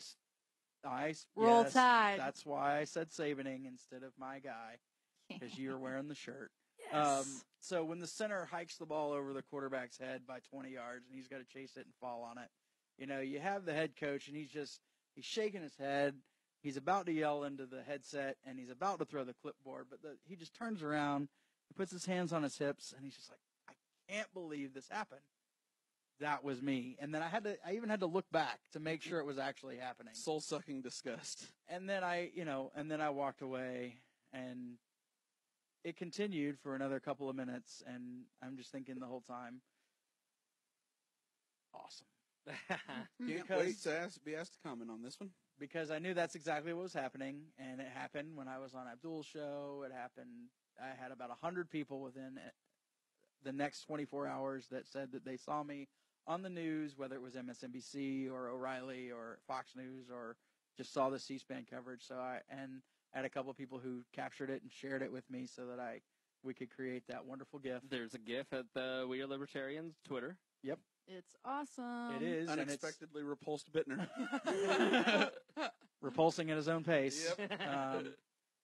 I Roll yes, Tide. That's why I said Sabaning instead of my guy because you're wearing the shirt. Yes. Um, so when the center hikes the ball over the quarterback's head by 20 yards and he's got to chase it and fall on it, you know, you have the head coach and he's just he's shaking his head. He's about to yell into the headset and he's about to throw the clipboard, but the, he just turns around, he puts his hands on his hips, and he's just like, "I can't believe this happened." That was me, and then I had to. I even had to look back to make sure it was actually happening Soul sucking disgust. and then I, you know, and then I walked away and it continued for another couple of minutes and I'm just thinking the whole time, awesome. Can't Because- wait to ask, be asked to comment on this one. Because I knew that's exactly what was happening and it happened when I was on Abdul's show. It happened, I had about a hundred people within it- the next 24 hours that said that they saw me on the news, whether it was MSNBC or O'Reilly or Fox News or just saw the C-SPAN coverage. So I, and I had a couple of people who captured it and shared it with me so that I, we could create that wonderful gift. There's a GIF at the We Are Libertarians Twitter. Yep. It's awesome. it is, and Unexpectedly repulsed Bittner. repulsing at his own pace. Yep. Um,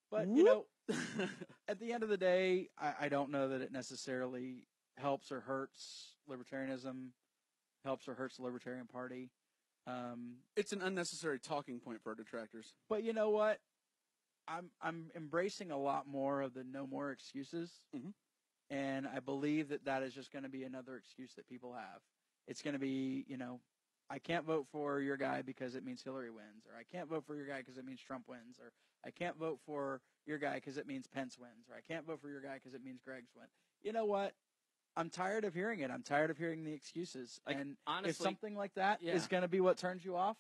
but you know, at the end of the day, I, I don't know that it necessarily helps or hurts libertarianism, helps or hurts the Libertarian Party. Um, It's an unnecessary talking point for our detractors. but you know what? I'm I'm embracing a lot more of the no more excuses, Mhm. and I believe that that is just going to be another excuse that people have. It's going to be, you know, I can't vote for your guy because it means Hillary wins, or I can't vote for your guy because it means Trump wins, or I can't vote for your guy because it means Pence wins, or I can't vote for your guy because it means Greg's win. You know what? I'm tired of hearing it. I'm tired of hearing the excuses. Like, and if something like that is yeah. going to be what turns you off,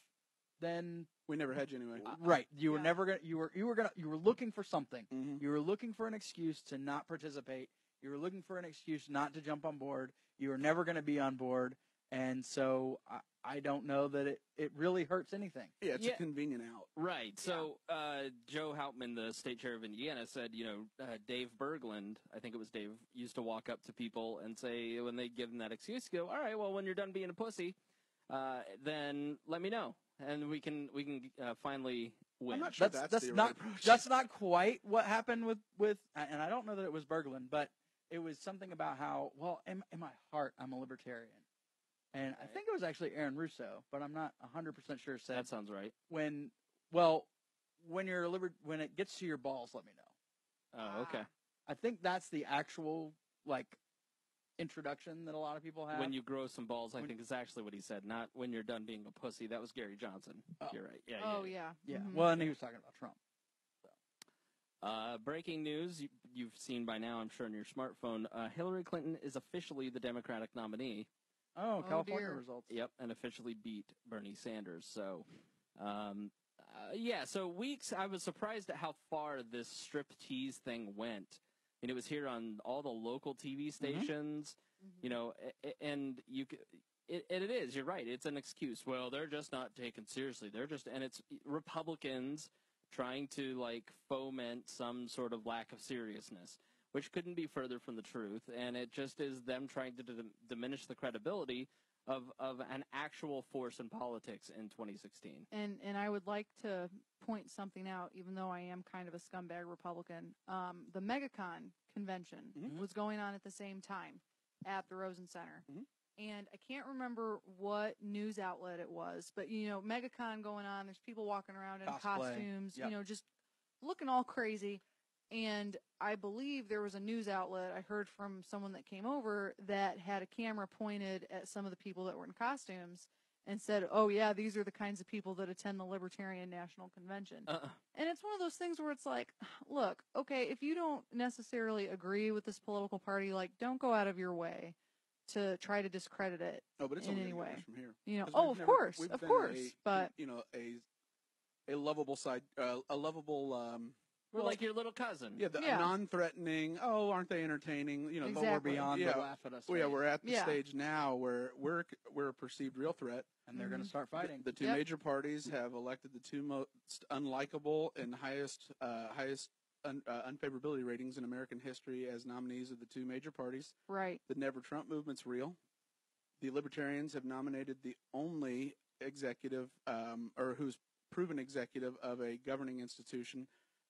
then We never had you anyway. right, you were never gonna. You were you were gonna. You were looking for something. hmm You were looking for an excuse to not participate. You were looking for an excuse not to jump on board. You were never going to be on board, and so I, I don't know that it it really hurts anything. Yeah, it's Yeah. a convenient out. Right. So uh, Joe Hauptman, the state chair of Indiana, said, you know, uh, Dave Berglund, I think it was Dave, used to walk up to people and say, when they give him that excuse, go, all right, well, when you're done being a pussy, uh, then let me know, and we can we can uh, finally win. I'm not sure That's that's, that's the not right approach. that's not quite what happened with with. And I don't know that it was Berglund, but it was something about how well in, in my heart I'm a libertarian, and I think it was actually Aaron Russo, but I'm not 100 percent sure. Said that sounds right. when well when you're a liber- when it gets to your balls, let me know. Oh, okay. I think that's the actual like introduction that a lot of people have. When you grow some balls, I When- think is actually what he said. Not when you're done being a pussy. That was Gary Johnson. Oh. You're right. Yeah. Oh yeah. yeah. yeah, Mhm. well, and he was talking about Trump. Uh, breaking news you, you've seen by now, I'm sure, on your smartphone. Uh, Hillary Clinton is officially the Democratic nominee. Oh, Oh, California dear. results. Yep, and officially beat Bernie Sanders. So, um, uh, yeah. So weeks. I was surprised at how far this strip tease thing went. And it was here on all the local TV stations. Mhm. You know, a- a- and you. c- It, and it is. You're right. It's an excuse. Well, they're just not taken seriously. They're just, and it's Republicans trying to like foment some sort of lack of seriousness, which couldn't be further from the truth. And it just is them trying to d- diminish the credibility of of an actual force in politics in 2016. And and I would like to point something out, even though I am kind of a scumbag Republican. Um, the MegaCon convention Mhm. was going on at the same time at the Rosen Center. Mhm. And I can't remember what news outlet it was, but you know, MegaCon going on, there's people walking around in Cosplay. costumes, Yep. you know, just looking all crazy. And I believe there was a news outlet I heard from someone that came over that had a camera pointed at some of the people that were in costumes and said, "Oh yeah, these are the kinds of people that attend the Libertarian National Convention." Uh, And it's one of those things where it's like, look, okay, if you don't necessarily agree with this political party, like don't go out of your way to try to discredit it. No, but it's in only any way. from here. You know, oh, of never- course, of course, a- but you know a a lovable side, uh, a lovable. Um, we're Well, like your little cousin. yeah, the Yeah. non-threatening. Oh, aren't they entertaining? You know, But we're Exactly. beyond Yeah. the laugh at us. Well, yeah, we're at the Yeah. stage now where we're we're a perceived real threat. and they're going to start The- fighting. The, two Yep. major parties have elected the two most unlikable and highest uh, highest un, uh, unfavorability ratings in American history as nominees of the two major parties. right. The Never Trump movement's real. The Libertarians have nominated the only executive, um, or who's proven executive of a governing institution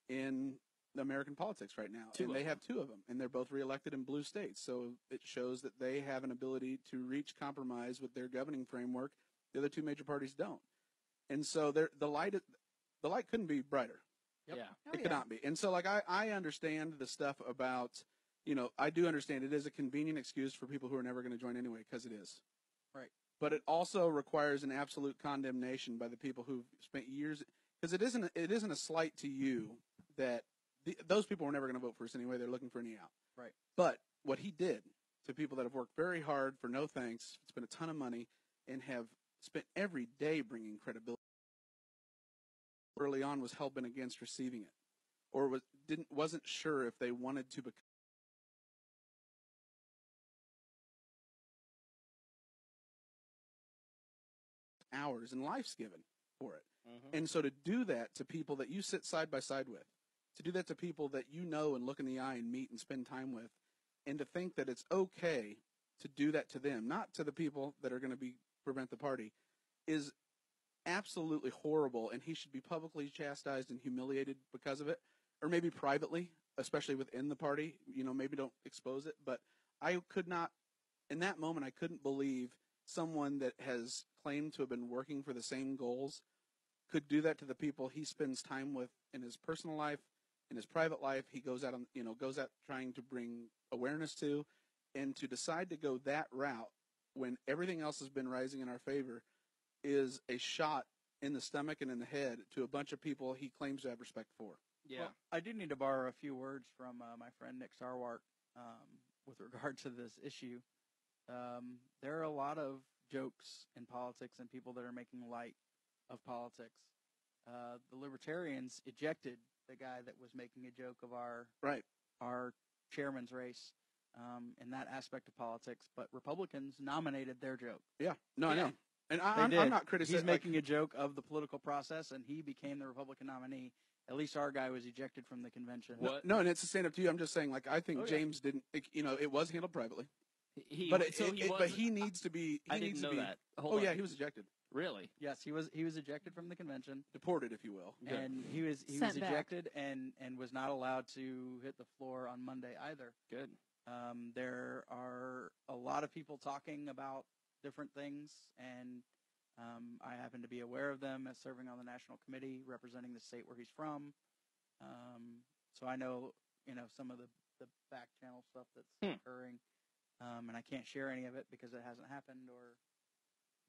in American politics right now, Two and they them. have two of them, and they're both reelected in blue states. So it shows that they have an ability to reach compromise with their governing framework. The other two major parties don't, and so the light the light couldn't be brighter. Yep. Yeah. Oh, it yeah. cannot be. And so, like, I, I understand the stuff about, you know, I do understand it is a convenient excuse for people who are never going to join anyway, because it is. Right. But it also requires an absolute condemnation by the people who've spent years, because it isn't, it isn't a slight to you that the, those people were never going to vote for us anyway. They're looking for any out. Right. But what he did to people that have worked very hard for no thanks, spent a ton of money, and have spent every day bringing credibility early on was hell bent against receiving it, or was didn't wasn't sure if they wanted to become. Hours and life's given for it. Mhm. And so to do that to people that you sit side by side with, to do that to people that you know and look in the eye and meet and spend time with, and to think that it's okay to do that to them, not to the people that are going to be prevent the party, is absolutely horrible. And he should be publicly chastised and humiliated because of it, or maybe privately especially within the party. You know, maybe don't expose it, but I could not, in that moment, I couldn't believe someone that has claimed to have been working for the same goals could do that to the people he spends time with in his personal life, in his private life. He goes out on, you know, goes out trying to bring awareness to, and to decide to go that route when everything else has been rising in our favor is a shot in the stomach and in the head to a bunch of people he claims to have respect for. Yeah. Well, I do need to borrow a few words from uh, my friend Nick Sarwark um, with regard to this issue. Um, there are a lot of jokes in politics and people that are making light of politics. Uh, the libertarians ejected the guy that was making a joke of our Right. our chairman's race um, in that aspect of politics, but Republicans nominated their joke. Yeah. No, I Yeah. know. And I, I'm. I'm not criticizing. He's making a joke of the political process, and he became the Republican nominee. At least our guy was ejected from the convention. What? No, and it's a stand up to you. I'm just saying, like, I think Oh, yeah. James didn't, it- you know, it was handled privately, He, but it, so it- he it- was, but he needs to be, he I needs didn't know to be, that. Hold oh on. yeah, he was ejected, really. Yes, he was. He was ejected from the convention, deported, if you will. Good. and he was he Sent was back. ejected and and was not allowed to hit the floor on Monday either. Good. Um, there are a lot of people talking about different things, and um, I happen to be aware of them as serving on the national committee representing the state where he's from. Um, so I know, you know, some of the, the back channel stuff that's Hmm. occurring, um, and I can't share any of it because it hasn't happened, or,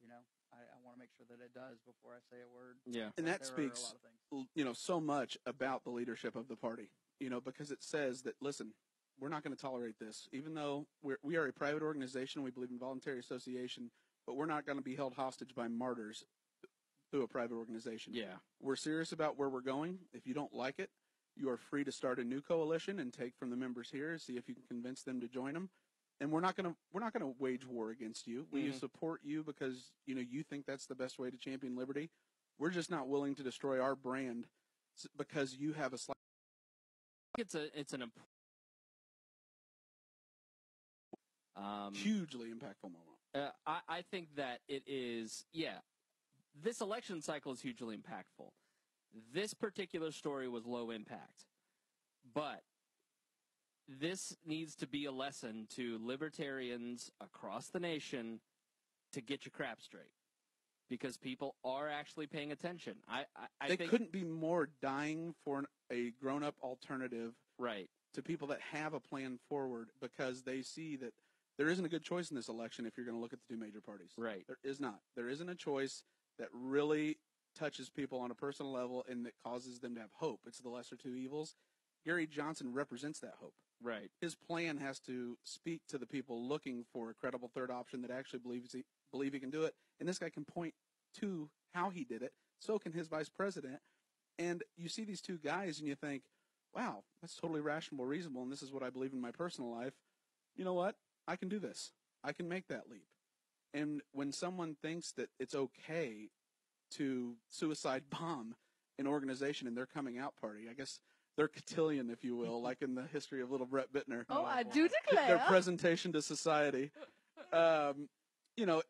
you know, I, I want to make sure that it does before I say a word. Yeah. And that there speaks- a lot of things. you know, so much about the leadership of the party, you know, because it says that, listen, we're not going to tolerate this, even though we're, we are a private organization, we believe in voluntary association, but we're not going to be held hostage by martyrs through a private organization. Yeah. We're serious about where we're going. If you don't like it, you are free to start a new coalition and take from the members here, and see if you can convince them to join them. And we're not going to we're not going to wage war against you. We Mhm. support you because you know you think that's the best way to champion liberty. We're just not willing to destroy our brand because you have a slight. It's a it's an imp- um, hugely impactful moment. Uh, I, I think that it is, yeah. This election cycle is hugely impactful. This particular story was low impact. But this needs to be a lesson to libertarians across the nation to get your crap straight. Because people are actually paying attention. I, I, I they think, couldn't be more dying for an, a grown-up alternative right. to people that have a plan forward because they see that there isn't a good choice in this election if you're going to look at the two major parties. Right. There is not. There isn't a choice that really touches people on a personal level and that causes them to have hope. It's the lesser two evils. Gary Johnson represents that hope. Right. His plan has to speak to the people looking for a credible third option that actually believes he believe he can do it. And this guy can point to how he did it. So can his vice president. And you see these two guys and you think, wow, that's totally rational, reasonable, and this is what I believe in my personal life. You know what? I can do this. I can make that leap. And when someone thinks that it's okay to suicide bomb an organization in their coming out party, I guess their cotillion, if you will, like in the history of little Brett Bittner, Oh, I do declare. their presentation to society. Um, you know,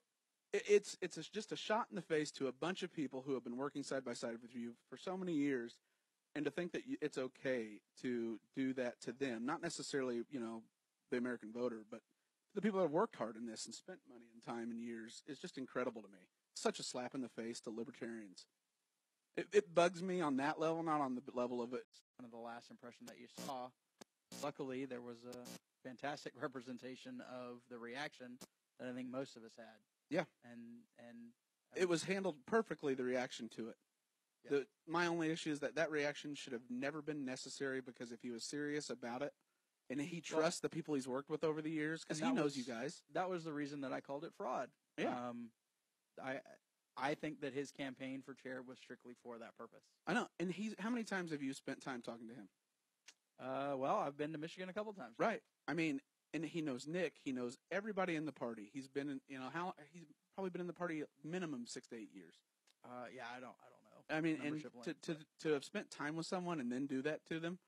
it, it's it's a, just a shot in the face to a bunch of people who have been working side by side with you for so many years, and to think that you, it's okay to do that to them, not necessarily you know the American voter, but the people that have worked hard in this and spent money and time and years, is just incredible to me. Such a slap in the face to libertarians. It, it bugs me on that level, not on the level of it. Kind of the last impression that you saw. Luckily, there was a fantastic representation of the reaction that I think most of us had. Yeah. And and it was handled perfectly the reaction to it Yeah. the, my only issue is that that reaction should have never been necessary because if he was serious about it and he trusts the people he's worked with over the years because he knows was- you guys that was the reason that I called it fraud. Yeah. Um, I I think that his campaign for chair was strictly for that purpose. i know and he's how many times have you spent time talking to him Uh, well, I've been to Michigan a couple times. right i mean and he knows nick he knows everybody in the party he's been in you know how he's probably been in the party minimum six to eight years Uh, yeah, I don't I don't know. I mean, and membership to, length, to but- to have spent time with someone and then do that to them,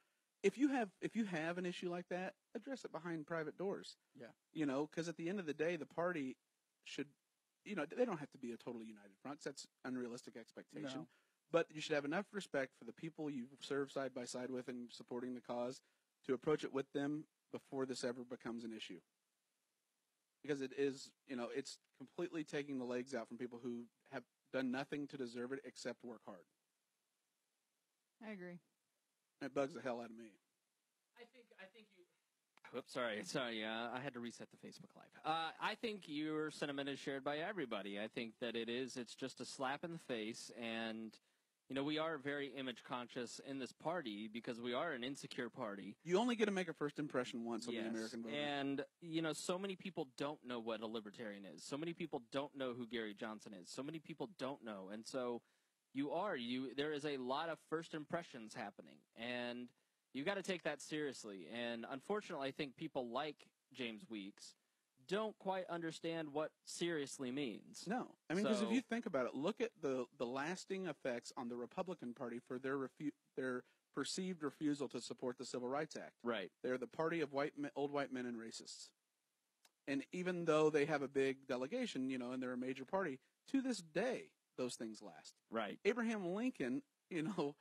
if you have if you have an issue like that, address it behind private doors. Yeah. you know, because at the end of the day, the party should, you know, they don't have to be a totally united front. That's unrealistic expectation. No. But you should have enough respect for the people you serve side by side with and supporting the cause to approach it with them before this ever becomes an issue. Because it is, you know, it's completely taking the legs out from people who have done nothing to deserve it except work hard. I agree. It bugs the hell out of me. I think I think you. Whoops, sorry, sorry. Uh, I had to reset the Facebook Live. Uh, I think your sentiment is shared by everybody. I think that it is. It's just a slap in the face, and you know we are very image conscious in this party because we are an insecure party. You only get to make a first impression once on Yes, the American voter. and you know so many people don't know what a libertarian is. So many people don't know who Gary Johnson is. So many people don't know, and so you are you. There is a lot of first impressions happening, and you got to take that seriously. And unfortunately, I think people like James Weeks don't quite understand what seriously means. No, I mean, because if you think about it, look at the the lasting effects on the Republican Party for their refu- their perceived refusal to support the Civil Rights Act. Right. They're the party of white men, old white men and racists. And even though they have a big delegation, you know, and they're a major party, to this day, those things last. Right. Abraham Lincoln, you know,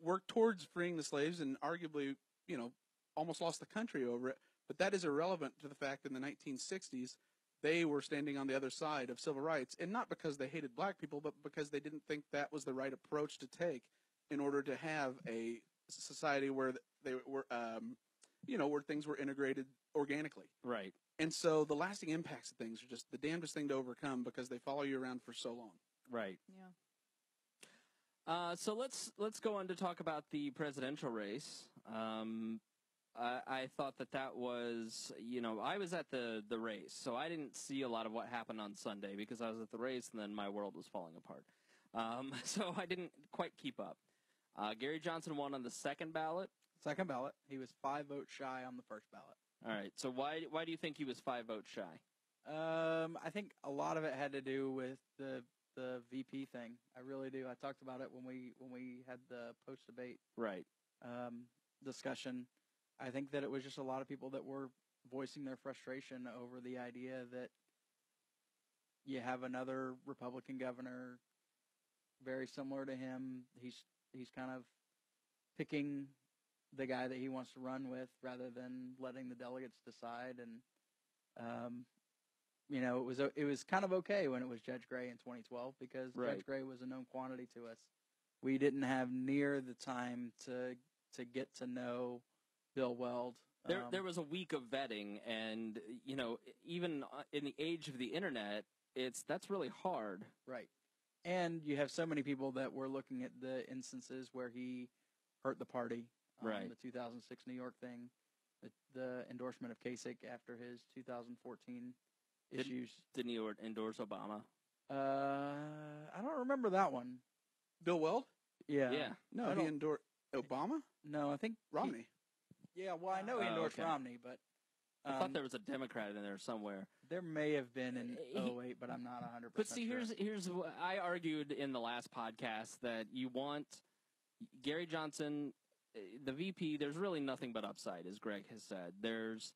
worked towards freeing the slaves and arguably, you know, almost lost the country over it. But that is irrelevant to the fact in the 1960s, they were standing on the other side of civil rights, and not because they hated black people, but because they didn't think that was the right approach to take in order to have a society where they were, um, you know, where things were integrated organically. Right. And so the lasting impacts of things are just the damnedest thing to overcome because they follow you around for so long. Right. Yeah. Uh, so let's let's go on to talk about the presidential race. Um, I, I thought that that was, you know, I was at the the race, so I didn't see a lot of what happened on Sunday because I was at the race, and then my world was falling apart. Um, so I didn't quite keep up. Uh, Gary Johnson won on the second ballot. Second ballot, he was five votes shy on the first ballot. All right. So why why do you think he was five votes shy? Um, I think a lot of it had to do with the the VP thing. I really do. I talked about it when we when we had the post debate Right. um, discussion. I think that it was just a lot of people that were voicing their frustration over the idea that you have another Republican governor very similar to him. He's he's kind of picking the guy that he wants to run with rather than letting the delegates decide and um you know it was it was kind of okay when it was Judge Gray in 2012 because Right. Judge Gray was a known quantity to us. We didn't have near the time to to get to know Bill Weld. There, Um, there was a week of vetting, and you know, even uh, in the age of the internet, it's that's really hard. Right. And you have so many people that were looking at the instances where he hurt the party. Um, Right. The 2006 New York thing, the, the endorsement of Kasich after his 2014 Did- issues. Didn't you endorse Obama? Uh, I don't remember that one. Bill Weld? Yeah. yeah. No, I he don't- endorsed Obama? No, I think he- Romney. yeah. Well, I know he Oh, endorsed okay. Romney, but I um, thought there was a Democrat in there somewhere. there may have been in He- 08, but I'm not 100. But see, here's here's what I argued in the last podcast that you want Gary Johnson, eh, the VP. There's really nothing but upside, as Greg has said. There's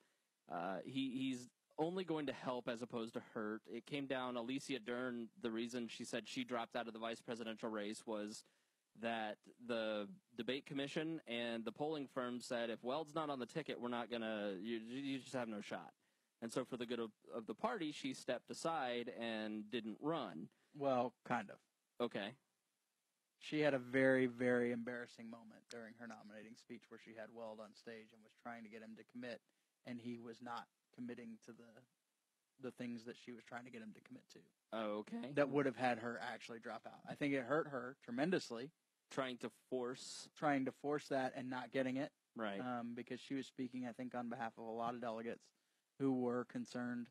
uh, he he's only going to help as opposed to hurt. It came down. Alicia Dearn. The reason she said she dropped out of the vice presidential race was that the debate commission and the polling firm said if Weld's not on the ticket, we're not gonna. You, you just have no shot. And so, for the good of, of the party, she stepped aside and didn't run. well, kind of. Okay. She had a very, very embarrassing moment during her nominating speech where she had Weld on stage and was trying to get him to commit, and he was not committing to the the things that she was trying to get him to commit to. Oh, Okay. That would have had her actually drop out. I think it hurt her tremendously Trying to force. trying to force that and not getting it Right. um, because she was speaking, I think, on behalf of a lot of delegates who were concerned,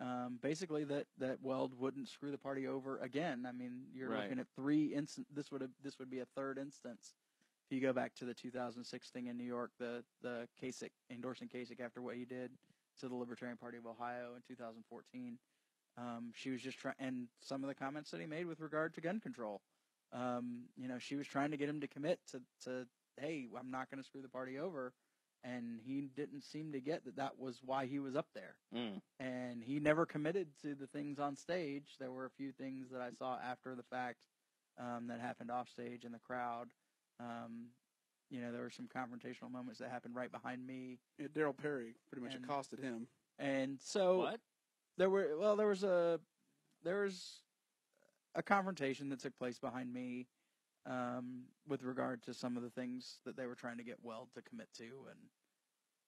um, basically that that Weld wouldn't screw the party over again. I mean, you're Right. looking at three instant. This would have this would be a third instance. If you go back to the 2006 thing in New York, the the Kasich endorsing Kasich after what he did to the Libertarian Party of Ohio in 2014. Um, she was just trying, and some of the comments that he made with regard to gun control. Um, you know, she was trying to get him to commit to, to hey, I'm not going to screw the party over. And he didn't seem to get that that was why he was up there. Mm. And he never committed to the things on stage. There were a few things that I saw after the fact um, that happened off stage in the crowd. Um, you know, there were some confrontational moments that happened right behind me, Yeah, Darryl Perry pretty much And- accosted him. and so What? there were well, there was a there was a confrontation that took place behind me um, with regard to some of the things that they were trying to get Weld to commit to and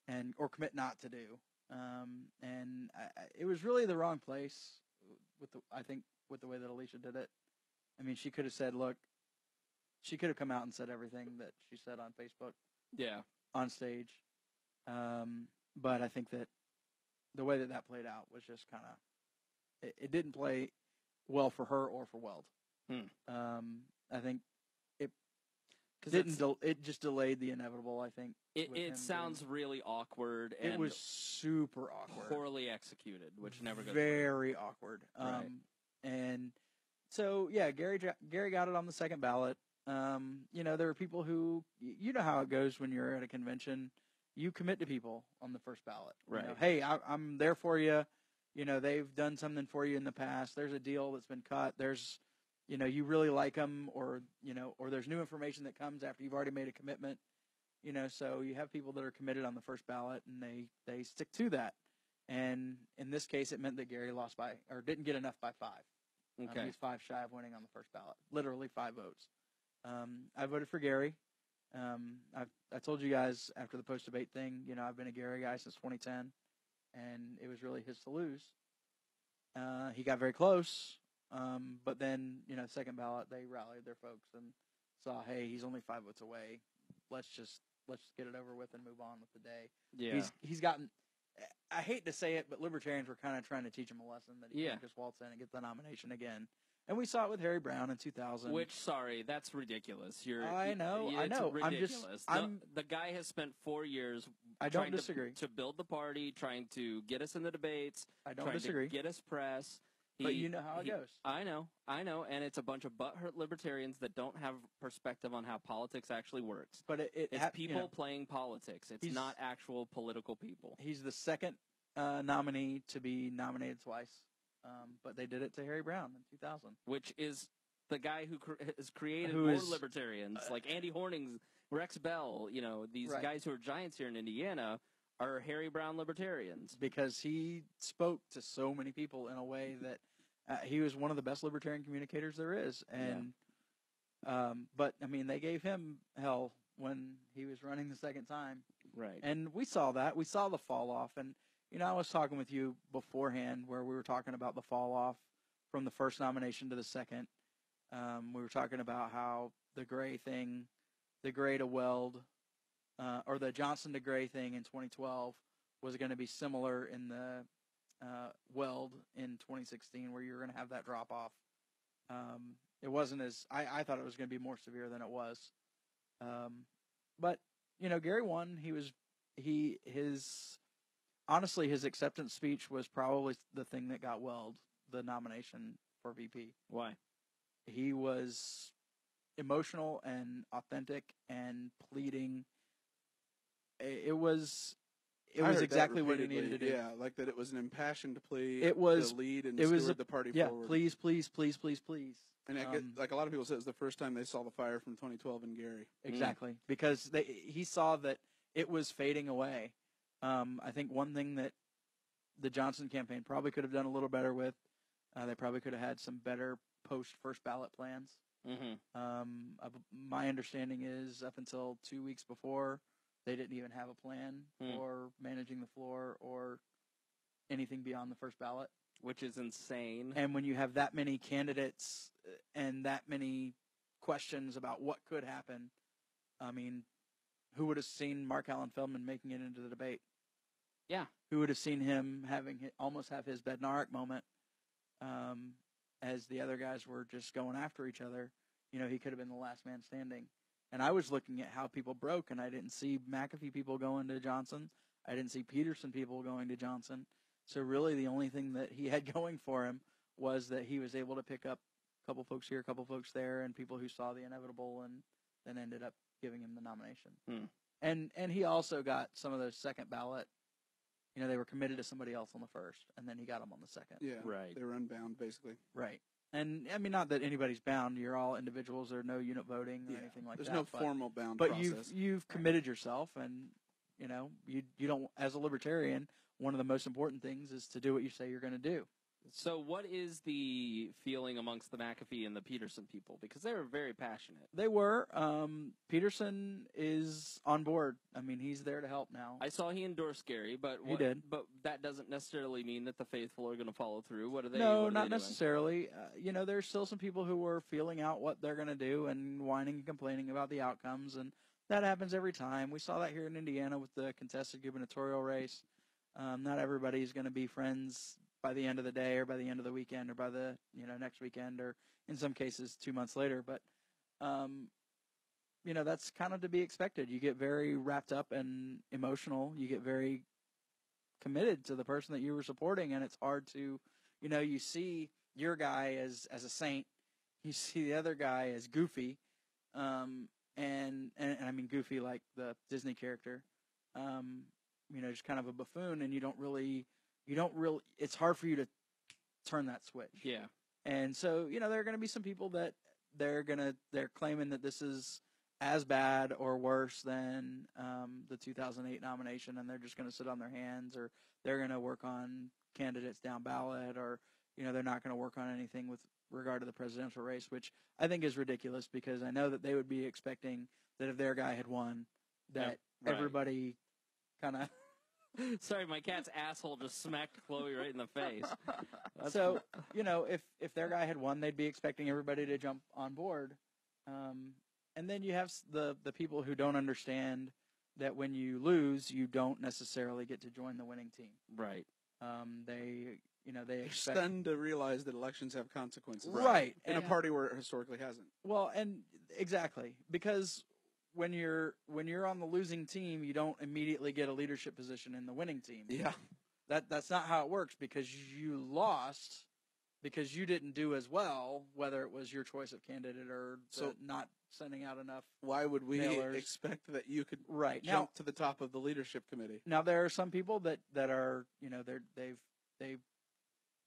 and or commit not to do. Um, and I, I- it was really the wrong place with the I think with the way that Alicia did it. I mean, she could have said, "Look," she could have come out and said everything that she said on Facebook Yeah. on stage. Um, but I think that the way that that played out was just kind of it, it didn't play well for her or for Weld. Hmm. Um, I think it 'Cause didn't. Del- it just delayed the inevitable. I think It, it sounds really awkward and it was super awkward, poorly executed, which never goes. very awkward. Um, Right. and so yeah, Gary Gary got it on the second ballot. Um, you know, there are people who you know how it goes when you're at a convention. You commit to people on the first ballot. You know, Right. hey, I, I'm there for you. You know, they've done something for you in the past. There's a deal that's been cut. There's, you know, you really like them, or you know, or there's new information that comes after you've already made a commitment. You know, so you have people that are committed on the first ballot, and they they stick to that. And in this case, it meant that Gary lost by or didn't get enough by five. Um, Okay. he's five shy of winning on the first ballot. Literally five votes. Um, I voted for Gary. Um, I've, I told you guys after the post debate thing, you know, I've been a Gary guy since 2010, and it was really his to lose. Uh, he got very close, um, but then, you know, second ballot, they rallied their folks and saw, hey, he's only five votes away. Let's just let's just get it over with and move on with the day. Yeah. He's he's gotten. I hate to say it, but libertarians were kind of trying to teach him a lesson that he Yeah. can't just waltz in and get the nomination again. And we saw it with Harry Browne in 2000. Which, sorry, that's ridiculous. You're. I know, I know. I'm just- Ridiculous. The, I'm- the guy has spent four years I don't trying to- disagree. To, build the party, trying to get us in the debates, I don't trying disagree. to get us press. But you know how it he- goes. I know, I know, and it's a bunch of butthurt libertarians that don't have perspective on how politics actually works. But it, it It's you people know, playing politics. It's not actual political people. he's the second uh, nominee to be nominated twice, um, but they did it to Harry Browne in 2000. which is the guy who cr- has created Who more is- libertarians, uh, like Andy Hornings, Rex Bell. You know, these Right. guys who are giants here in Indiana are Harry Browne libertarians. because he spoke to so many people in a way that uh, he was one of the best libertarian communicators there is. And, um, but I mean, they gave him hell when he was running the second time. Right. And we saw that. We saw the fall off. And, you know, I was talking with you beforehand where we were talking about the fall off from the first nomination to the second. Um, we were talking about how the Gray thing, the Gray to Weld, uh, or the Johnson to Gray thing in 2012 was going to be similar in the uh, Weld in 2016, where you were going to have that drop off. Um, it wasn't as I, I thought it was going to be more severe than it was. Um, but you know, Gary won. He was he his honestly his acceptance speech was probably the thing that got Weld the nomination for VP. Why? He was emotional and authentic and pleading. It, it was it I was exactly what he repeatedly, needed to do. Yeah, like that it was an impassioned plea. It was- to lead and it was a- the party Yeah, forward. please, please, please, please, please. And I get, Um, like a lot of people said, it was the first time they saw the fire from 2012 in Gary. Exactly, because they, he saw that it was fading away. Um, I think one thing that the Johnson campaign probably could have done a little better with, uh, they probably could have had some better post first ballot plans. Mm-hmm. Um, my understanding is up until two weeks before, they didn't even have a plan Hmm. for managing the floor or anything beyond the first ballot. Which is insane. And when you have that many candidates uh, and that many questions about what could happen, I mean, who would have seen Marc Allan Feldman making it into the debate? Yeah. Who would have seen him having almost have his Bednarik moment um, as the other guys were just going after each other? You know, he could have been the last man standing. And I was looking at how people broke, and I didn't see McAfee people going to Johnson. I didn't see Petersen people going to Johnson. So really, the only thing that he had going for him was that he was able to pick up a couple folks here, a couple folks there, and people who saw the inevitable, and then ended up giving him the nomination. Hmm. And and he also got some of those second ballot you know, they were committed to somebody else on the first, and then he got them on the second. Yeah, Right. They were unbound, basically. Right. And I mean, not that anybody's bound. You're all individuals. There's no unit voting or Yeah. anything like There's that. There's no but, formal bound but process. you've you've committed yourself, and you know, you you don't as a libertarian. One of the most important things is to do what you say you're going to do. So, what is the feeling amongst the McAfee and the Petersen people? Because they were very passionate. They were. Um, Petersen is on board. I mean, he's there to help now. I saw he endorsed Gary, but He did. But that doesn't necessarily mean that the faithful are going to follow through. What are they? no, what are not they necessarily. Uh, you know, there's still some people who are feeling out what they're going to do and whining and complaining about the outcomes, and that happens every time. We saw that here in Indiana with the contested gubernatorial race. Um, not everybody's going to be friends by the end of the day, or by the end of the weekend, or by the you know next weekend, or in some cases two months later. But um, you know that's kind of to be expected. You get very wrapped up and emotional. You get very committed to the person that you were supporting, and it's hard to, you know, you see your guy as as a saint, you see the other guy as goofy, um, and, and and I mean goofy like the Disney character, um, you know, just kind of a buffoon, and you don't really, you don't really, it's hard for you to turn that switch. Yeah. And so, you know, there are going to be some people that they're going to, they're claiming that this is as bad or worse than um, the 2008 nomination, and they're just going to sit on their hands, or they're going to work on candidates down ballot, or, you know, they're not going to work on anything with regard to the presidential race, which I think is ridiculous because I know that they would be expecting that if their guy had won, that right. everybody kind of. Sorry, my cat's asshole just smacked Chloe right in the face. That's so you know if if their guy had won they'd be expecting everybody to jump on board um, and then you have the the people who don't understand that when you lose you don't necessarily get to join the winning team right. um, they you know they They're expect stunned to realize that elections have consequences. right In a party where it historically hasn't. well and exactly because when you're when you're on the losing team you don't immediately get a leadership position in the winning team Yeah. that that's not how it works because you lost because you didn't do as well whether it was your choice of candidate or So- not sending out enough Why would we Mailers. expect that you could right now jump to the top of the leadership committee? now there are some people that that are you know they're they've they've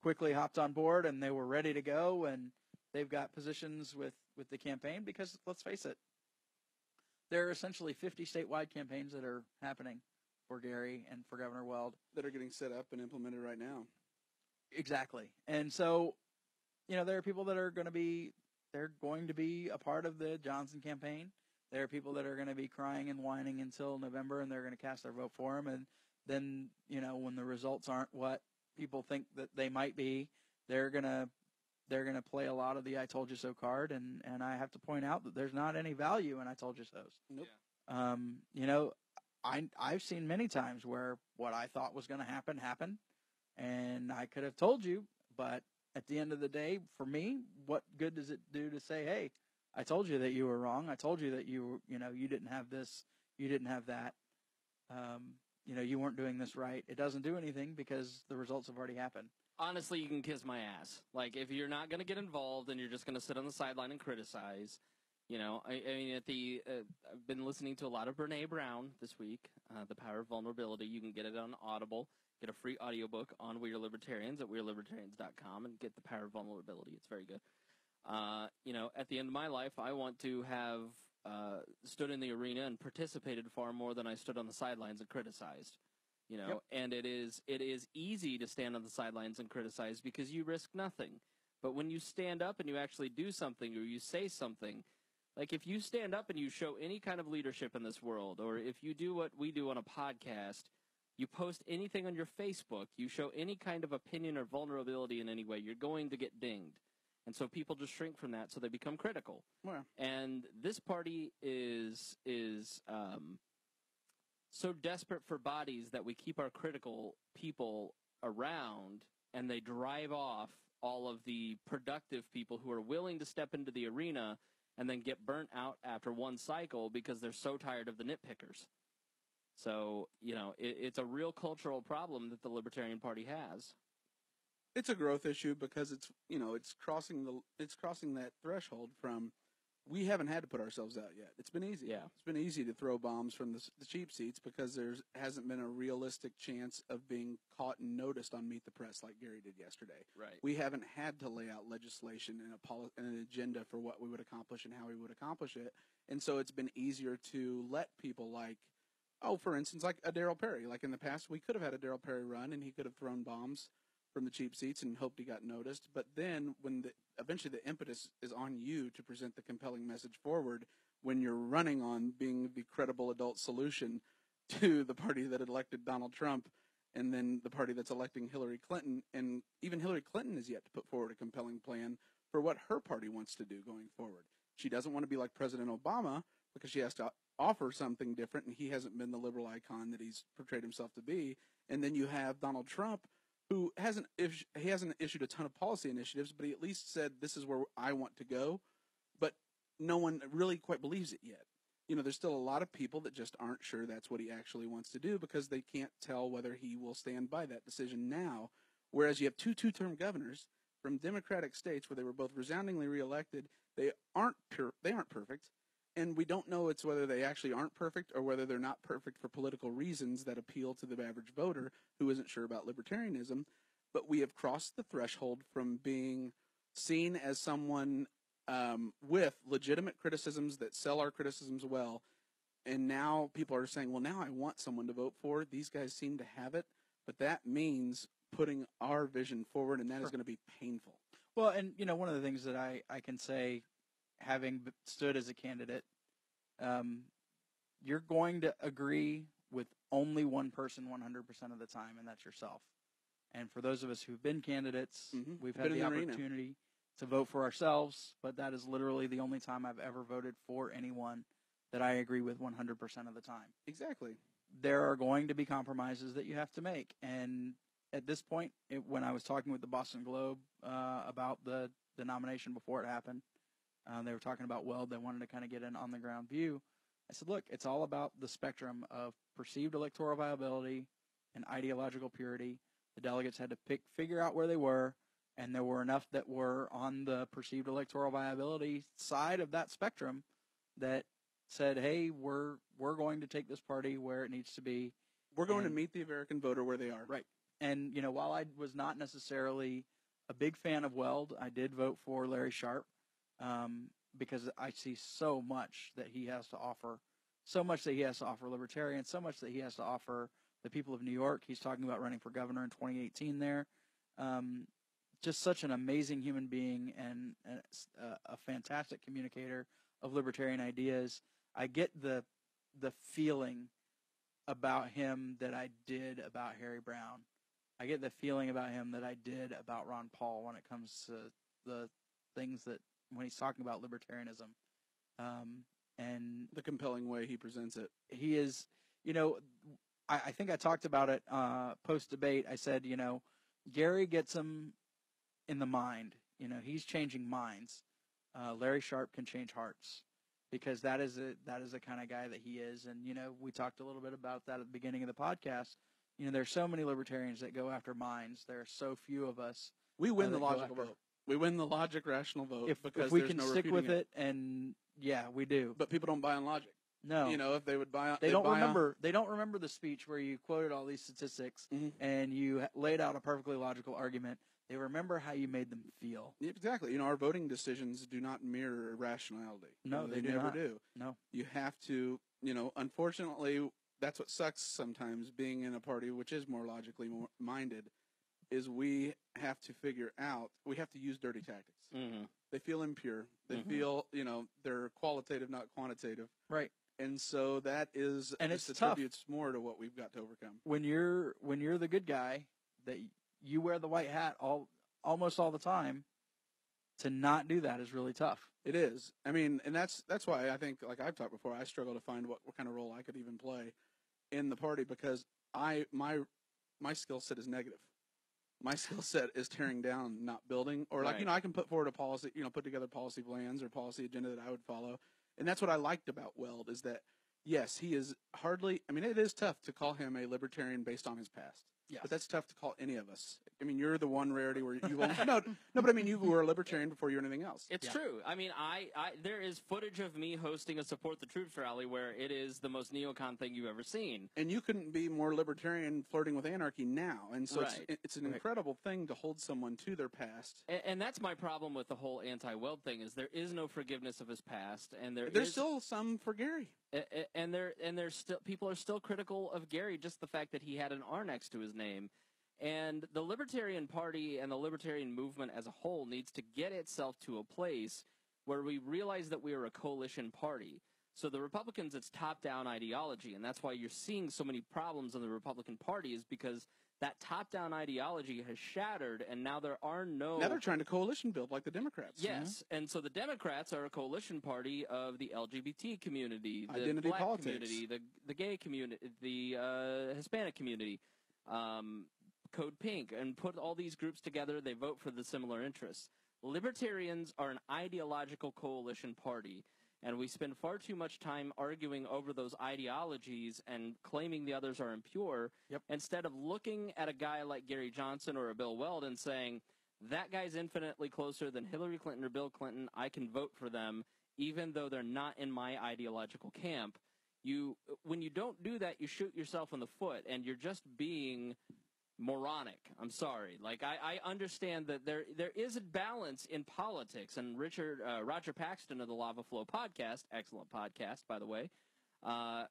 quickly hopped on board and they were ready to go and they've got positions with with the campaign because let's face it there are essentially 50 statewide campaigns that are happening for Gary and for Governor Weld That are getting set up and implemented right now. Exactly. And so, you know, there are people that are going to be they're going to be a part of the Johnson campaign. There are people that are going to be crying and whining until November and they're going to cast their vote for him and then, you know, when the results aren't what people think that they might be, they're going to they're going to play a lot of the I told you so card and and I have to point out that there's not any value in I told you so's. Nope. Um, you know, I I've seen many times where what I thought was going to happen happened and I could have told you, but at the end of the day, for me, what good does it do to say, "Hey, I told you that you were wrong. I told you that you were, you know, you didn't have this, you didn't have that. Um, you know, you weren't doing this right." It doesn't do anything because the results have already happened. Honestly, you can kiss my ass. Like, if you're not going to get involved and you're just going to sit on the sideline and criticize, you know, I, I mean, at the, uh, I've been listening to a lot of Brene Brown this week, uh, The Power of Vulnerability. You can get it on Audible. Get a free audiobook on We Are Libertarians at WeareLibertarians.com and get The Power of Vulnerability. It's very good. Uh, you know, at the end of my life, I want to have uh, stood in the arena and participated far more than I stood on the sidelines and criticized. You know, Yep. and it is it is easy to stand on the sidelines and criticize because you risk nothing. But when you stand up and you actually do something or you say something, like if you stand up and you show any kind of leadership in this world, or if you do what we do on a podcast, you post anything on your Facebook, you show any kind of opinion or vulnerability in any way, you're going to get dinged. And so people just shrink from that, so they become critical. And this party is is um, so desperate for bodies that we keep our critical people around, and they drive off all of the productive people who are willing to step into the arena and then get burnt out after one cycle because they're so tired of the nitpickers. So you know, it, it's a real cultural problem that the Libertarian Party has. it's a growth issue because it's you know it's crossing the it's crossing that threshold from we haven't had to put ourselves out yet. It's been easy. Yeah. It's been easy to throw bombs from the, the cheap seats because there hasn't been a realistic chance of being caught and noticed on Meet the Press like Gary did yesterday. Right. We haven't had to lay out legislation and a poli- and an agenda for what we would accomplish and how we would accomplish it. And so it's been easier to let people like, oh, for instance, like a Darryl Perry. Like in the past, we could have had a Darryl Perry run and he could have thrown bombs from the cheap seats and hoped he got noticed. But then when the eventually the impetus is on you to present the compelling message forward when you're running on being the credible adult solution to the party that elected Donald Trump and then the party that's electing Hillary Clinton and even Hillary Clinton is yet to put forward a compelling plan for what her party wants to do going forward. She doesn't want to be like President Obama because she has to offer something different and he hasn't been the liberal icon that he's portrayed himself to be. And then you have Donald Trump who hasn't he hasn't issued a ton of policy initiatives, but he at least said this is where I want to go. But no one really quite believes it yet. You know, there's still a lot of people that just aren't sure that's what he actually wants to do because they can't tell whether he will stand by that decision now. Whereas you have two two-term governors from Democratic states where they were both resoundingly reelected, they aren't pure, they aren't perfect, and we don't know it's whether they actually aren't perfect or whether they're not perfect for political reasons that appeal to the average voter who isn't sure about libertarianism. But we have crossed the threshold from being seen as someone um, with legitimate criticisms that sell our criticisms well, and now people are saying, "Well, now I want someone to vote for." These guys seem to have it, but that means putting our vision forward, and that is Sure. going to be painful. Well, and you know, one of the things that I I can say, having stood as a candidate, um, you're going to agree with only one person 100% of the time, and that's yourself. And for those of us who've been candidates, Mhm. we've had the the opportunity to vote for ourselves, but that is literally the only time I've ever voted for anyone that I agree with 100% of the time Exactly. there are going to be compromises that you have to make. And at this point, it, when I was talking with the Boston Globe uh, about the, the nomination before it happened, uh, they were talking about Weld. They wanted to kind of get an on the ground view. I said, look, it's all about the spectrum of perceived electoral viability and ideological purity. The delegates had to pick, figure out where they were, and there were enough that were on the perceived electoral viability side of that spectrum that said, "Hey, we're we're going to take this party where it needs to be." We're going And- to meet the American voter where they are. Right. And you know, while I was not necessarily a big fan of Weld, I did vote for Larry Sharpe um, because I see so much that he has to offer, so much that he has to offer libertarians, so much that he has to offer the people of New York. He's talking about running for governor in 2018 there. Um, just such an amazing human being and a, a fantastic communicator of libertarian ideas. I get the the feeling about him that I did about Harry Browne. I get the feeling about him that I did about Ron Paul when it comes to the things that when he's talking about libertarianism. Um, and The compelling way he presents it. he is, you know, I, I think I talked about it uh, post debate. I said, you know, Gary gets him in the mind. You know, he's changing minds. Uh, Larry Sharpe can change hearts because that is a that is the kind of guy that he is. And you know, we talked a little bit about that at the beginning of the podcast. You know, there's so many libertarians that go after minds. There are so few of us. We win Uh, the logical vote. We win the logic, rational vote If, because if we can no stick with it. and yeah, we do. But people don't buy on logic. no, You know, if they would buy, they don't buy on- remember. They don't remember the speech where you quoted all these statistics Mhm. and you laid out a perfectly logical argument. They remember how you made them feel. Exactly. You know, our voting decisions do not mirror rationality. No, know, they do never not. do. No. You have to, you know, unfortunately, that's what sucks sometimes being in a party which is more logically more minded is we have to figure out, we have to use dirty tactics. Mm-hmm. They feel impure. They Mhm. feel, you know, they're qualitative, not quantitative. Right. And so that is, And it's tough. attributes more to what we've got to overcome. When you're when you're the good guy that you wear the white hat all almost all the time, to not do that is really tough. It is. I mean, and that's that's why I think, like I've talked before, I struggle to find what, what kind of role I could even play in the party because I my my skill set is negative. My skill set is tearing down, not building. Or like Right. you know, I can put forward a policy, you know, put together policy plans or policy agenda that I would follow, and that's what I liked about Weld is that yes, he is hardly. I mean, it is tough to call him a libertarian based on his past. Yes. But that's tough to call any of us. I mean, you're the one rarity where you won't. no, no, but I mean, you were a libertarian before you were anything else. It's Yeah. true. I mean, I, I there is footage of me hosting a support the troops rally where it is the most neocon thing you've ever seen. and you couldn't be more libertarian flirting with anarchy now. And so Right. it's, it's an Right. incredible thing to hold someone to their past. And, and that's my problem with the whole anti-weld thing is there is no forgiveness of his past, and there There's is- still some for Gary. And there and there's still people are still critical of Gary just the fact that he had an R next to his name. And the Libertarian Party and the Libertarian movement as a whole needs to get itself to a place where we realize that we are a coalition party. So the Republicans, it's top-down ideology, and that's why you're seeing so many problems in the Republican Party is because that top-down ideology has shattered, and now there are no Now they're trying to coalition build like the Democrats. Yes, and so the Democrats are a coalition party of the LGBT community, the Identity black politics. community, the the gay community, the uh, Hispanic community, um, Code Pink, and put all these groups together. They vote for the similar interests. Libertarians are an ideological coalition party, and we spend far too much time arguing over those ideologies and claiming the others are impure Yep. instead of looking at a guy like Gary Johnson or a Bill Weld and saying, that guy's infinitely closer than Hillary Clinton or Bill Clinton. I can vote for them, even though they're not in my ideological camp. You, when you don't do that, you shoot yourself in the foot, and you're just being moronic. I'm sorry. Like I, I understand that there there is a balance in politics, and Richard uh, Roger Paxton of the Lava Flow podcast, excellent podcast by the way. Uh,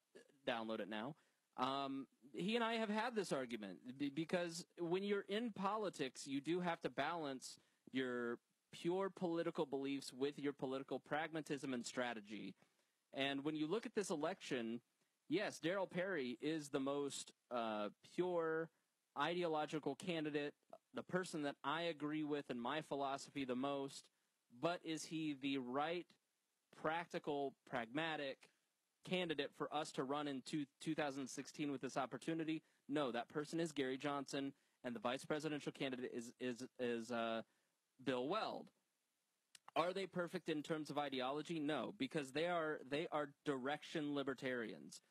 download it now. Um, he and I have had this argument because when you're in politics, you do have to balance your pure political beliefs with your political pragmatism and strategy. And when you look at this election, yes, Darryl Perry is the most uh, pure ideological candidate, the person that I agree with in my philosophy the most. But is he the right, practical, pragmatic candidate for us to run in two, 2016 with this opportunity? No, that person is Gary Johnson, and the vice presidential candidate is is is uh, Bill Weld. Are they perfect in terms of ideology? No, because they are they are direction libertarians,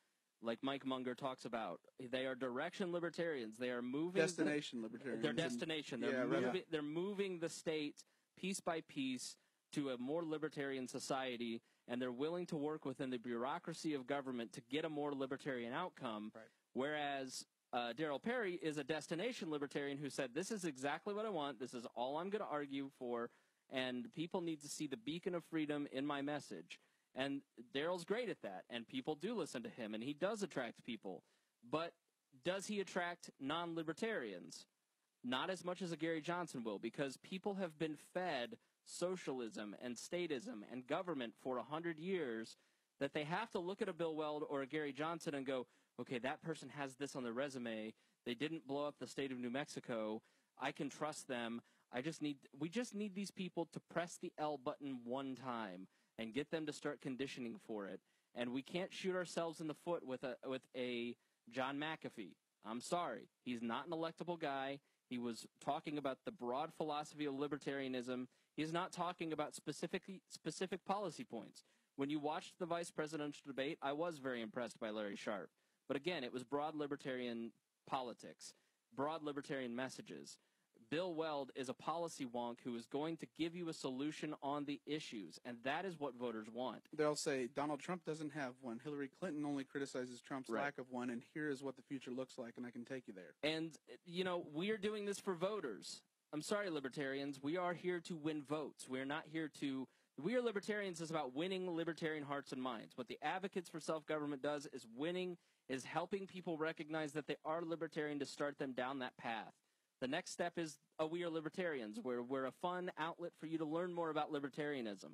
like Mike Munger talks about. They are direction libertarians. They are moving the- Destination libertarians. their and- destination. They're yeah, right. moving. They're moving the state piece by piece to a more libertarian society, and they're willing to work within the bureaucracy of government to get a more libertarian outcome. Right. Whereas uh, Darryl Perry is a destination libertarian who said, "This is exactly what I want. This is all I'm going to argue for." And people need to see the beacon of freedom in my message. And Darryl's great at that, and people do listen to him, and he does attract people. But does he attract non-libertarians? Not as much as a Gary Johnson will, because people have been fed socialism and statism and government for a hundred years that they have to look at a Bill Weld or a Gary Johnson and go, okay, that person has this on their resume. They didn't blow up the state of New Mexico. I can trust them. I just need, we just need these people to press the L button one time and get them to start conditioning for it. And we can't shoot ourselves in the foot with a, with a John McAfee. I'm sorry. He's not an electable guy. He was talking about the broad philosophy of libertarianism. He's not talking about specifically specific policy points. When you watched the vice presidential debate, I was very impressed by Larry Sharpe. But again, it was broad libertarian politics, broad libertarian messages. Bill Weld is a policy wonk who is going to give you a solution on the issues, and that is what voters want. They'll say Donald Trump doesn't have one. Hillary Clinton only criticizes Trump's Right. lack of one, and here is what the future looks like, and I can take you there. And, you know, we are doing this for voters. I'm sorry, libertarians. We are here to win votes. We're not here to. We are libertarians is about winning libertarian hearts and minds. What the advocates for self government does is winning, is helping people recognize that they are libertarian to start them down that path. The next step is a We Are Libertarians, where we're a fun outlet for you to learn more about libertarianism.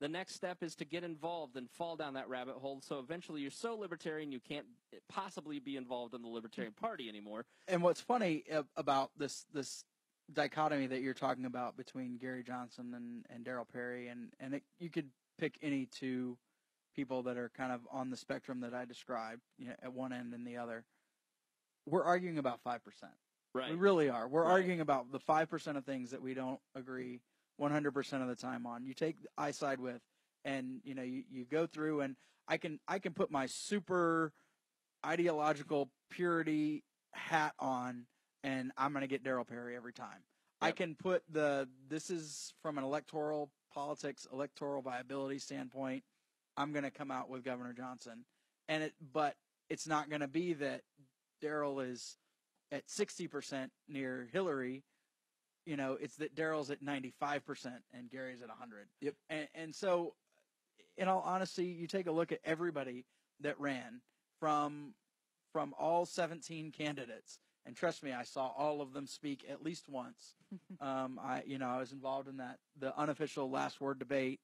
The next step is to get involved and fall down that rabbit hole. So eventually you're so libertarian you can't possibly be involved in the Libertarian Party anymore. And what's funny about this this dichotomy that you're talking about between Gary Johnson and, and Darryl Perry, and and it, you could pick any two people that are kind of on the spectrum that I described, you know, at one end and the other. We're arguing about five percent. Right. We really are. We're Right. arguing about the five percent of things that we don't agree 100 percent of the time on. You take I side with, and you know you, you go through, and I can I can put my super ideological purity hat on and I'm going to get Darryl Perry every time. I can put the this is from an electoral politics, electoral viability standpoint. I'm going to come out with Governor Johnson, and it, but it's not going to be that Darryl is at 60% near Hillary. You know, it's that Darryl's at 95% and Gary's at 100. Yep. And, and so, in all honesty, you take a look at everybody that ran from from all 17 candidates, and trust me, I saw all of them speak at least once. um, I, you know, I was involved in that the unofficial last word debate,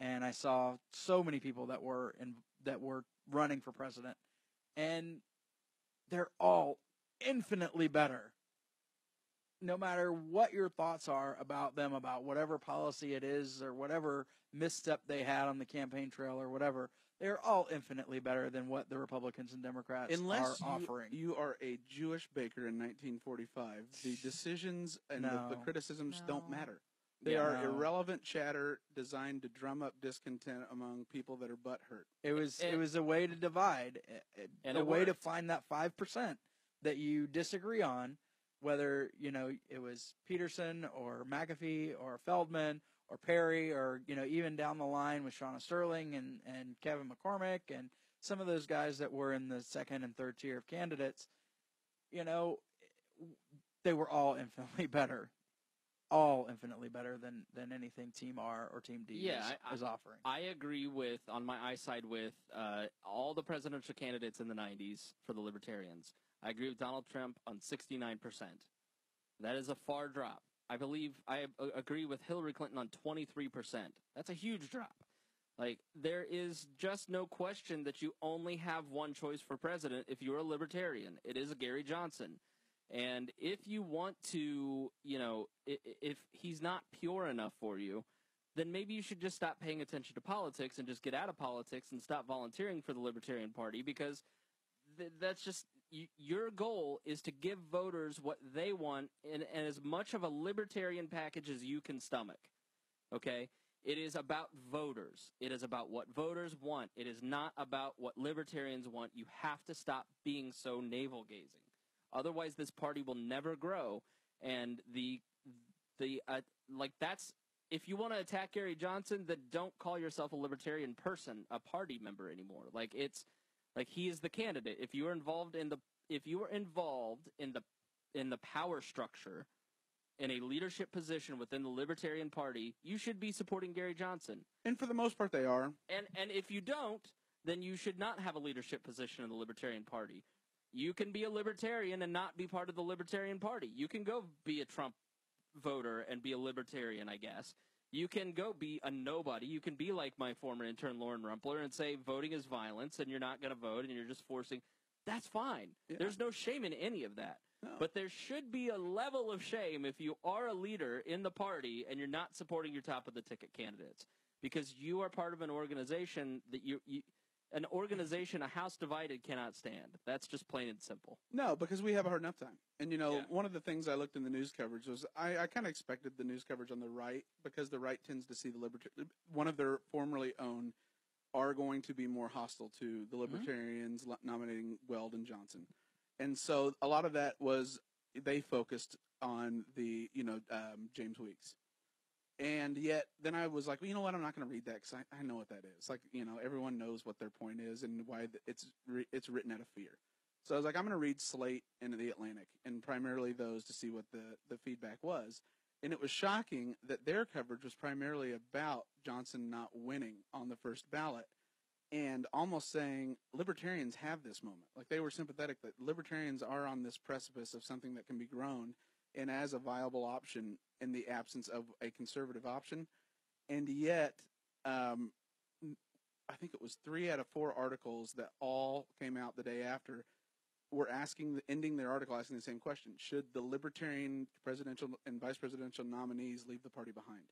and I saw so many people that were in that were running for president, and they're all infinitely better. No matter what your thoughts are about them, about whatever policy it is, or whatever misstep they had on the campaign trail, or whatever, they're all infinitely better than what the Republicans and Democrats Unless are you, offering. you are a Jewish baker in 1945, the decisions and the, the No. criticisms don't matter. They Yeah. are No. irrelevant chatter designed to drum up discontent among people that are butthurt. It was it And- was a way to divide, a- a- And a it way to find that five percent that you disagree on, whether you know it was Petersen or McAfee or Feldman or Perry or you know even down the line with Shawna Sterling and and Kevin McCormick and some of those guys that were in the second and third tier of candidates. You know, they were all infinitely better. All infinitely better than, than anything Team R or Team D Yeah, is, I- is offering. I agree with on my eye side with uh, all the presidential candidates in the '90s for the Libertarians. I agree with Donald Trump on 69 percent. That is a far drop. I believe I agree with Hillary Clinton on 23 percent. That's a huge drop. Like there is just no question that you only have one choice for president if you're a libertarian. It is a Gary Johnson. And if you want to, you know, if he's not pure enough for you, then maybe you should just stop paying attention to politics and just get out of politics and stop volunteering for the Libertarian Party because th- that's just your goal is to give voters what they want in, in as much of a libertarian package as you can stomach. Okay? It is about voters. It is about what voters want. It is not about what libertarians want. You have to stop being so navel gazing. Otherwise, this party will never grow. And the the uh, like that's if you want to attack Gary Johnson, then don't call yourself a libertarian person, a party member anymore. Like it's like he is the candidate. If you are involved in the if you are involved in the in the power structure in a leadership position within the Libertarian Party, you should be supporting Gary Johnson. And for the most part, they are. And and if you don't, then you should not have a leadership position in the Libertarian Party. You can be a libertarian and not be part of the Libertarian Party. You can go be a Trump voter and be a libertarian, I guess. You can go be a nobody. You can be like my former intern Lauren Rumpler and say voting is violence and you're not going to vote and you're just forcing. That's fine. Yeah. There's no shame in any of that. No. But there should be a level of shame if you are a leader in the party and you're not supporting your top of the ticket candidates because you are part of an organization that you, you an organization a house divided cannot stand. That's just plain and simple. No, because we have a hard enough time. And you know, Yeah. one of the things I looked in the news coverage was I, I kind of expected the news coverage on the right because the right tends to see the liberty one of their formerly owned are going to be more hostile to the libertarians lo- nominating Weld and Johnson. And so a lot of that was they focused on the, you know, um, James Weeks. And yet, then I was like, well, you know what? I'm not going to read that because I, I know what that is. Like, you know, everyone knows what their point is and why it's it's written out of fear. So I was like, I'm going to read Slate and The Atlantic, and primarily those to see what the, the feedback was. And it was shocking that their coverage was primarily about Johnson not winning on the first ballot and almost saying libertarians have this moment. Like they were sympathetic that libertarians are on this precipice of something that can be grown and as a viable option in the absence of a conservative option. And yet, um, I think it was three out of four articles that all came out the day after were asking, ending their article asking the same question: Should the libertarian presidential and vice presidential nominees leave the party behind?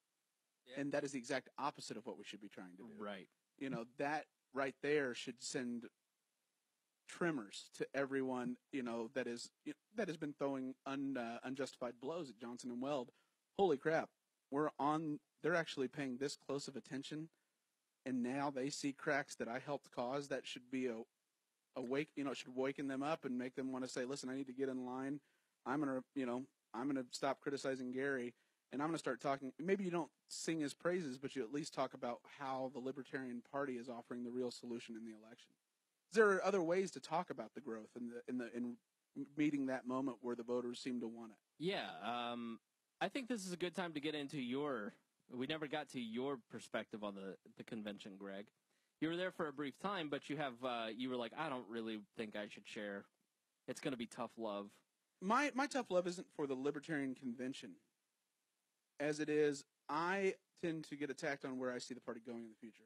Yeah. And that is the exact opposite of what we should be trying to do. Right. You know that right there should send tremors to everyone. You know that is that has been throwing un, uh, unjustified blows at Johnson and Weld. Holy crap! We're on. They're actually paying this close of attention, and now they see cracks that I helped cause. That should be a awake. You know, should waken them up and make them want to say, "Listen, I need to get in line I'm gonna, you know, I'm gonna stop criticizing Gary, and I'm gonna start talking. Maybe you don't sing his praises, but you at least talk about how the Libertarian Party is offering the real solution in the election. There are other ways to talk about the growth in the in the in meeting that moment where the voters seem to want it. Yeah, um, I think this is a good time to get into your. We never got to your perspective on the the convention, Greg. You were there for a brief time, but you have uh, you were like, I don't really think I should share. It's going to be tough love. my my tough love isn't for the libertarian convention as it is i tend to get attacked on where i see the party going in the future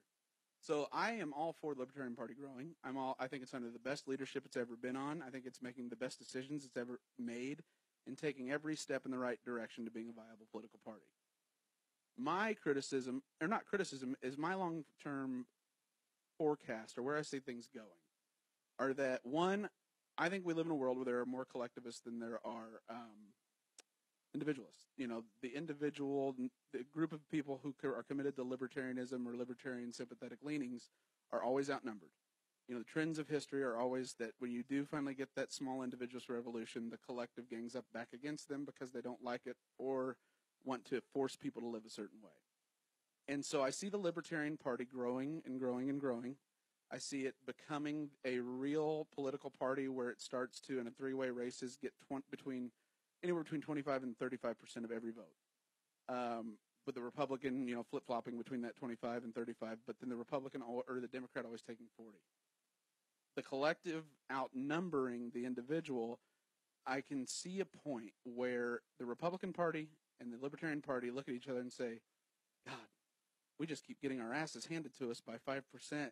so i am all for the libertarian party growing. I'm all i think it's under the best leadership it's ever been on. I think it's making the best decisions it's ever made and taking every step in the right direction to being a viable political party. My criticism or not criticism is my long term forecast or where i see things going are that one I think we live in a world where there are more collectivists than there are um, individualists. You know, the individual, the group of people who are committed to libertarianism or libertarian sympathetic leanings are always outnumbered. You know, the trends of history are always that when you do finally get that small individualist revolution, the collective gangs up back against them because they don't like it or want to force people to live a certain way. And so I see the Libertarian Party growing and growing and growing. I see it becoming a real political party where it starts to, in a three-way races, get tw- between anywhere between 25 and 35 percent of every vote. Um, with the Republican, you know, flip-flopping between that 25 and 35, but then the Republican al- or the Democrat always taking 40. The collective outnumbering the individual, I can see a point where the Republican Party and the Libertarian Party look at each other and say, God, we just keep getting our asses handed to us by 5%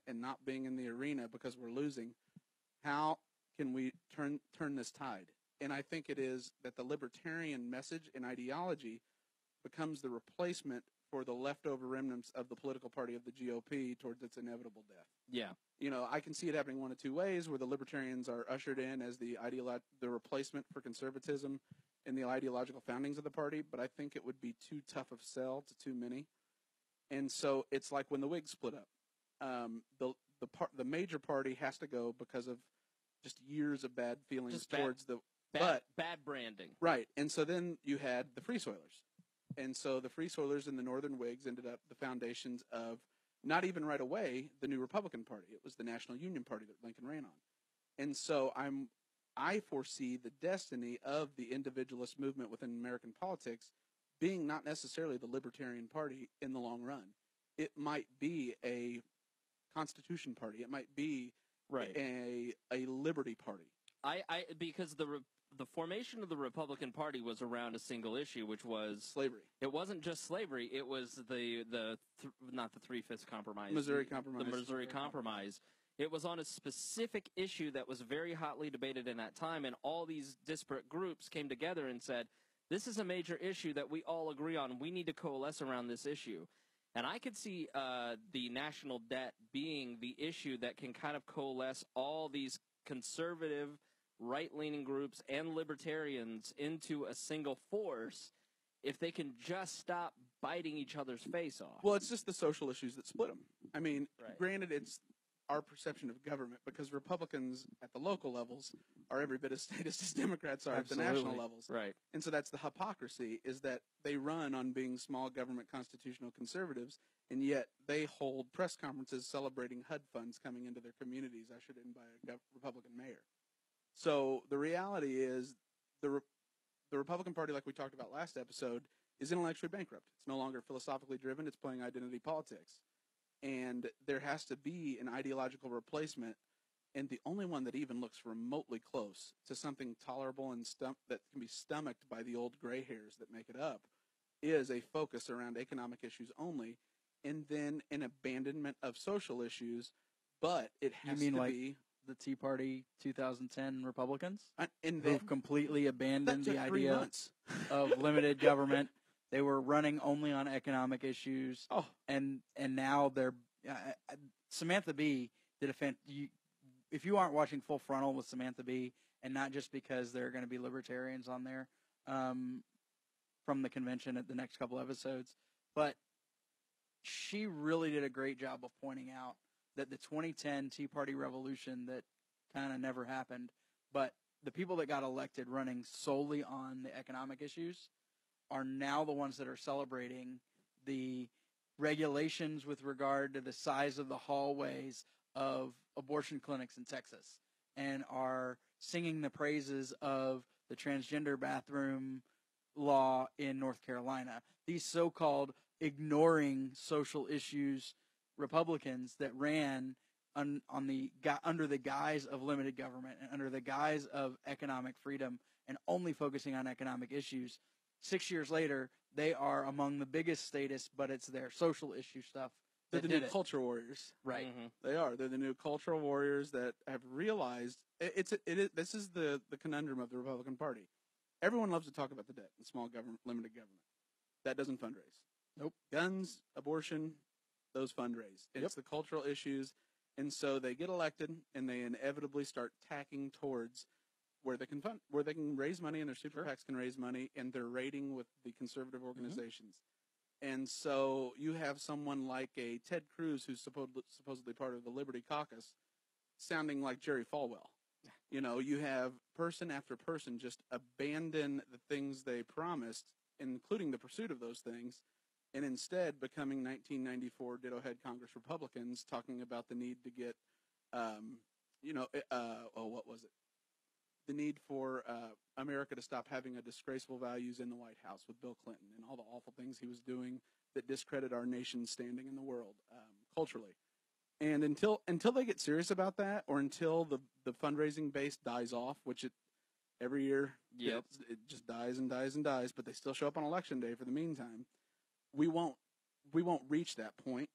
and not being in the arena because we're losing. How can we turn turn this tide? And I think it is that the libertarian message and ideology becomes the replacement for the leftover remnants of the political party of the GOP towards its inevitable death. Yeah, You know, I can see it happening one of two ways where the libertarians are ushered in as the ideolo- the replacement for conservatism in the ideological foundings of the party, but I think it would be too tough of sell to too many. And so it's like when the Whigs split up. Um, the the par- the major party has to go because of just years of bad feelings Just bad- towards the bad, But- bad branding. right. And so then you had the Free Soilers, and so the Free Soilers and the Northern Whigs ended up the foundations of not even right away the new Republican Party. It was the National Union Party that Lincoln ran on. And so I'm I foresee the destiny of the individualist movement within American politics being not necessarily the Libertarian Party in the long run. It might be a Constitution Party. It might be Right. a a Liberty Party. I, I because the the formation of the Republican Party was around a single issue, which was Slavery. it wasn't just slavery; it was the the th- not the Three Fifths Compromise, Missouri the- Compromise. the Missouri Compromise. It was on a specific issue that was very hotly debated in that time, and all these disparate groups came together and said, "This is a major issue that we all agree on. We need to coalesce around this issue." And I could see uh, the national debt being the issue that can kind of coalesce all these conservative, right-leaning groups and libertarians into a single force if they can just stop biting each other's face off. Well, it's just the social issues that split them. I mean, Right. granted, it's our perception of government because Republicans at the local levels are every bit as statist as Democrats are at the national levels. right. And so that's the hypocrisy is that they run on being small government constitutional conservatives, and yet they hold press conferences celebrating HUD funds coming into their communities ushered in by a Republican mayor. So the reality is the Re- the Republican Party, like we talked about last episode, is intellectually bankrupt. It's no longer philosophically driven. It's playing identity politics, and there has to be an ideological replacement. And the only one that even looks remotely close to something tolerable and stum- that can be stomached by the old gray hairs that make it up is a focus around economic issues only, and then an abandonment of social issues. But it You has mean to like be, The Tea Party 2010 Republicans uh, and who've completely abandoned the idea of limited government. They were running only on economic issues, Oh, and and now they're uh, uh, Samantha Bee did a fan. You, if you aren't watching Full Frontal with Samantha Bee, and not just because there are going to be libertarians on there um, from the convention at the next couple episodes, but she really did a great job of pointing out that the 2010 Tea Party revolution that kind of never happened, but the people that got elected running solely on the economic issues are now the ones that are celebrating the regulations with regard to the size of the hallways of abortion clinics in Texas and are singing the praises of the transgender bathroom law in North Carolina. These so-called ignoring social issues Republicans that ran on, on the under the guise of limited government and under the guise of economic freedom and only focusing on economic issues. Six years later, they are among the biggest statists, but it's their social issue stuff They're that the new it. culture warriors. Right. Mhm. They are. They're the new cultural warriors that have realized it- it's it is this is the the conundrum of the Republican Party. Everyone loves to talk about the debt and small government, limited government. That doesn't fundraise. Nope. Guns, abortion, those fundraise. It's Yep. the cultural issues, and so they get elected and they inevitably start tacking towards where they can fund, where they can raise money, and their super Sure. Mm-hmm. PACs can raise money, and they're rating with the conservative organizations. And so you have someone like a Ted Cruz, who's supposed, supposedly part of the Liberty Caucus, sounding like Jerry Falwell. You know, you have person after person just abandon the things they promised, including the pursuit of those things, and instead becoming 1994 ditto head Congress Republicans talking about the need to get, um, you know, uh, oh, what was it? The need for uh, America to stop having a disgraceful values in the White House with Bill Clinton and all the awful things he was doing that discredit our nation's standing in the world um, culturally. And until until they get serious about that, or until the the fundraising base dies off, which it every year Yep. it, it just dies and dies and dies, but they still show up on election day for the meantime. We won't we won't reach that point.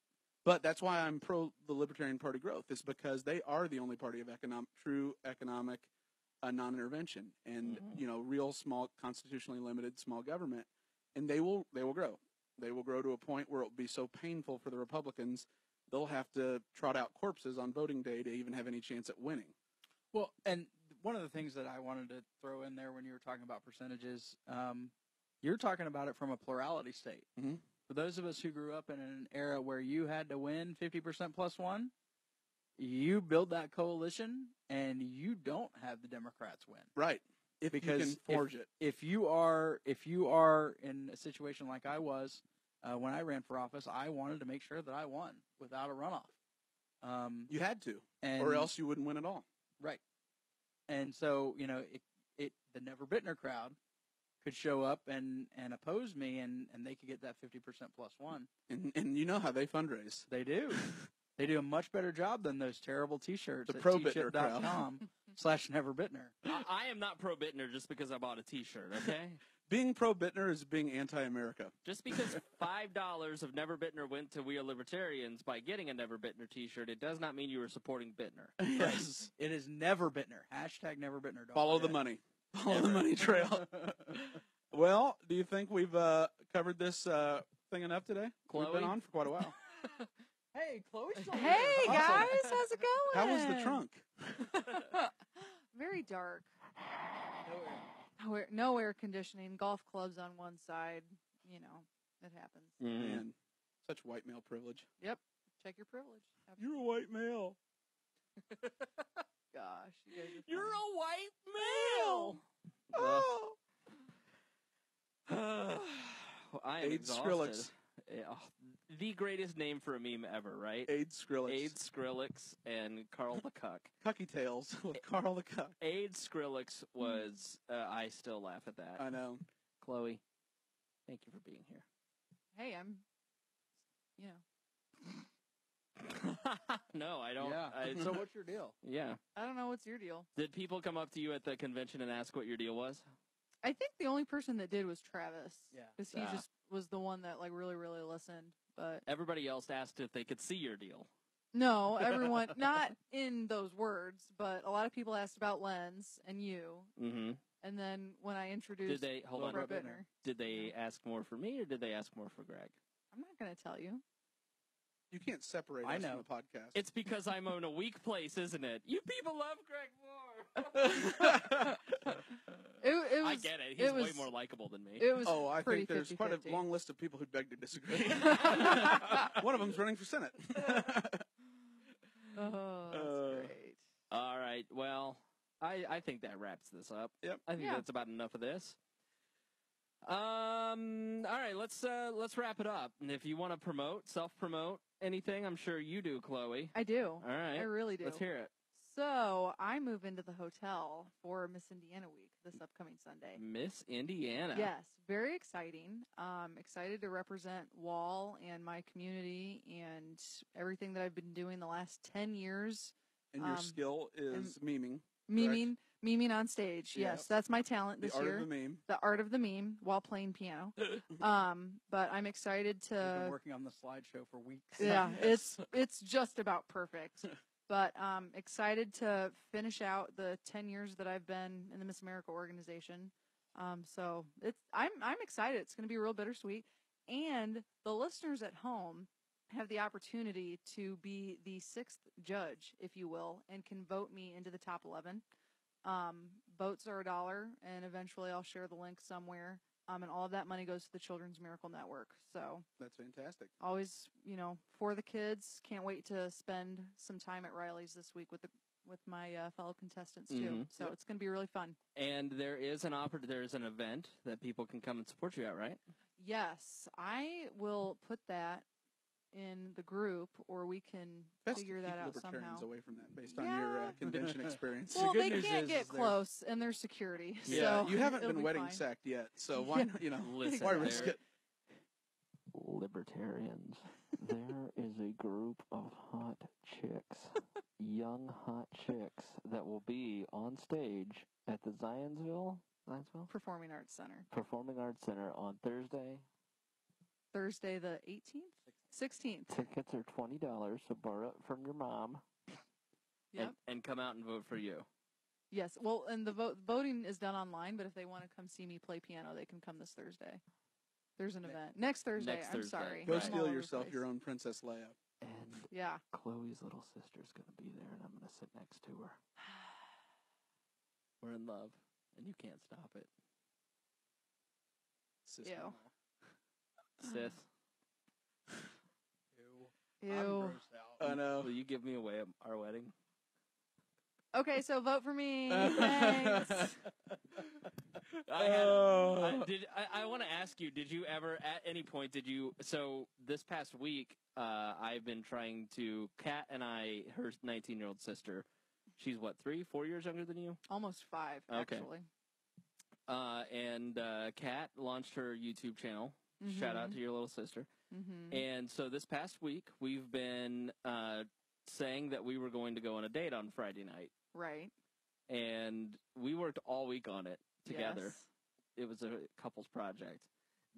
But that's why I'm pro the Libertarian Party growth. Is because they are the only party of economic true economic uh, non-intervention and Mhm. you know real small constitutionally limited small government, and they will they will grow. They will grow to a point where it will be so painful for the Republicans they'll have to trot out corpses on voting day to even have any chance at winning. Well, and one of the things that I wanted to throw in there when you were talking about percentages, um, you're talking about it from a plurality state. Mhm. For those of us who grew up in an era where you had to win 50% plus one, you build that coalition and you don't have the Democrats win. Right. If Because you if- can forge it. If you are, if you are in a situation like I was uh, when I ran for office, I wanted to make sure that I won without a runoff. Um, You had to, and or else you wouldn't win at all. Right. And so, you know, it, it the Never Bittner crowd could show up and, and oppose me and, and they could get that 50% plus one. And, and you know how they fundraise. They do. they do a much better job than those terrible t-shirts The at pro Bittner slash Never Bittner. I, I am not pro Bittner just because I bought a T-shirt. Okay. Being pro Bittner is being anti-America. Just because five dollars of Never Bittner went to We Are Libertarians by getting a Never Bittner T-shirt, it does not mean you are supporting Bittner. yes. It is Never Bittner. Hashtag Never Bittner. Follow the forget. money. Follow the money trail. well, do you think we've uh, covered this uh, thing enough today? We've been on for quite a while. hey, Chloe's still Hey here. Awesome. guys, how's it going? How was the trunk? Very dark. No air, no air conditioning. Golf clubs on one side. You know, it happens. Mm. Man, such white male privilege. Yep. Check your privilege. Have- You're a white male. Gosh, you guys are You're a white male. Oh. I am AIDS exhausted. Skrillex. Yeah, the greatest name for a meme ever, right? AIDS Skrillex. AIDS Skrillex and Carl the Cuck. Cucky Tales with Carl the Cuck. AIDS Skrillex was. Uh, I still laugh at that. I know. Chloe, thank you for being here. Hey, I'm. You know, no, I don't. Yeah. I, so what's your deal? yeah. I don't know what's your deal. Did people come up to you at the convention and ask what your deal was? I think the only person that did was Travis. Yeah. because he Ah. just was the one that like really, really listened. But Everybody else asked if they could see your deal. no, everyone not in those words, but a lot of people asked about Lenz and you. Mm-hmm. And then when I Did introduced they hold on? Brett Bittner. Bittner, Did they ask more for me or did they ask more for Greg? I'm not going to tell you. You can't separate I us know. from the podcast. It's because I'm on a weak place, isn't it? You people love Greg more. It, it was. I get it. He's it way more likable than me. It was. oh, I think there's quite a 50-50. long list of people who'd beg to disagree. One of them's running for Senate. Oh, that's Uh, great. All right. Well, I, I think that wraps this up. Yep. I think Yeah. that's about enough of this. Um. All right. Let's uh let's wrap it up. And if you want to promote, self promote anything, I'm sure you do, Chloe. I do. All right. I really do. Let's hear it. So I move into the hotel for Miss Indiana Week this upcoming Sunday. Miss Indiana. Yes, very exciting. Um, excited to represent WAL and my community and everything that I've been doing the last ten years. And your Um, skill is memeing. Memeing, memeing on stage. Yeah. Yes, that's my talent The this art year. of the meme. the art of the meme while playing piano. um, but I'm excited We've been to. working on the slideshow for weeks. Yeah, it's it's just about perfect. But um, excited to finish out the ten years that I've been in the Miss America organization. Um, so it's I'm I'm excited. It's going to be real bittersweet, and the listeners at home have the opportunity to be the sixth judge, if you will, and can vote me into the top eleven. Um, votes are a dollar, and eventually I'll share the link somewhere. Um, and all of that money goes to the Children's Miracle Network. So That's fantastic. always, you know, for the kids. Can't wait to spend some time at Riley's this week with the with my uh, fellow contestants too. Mhm. So Yep. it's going to be really fun. And there is an offer. There's an event that people can come and support you at, right? Yes, I will put that in the group, or we can Best figure that out libertarians somehow. away from that based on your uh, convention experience. The Well, good they news can't is- get is they're- close, and there's security. yeah, so you haven't been be wedding fine. sacked yet, so why Yeah. you know Listen, why risk it? Libertarians, there is a group of hot chicks, young hot chicks, that will be on stage at the Zionsville, Zionsville Performing Arts Center, Performing Arts Center on Thursday. Thursday the 18th, 16th. Tickets are twenty dollars, so borrow it from your mom. Yep. And, and come out and vote for you. Yes. Well, and the vote voting is done online, but if they want to come see me play piano, they can come this Thursday. There's an event next Thursday. Next I'm Thursday. sorry. Go Right. I'm all steal over the yourself place. your own Princess Leia. And Yeah. Chloe's little sister's gonna be there, and I'm gonna sit next to her. We're in love, and you can't stop it, Sister-in-law. sis. Ew. I'm grossed out. I know. Will you give me away at our wedding? Okay, so vote for me. Thanks. I had. Oh. I, did I, I want to ask you? Did you ever, at any point, did you? So this past week, uh, I've been trying to. Kat and I, her 19 year old sister, she's what three, four years younger than you. Almost five, Okay. actually. Uh, and uh, Kat launched her YouTube channel. Shout out to your little sister. Mm-hmm. And so this past week, we've been uh, saying that we were going to go on a date on Friday night, Right. and we worked all week on it together. Yes. It was a couples project.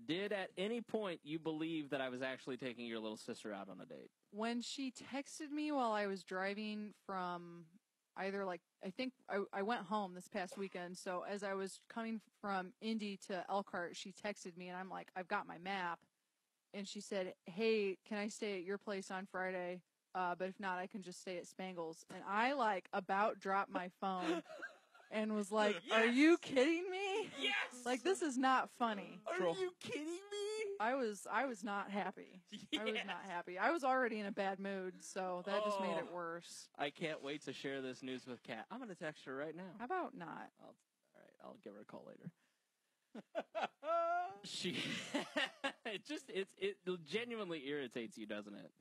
Did at any point you believe that I was actually taking your little sister out on a date? When she texted me while I was driving from either like I think I, I went home this past weekend. So as I was coming from Indy to Elkhart, she texted me and I'm like, I've got my map. And she said, Hey, can I stay at your place on Friday? Uh, but if not, I can just stay at Spangle's. And I like about dropped my phone and was like, Are you kidding me? Yes. Like this is not funny. Are Troll. you kidding me? I was I was not happy. I was not happy. I was already in a bad mood, so that just made it Oh. worse. I can't wait to share this news with Kat. I'm gonna text her right now. How about not? All right, I'll give her a call later. She, it just it's it genuinely irritates you, doesn't it?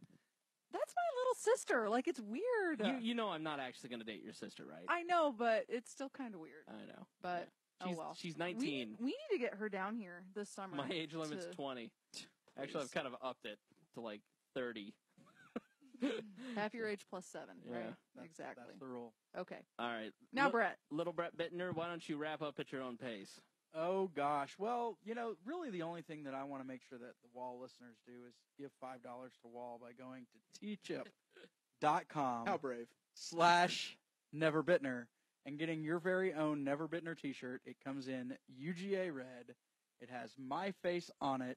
That's my little sister. Like it's weird. You you know I'm not actually gonna date your sister, right? I know, but it's still kind of weird. I know. But oh She's, oh well. she's 19. we need to get her down here this summer. My age limit's to- 20. Actually, I've kind of upped it to like 30. half your age plus seven, Yeah. right? That's- exactly. That's the rule. Okay. All right. Now, Li- Brett. little Brett Bittner, why don't you wrap up at your own pace? Oh gosh. Well, you know, really the only thing that I want to make sure that the WAL listeners do is give five dollars to WAL by going to tchip.com How brave. slash Never Bittner and getting your very own Never Bittner T-shirt. It comes in UGA red. It has my face on it,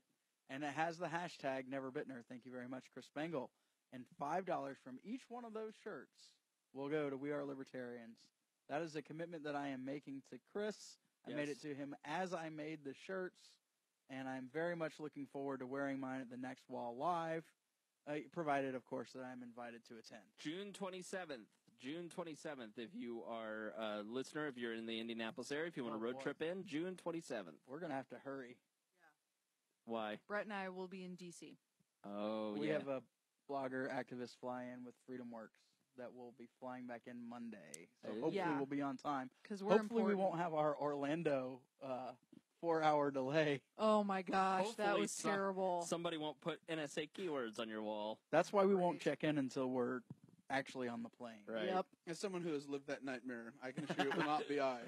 and it has the hashtag Never Bittner. Thank you very much, Chris Spangle. And five dollars from each one of those shirts will go to We Are Libertarians. That is a commitment that I am making to Chris. I made it to him as I made the shirts, and I'm very much looking forward to wearing mine at the next WAL Live, uh, provided, of course, that I'm invited to attend. June 27th, June 27th. If you are a listener, if you're in the Indianapolis area, if you want Oh, to road boy. trip in, June 27th. We're gonna have to hurry. Why? Brett and I will be in DC. Oh, we yeah. have a blogger activist fly in with FreedomWorks that we'll be flying back in Monday. So hopefully Yeah. we'll be on time. Because we're hopefully we won't have our Orlando uh, four hour delay. Oh my gosh, that was some- terrible. Somebody won't put NSA keywords on your wall. That's why we won't check in until we're actually on the plane. Right. Yep. As someone who has lived that nightmare, I can assure you it will not be I.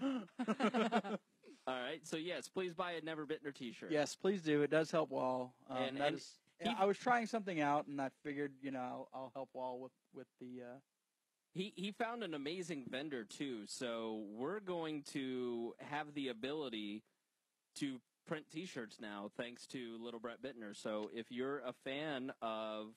All right. So, yes, please buy a Never Bittner t shirt. Yes, please do. It does help WAL. Um, And- that and is- he- I was trying something out, and I figured, you know, I'll, I'll help WAL with with the. Uh, He he found an amazing vendor too, so we're going to have the ability to print T-shirts now, thanks to Little Brett Bittner. So if you're a fan of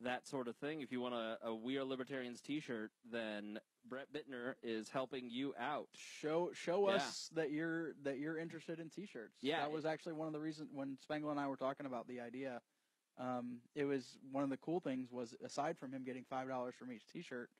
that sort of thing, if you want a, a We Are Libertarians T-shirt, then Brett Bittner is helping you out. show show Yeah. us that you're that you're interested in t-shirts. Yeah. that was actually one of the reasons when Spangle and I were talking about the idea. Um, it was one of the cool things was aside from him getting five dollars from each t-shirt,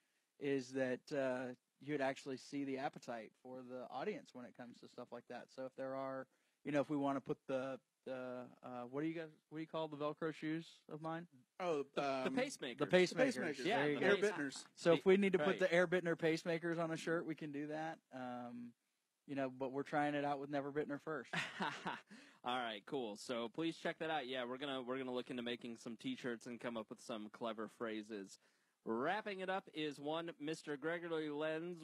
is that uh, you'd actually see the appetite for the audience when it comes to stuff like that. So if there are, you know, if we want to put the the uh, what do you guys what do you call the Velcro shoes of mine? Oh, The, um, the pacemakers. The pacemakers. pacemakers. Yeah, the Air go. pace- Bittners. So if we need to put Right. the Air Bittner pacemakers on a shirt, we can do that. Um, you know, but we're trying it out with Never Bittner first. All right, cool. So please check that out. Yeah, we're gonna we're gonna look into making some T-shirts and come up with some clever phrases. Wrapping it up is one Mr. Gregory Lenz.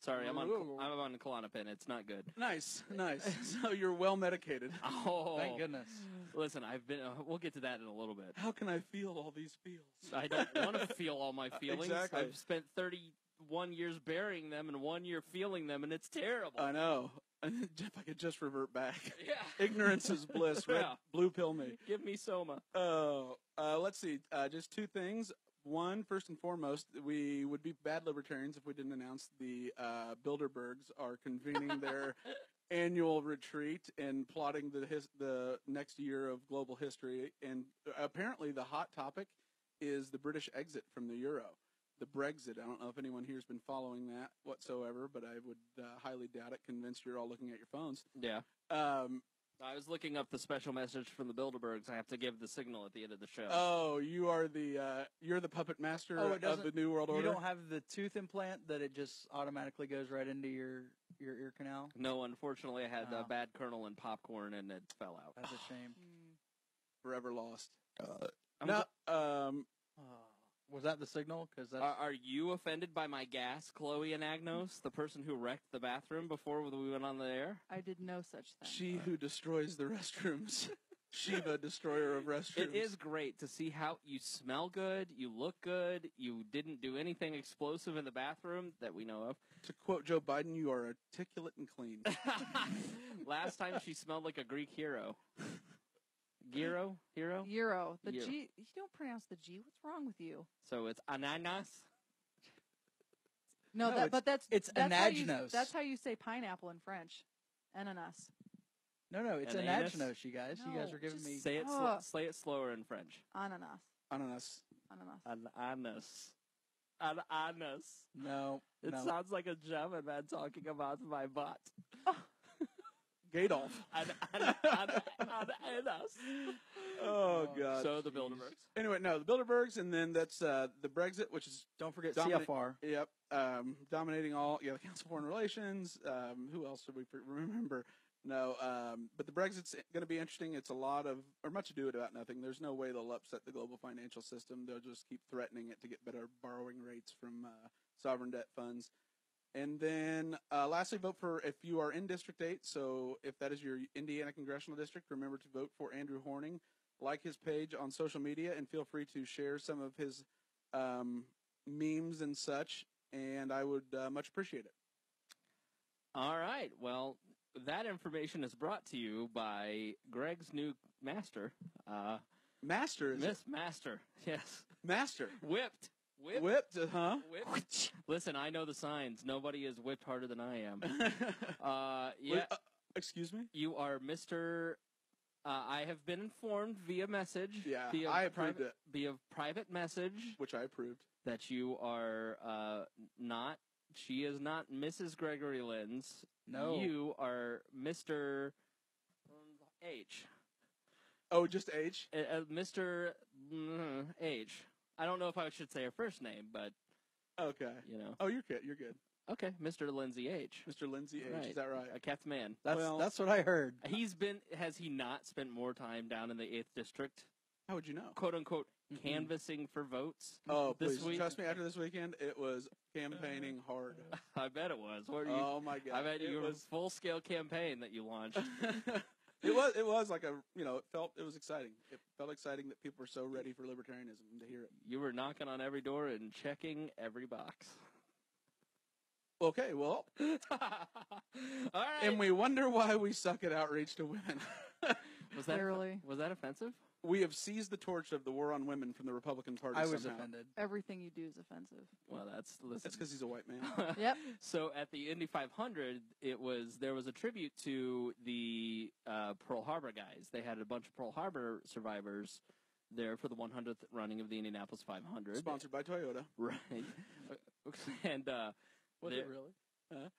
Sorry, I'm on I'm on Klonopin. It's not good. Nice, nice. so you're well medicated. Oh, Thank goodness. Listen, I've been. Uh, we'll get to that in a little bit. How can I feel all these feels? I don't want to feel all my feelings. Exactly. I've spent 31 years burying them and one year feeling them, and it's terrible. I know. if I could just revert back. yeah. Ignorance is bliss. Red, Yeah. blue pill me. Give me Soma. Oh, uh, let's see. Uh, just two things. One, first and foremost, we would be bad libertarians if we didn't announce the uh, Bilderbergs are convening their annual retreat and plotting the his, the next year of global history. And apparently, the hot topic is the British exit from the euro, the Brexit. I don't know if anyone here has been following that whatsoever, but I would uh, highly doubt it. Convinced you're all looking at your phones. Yeah. Um, I was looking up the special message from the Bilderbergs. I have to give the signal at the end of the show. Oh, you are the uh, you're the puppet master Oh, of the New World Order. You don't have the tooth implant that it just automatically goes right into your your ear canal. no, unfortunately, I had Oh. a bad kernel in popcorn and it fell out. That's a shame. Forever lost. I'm no, um, Oh. Was that the signal? Because that's are, are you offended by my gas, Chloe Anagnos, the person who wrecked the bathroom before we went on the air? I did no such thing. she who destroys the restrooms. Shiva, destroyer of restrooms. It is great to see how you smell good, you look good, you didn't do anything explosive in the bathroom that we know of. To quote Joe Biden, you are articulate and clean. Last time she smelled like a Greek hero. Giro? Hero? Euro. The Euro. G. You don't pronounce the G. What's wrong with you? So it's ananas. No, No, that, it's- but that's it's that's how, you, anagnos. that's how you say pineapple in French. Ananas. no, no. It's An an anus? anagnos, you guys. you guys No, are giving just me. Say it, sl- say it slower in French. Ananas. Ananas. Ananas. Ananas. Ananas. No, It no. sounds like a German man talking about my butt. Gadolf. An- an- an- Ananas. Oh, Oh, God. So the jeez. Bilderbergs. anyway, no, the Bilderbergs, and then that's uh, the Brexit, which is Don't forget Dominic- CFR. Yep. Um, dominating all, yeah, the Council of Foreign Relations. Um, who else did we remember? No, um, but the Brexit's going to be interesting. It's a lot of, or much ado about nothing. There's no way they'll upset the global financial system. They'll just keep threatening it to get better borrowing rates from uh, sovereign debt funds. And then, uh, lastly, vote for if you are in District 8. So, if that is your Indiana congressional district, remember to vote for Andrew Horning. Like his page on social media, and feel free to share some of his um, memes and such. And I would uh, much appreciate it. All right. Well, that information is brought to you by Greg's new master, uh, Master is it? Master. Yes. Master. Whipped. Whipped. Whipped, uh, huh? Whipped. Listen, I know the signs. Nobody is whipped harder than I am. Uh, yeah, uh, excuse me? you are Mr. Uh, I have been informed via message. Yeah, via I approved private, it. Via private message which I approved. that you are uh, not. She is not Mrs. Gregory Lenz. No. You are Mr. H. Oh, just H. Uh, uh, Mr. mm, H. I don't know if I should say her first name, but Okay. you know. Oh, you're good. You're good. Okay, Mr. Lindsay H. Mr. Lindsay H. Right. Is that right? A kept man. That's Well- that's what I heard. He's been. Has he not spent more time down in the eighth district, How would you know? quote unquote, Mhm. canvassing for votes? Oh, This please week- trust me. After this weekend, it was campaigning hard. I bet it was. What you? Oh my god! I bet it you was. full scale campaign that you launched. it was. It was like a. You know, it felt. It was exciting. It felt exciting that people were so ready for libertarianism to hear it. you were knocking on every door and checking every box. Okay, well, All right. and we wonder why we suck at outreach to women. was that Clearly. was that offensive? We have seized the torch of the war on women from the Republican Party. I was somehow. offended. Everything you do is offensive. Well, that's listen. That's because he's a white man. Yep. So at the Indy 500, it was there was a tribute to the uh, Pearl Harbor guys. They had a bunch of Pearl Harbor survivors there for the 100th running of the Indianapolis 500. Sponsored by Toyota. Right. and uh, Was there, it really?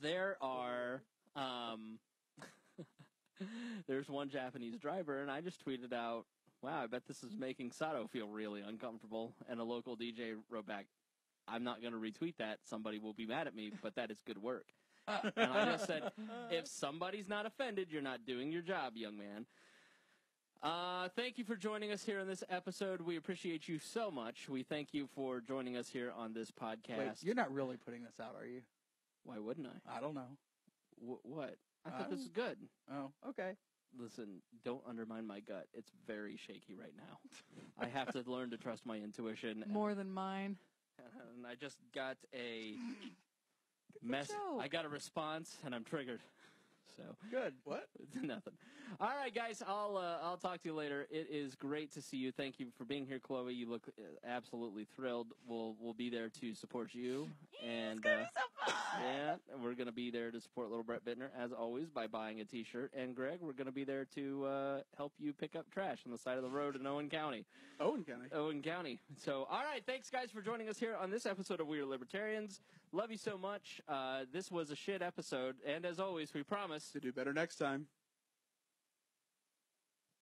there are um, there's one Japanese driver, and I just tweeted out, "Wow, I bet this is making Sato feel really uncomfortable." And a local DJ wrote back, "I'm not going to retweet that. Somebody will be mad at me, but that is good work." And I just said, if somebody's not offended, you're not doing your job, young man. Uh, thank you for joining us here in this episode. We appreciate you so much. We thank you for joining us here on this podcast. Wait, you're not really putting this out, are you? Why wouldn't I? I don't know. W- what? I Uh, thought this was good. Oh, okay. Listen, don't undermine my gut. It's very shaky right now. I have to learn to trust my intuition. and- More than mine. And I just got a mess. joke. I got a response, and I'm triggered. So Good. What? nothing. All right, guys. I'll uh, I'll talk to you later. It is great to see you. Thank you for being here, Chloe. You look uh, absolutely thrilled. We'll we'll be there to support you. And uh, yeah, and we're gonna be there to support little Brett Bittner as always by buying a T-shirt. And Greg, we're gonna be there to uh, help you pick up trash on the side of the road in Owen County. Owen County. Owen County. So, all right, thanks guys for joining us here on this episode of We Are Libertarians. Love you so much. Uh, this was a shit episode, and as always, we promise To do better next time.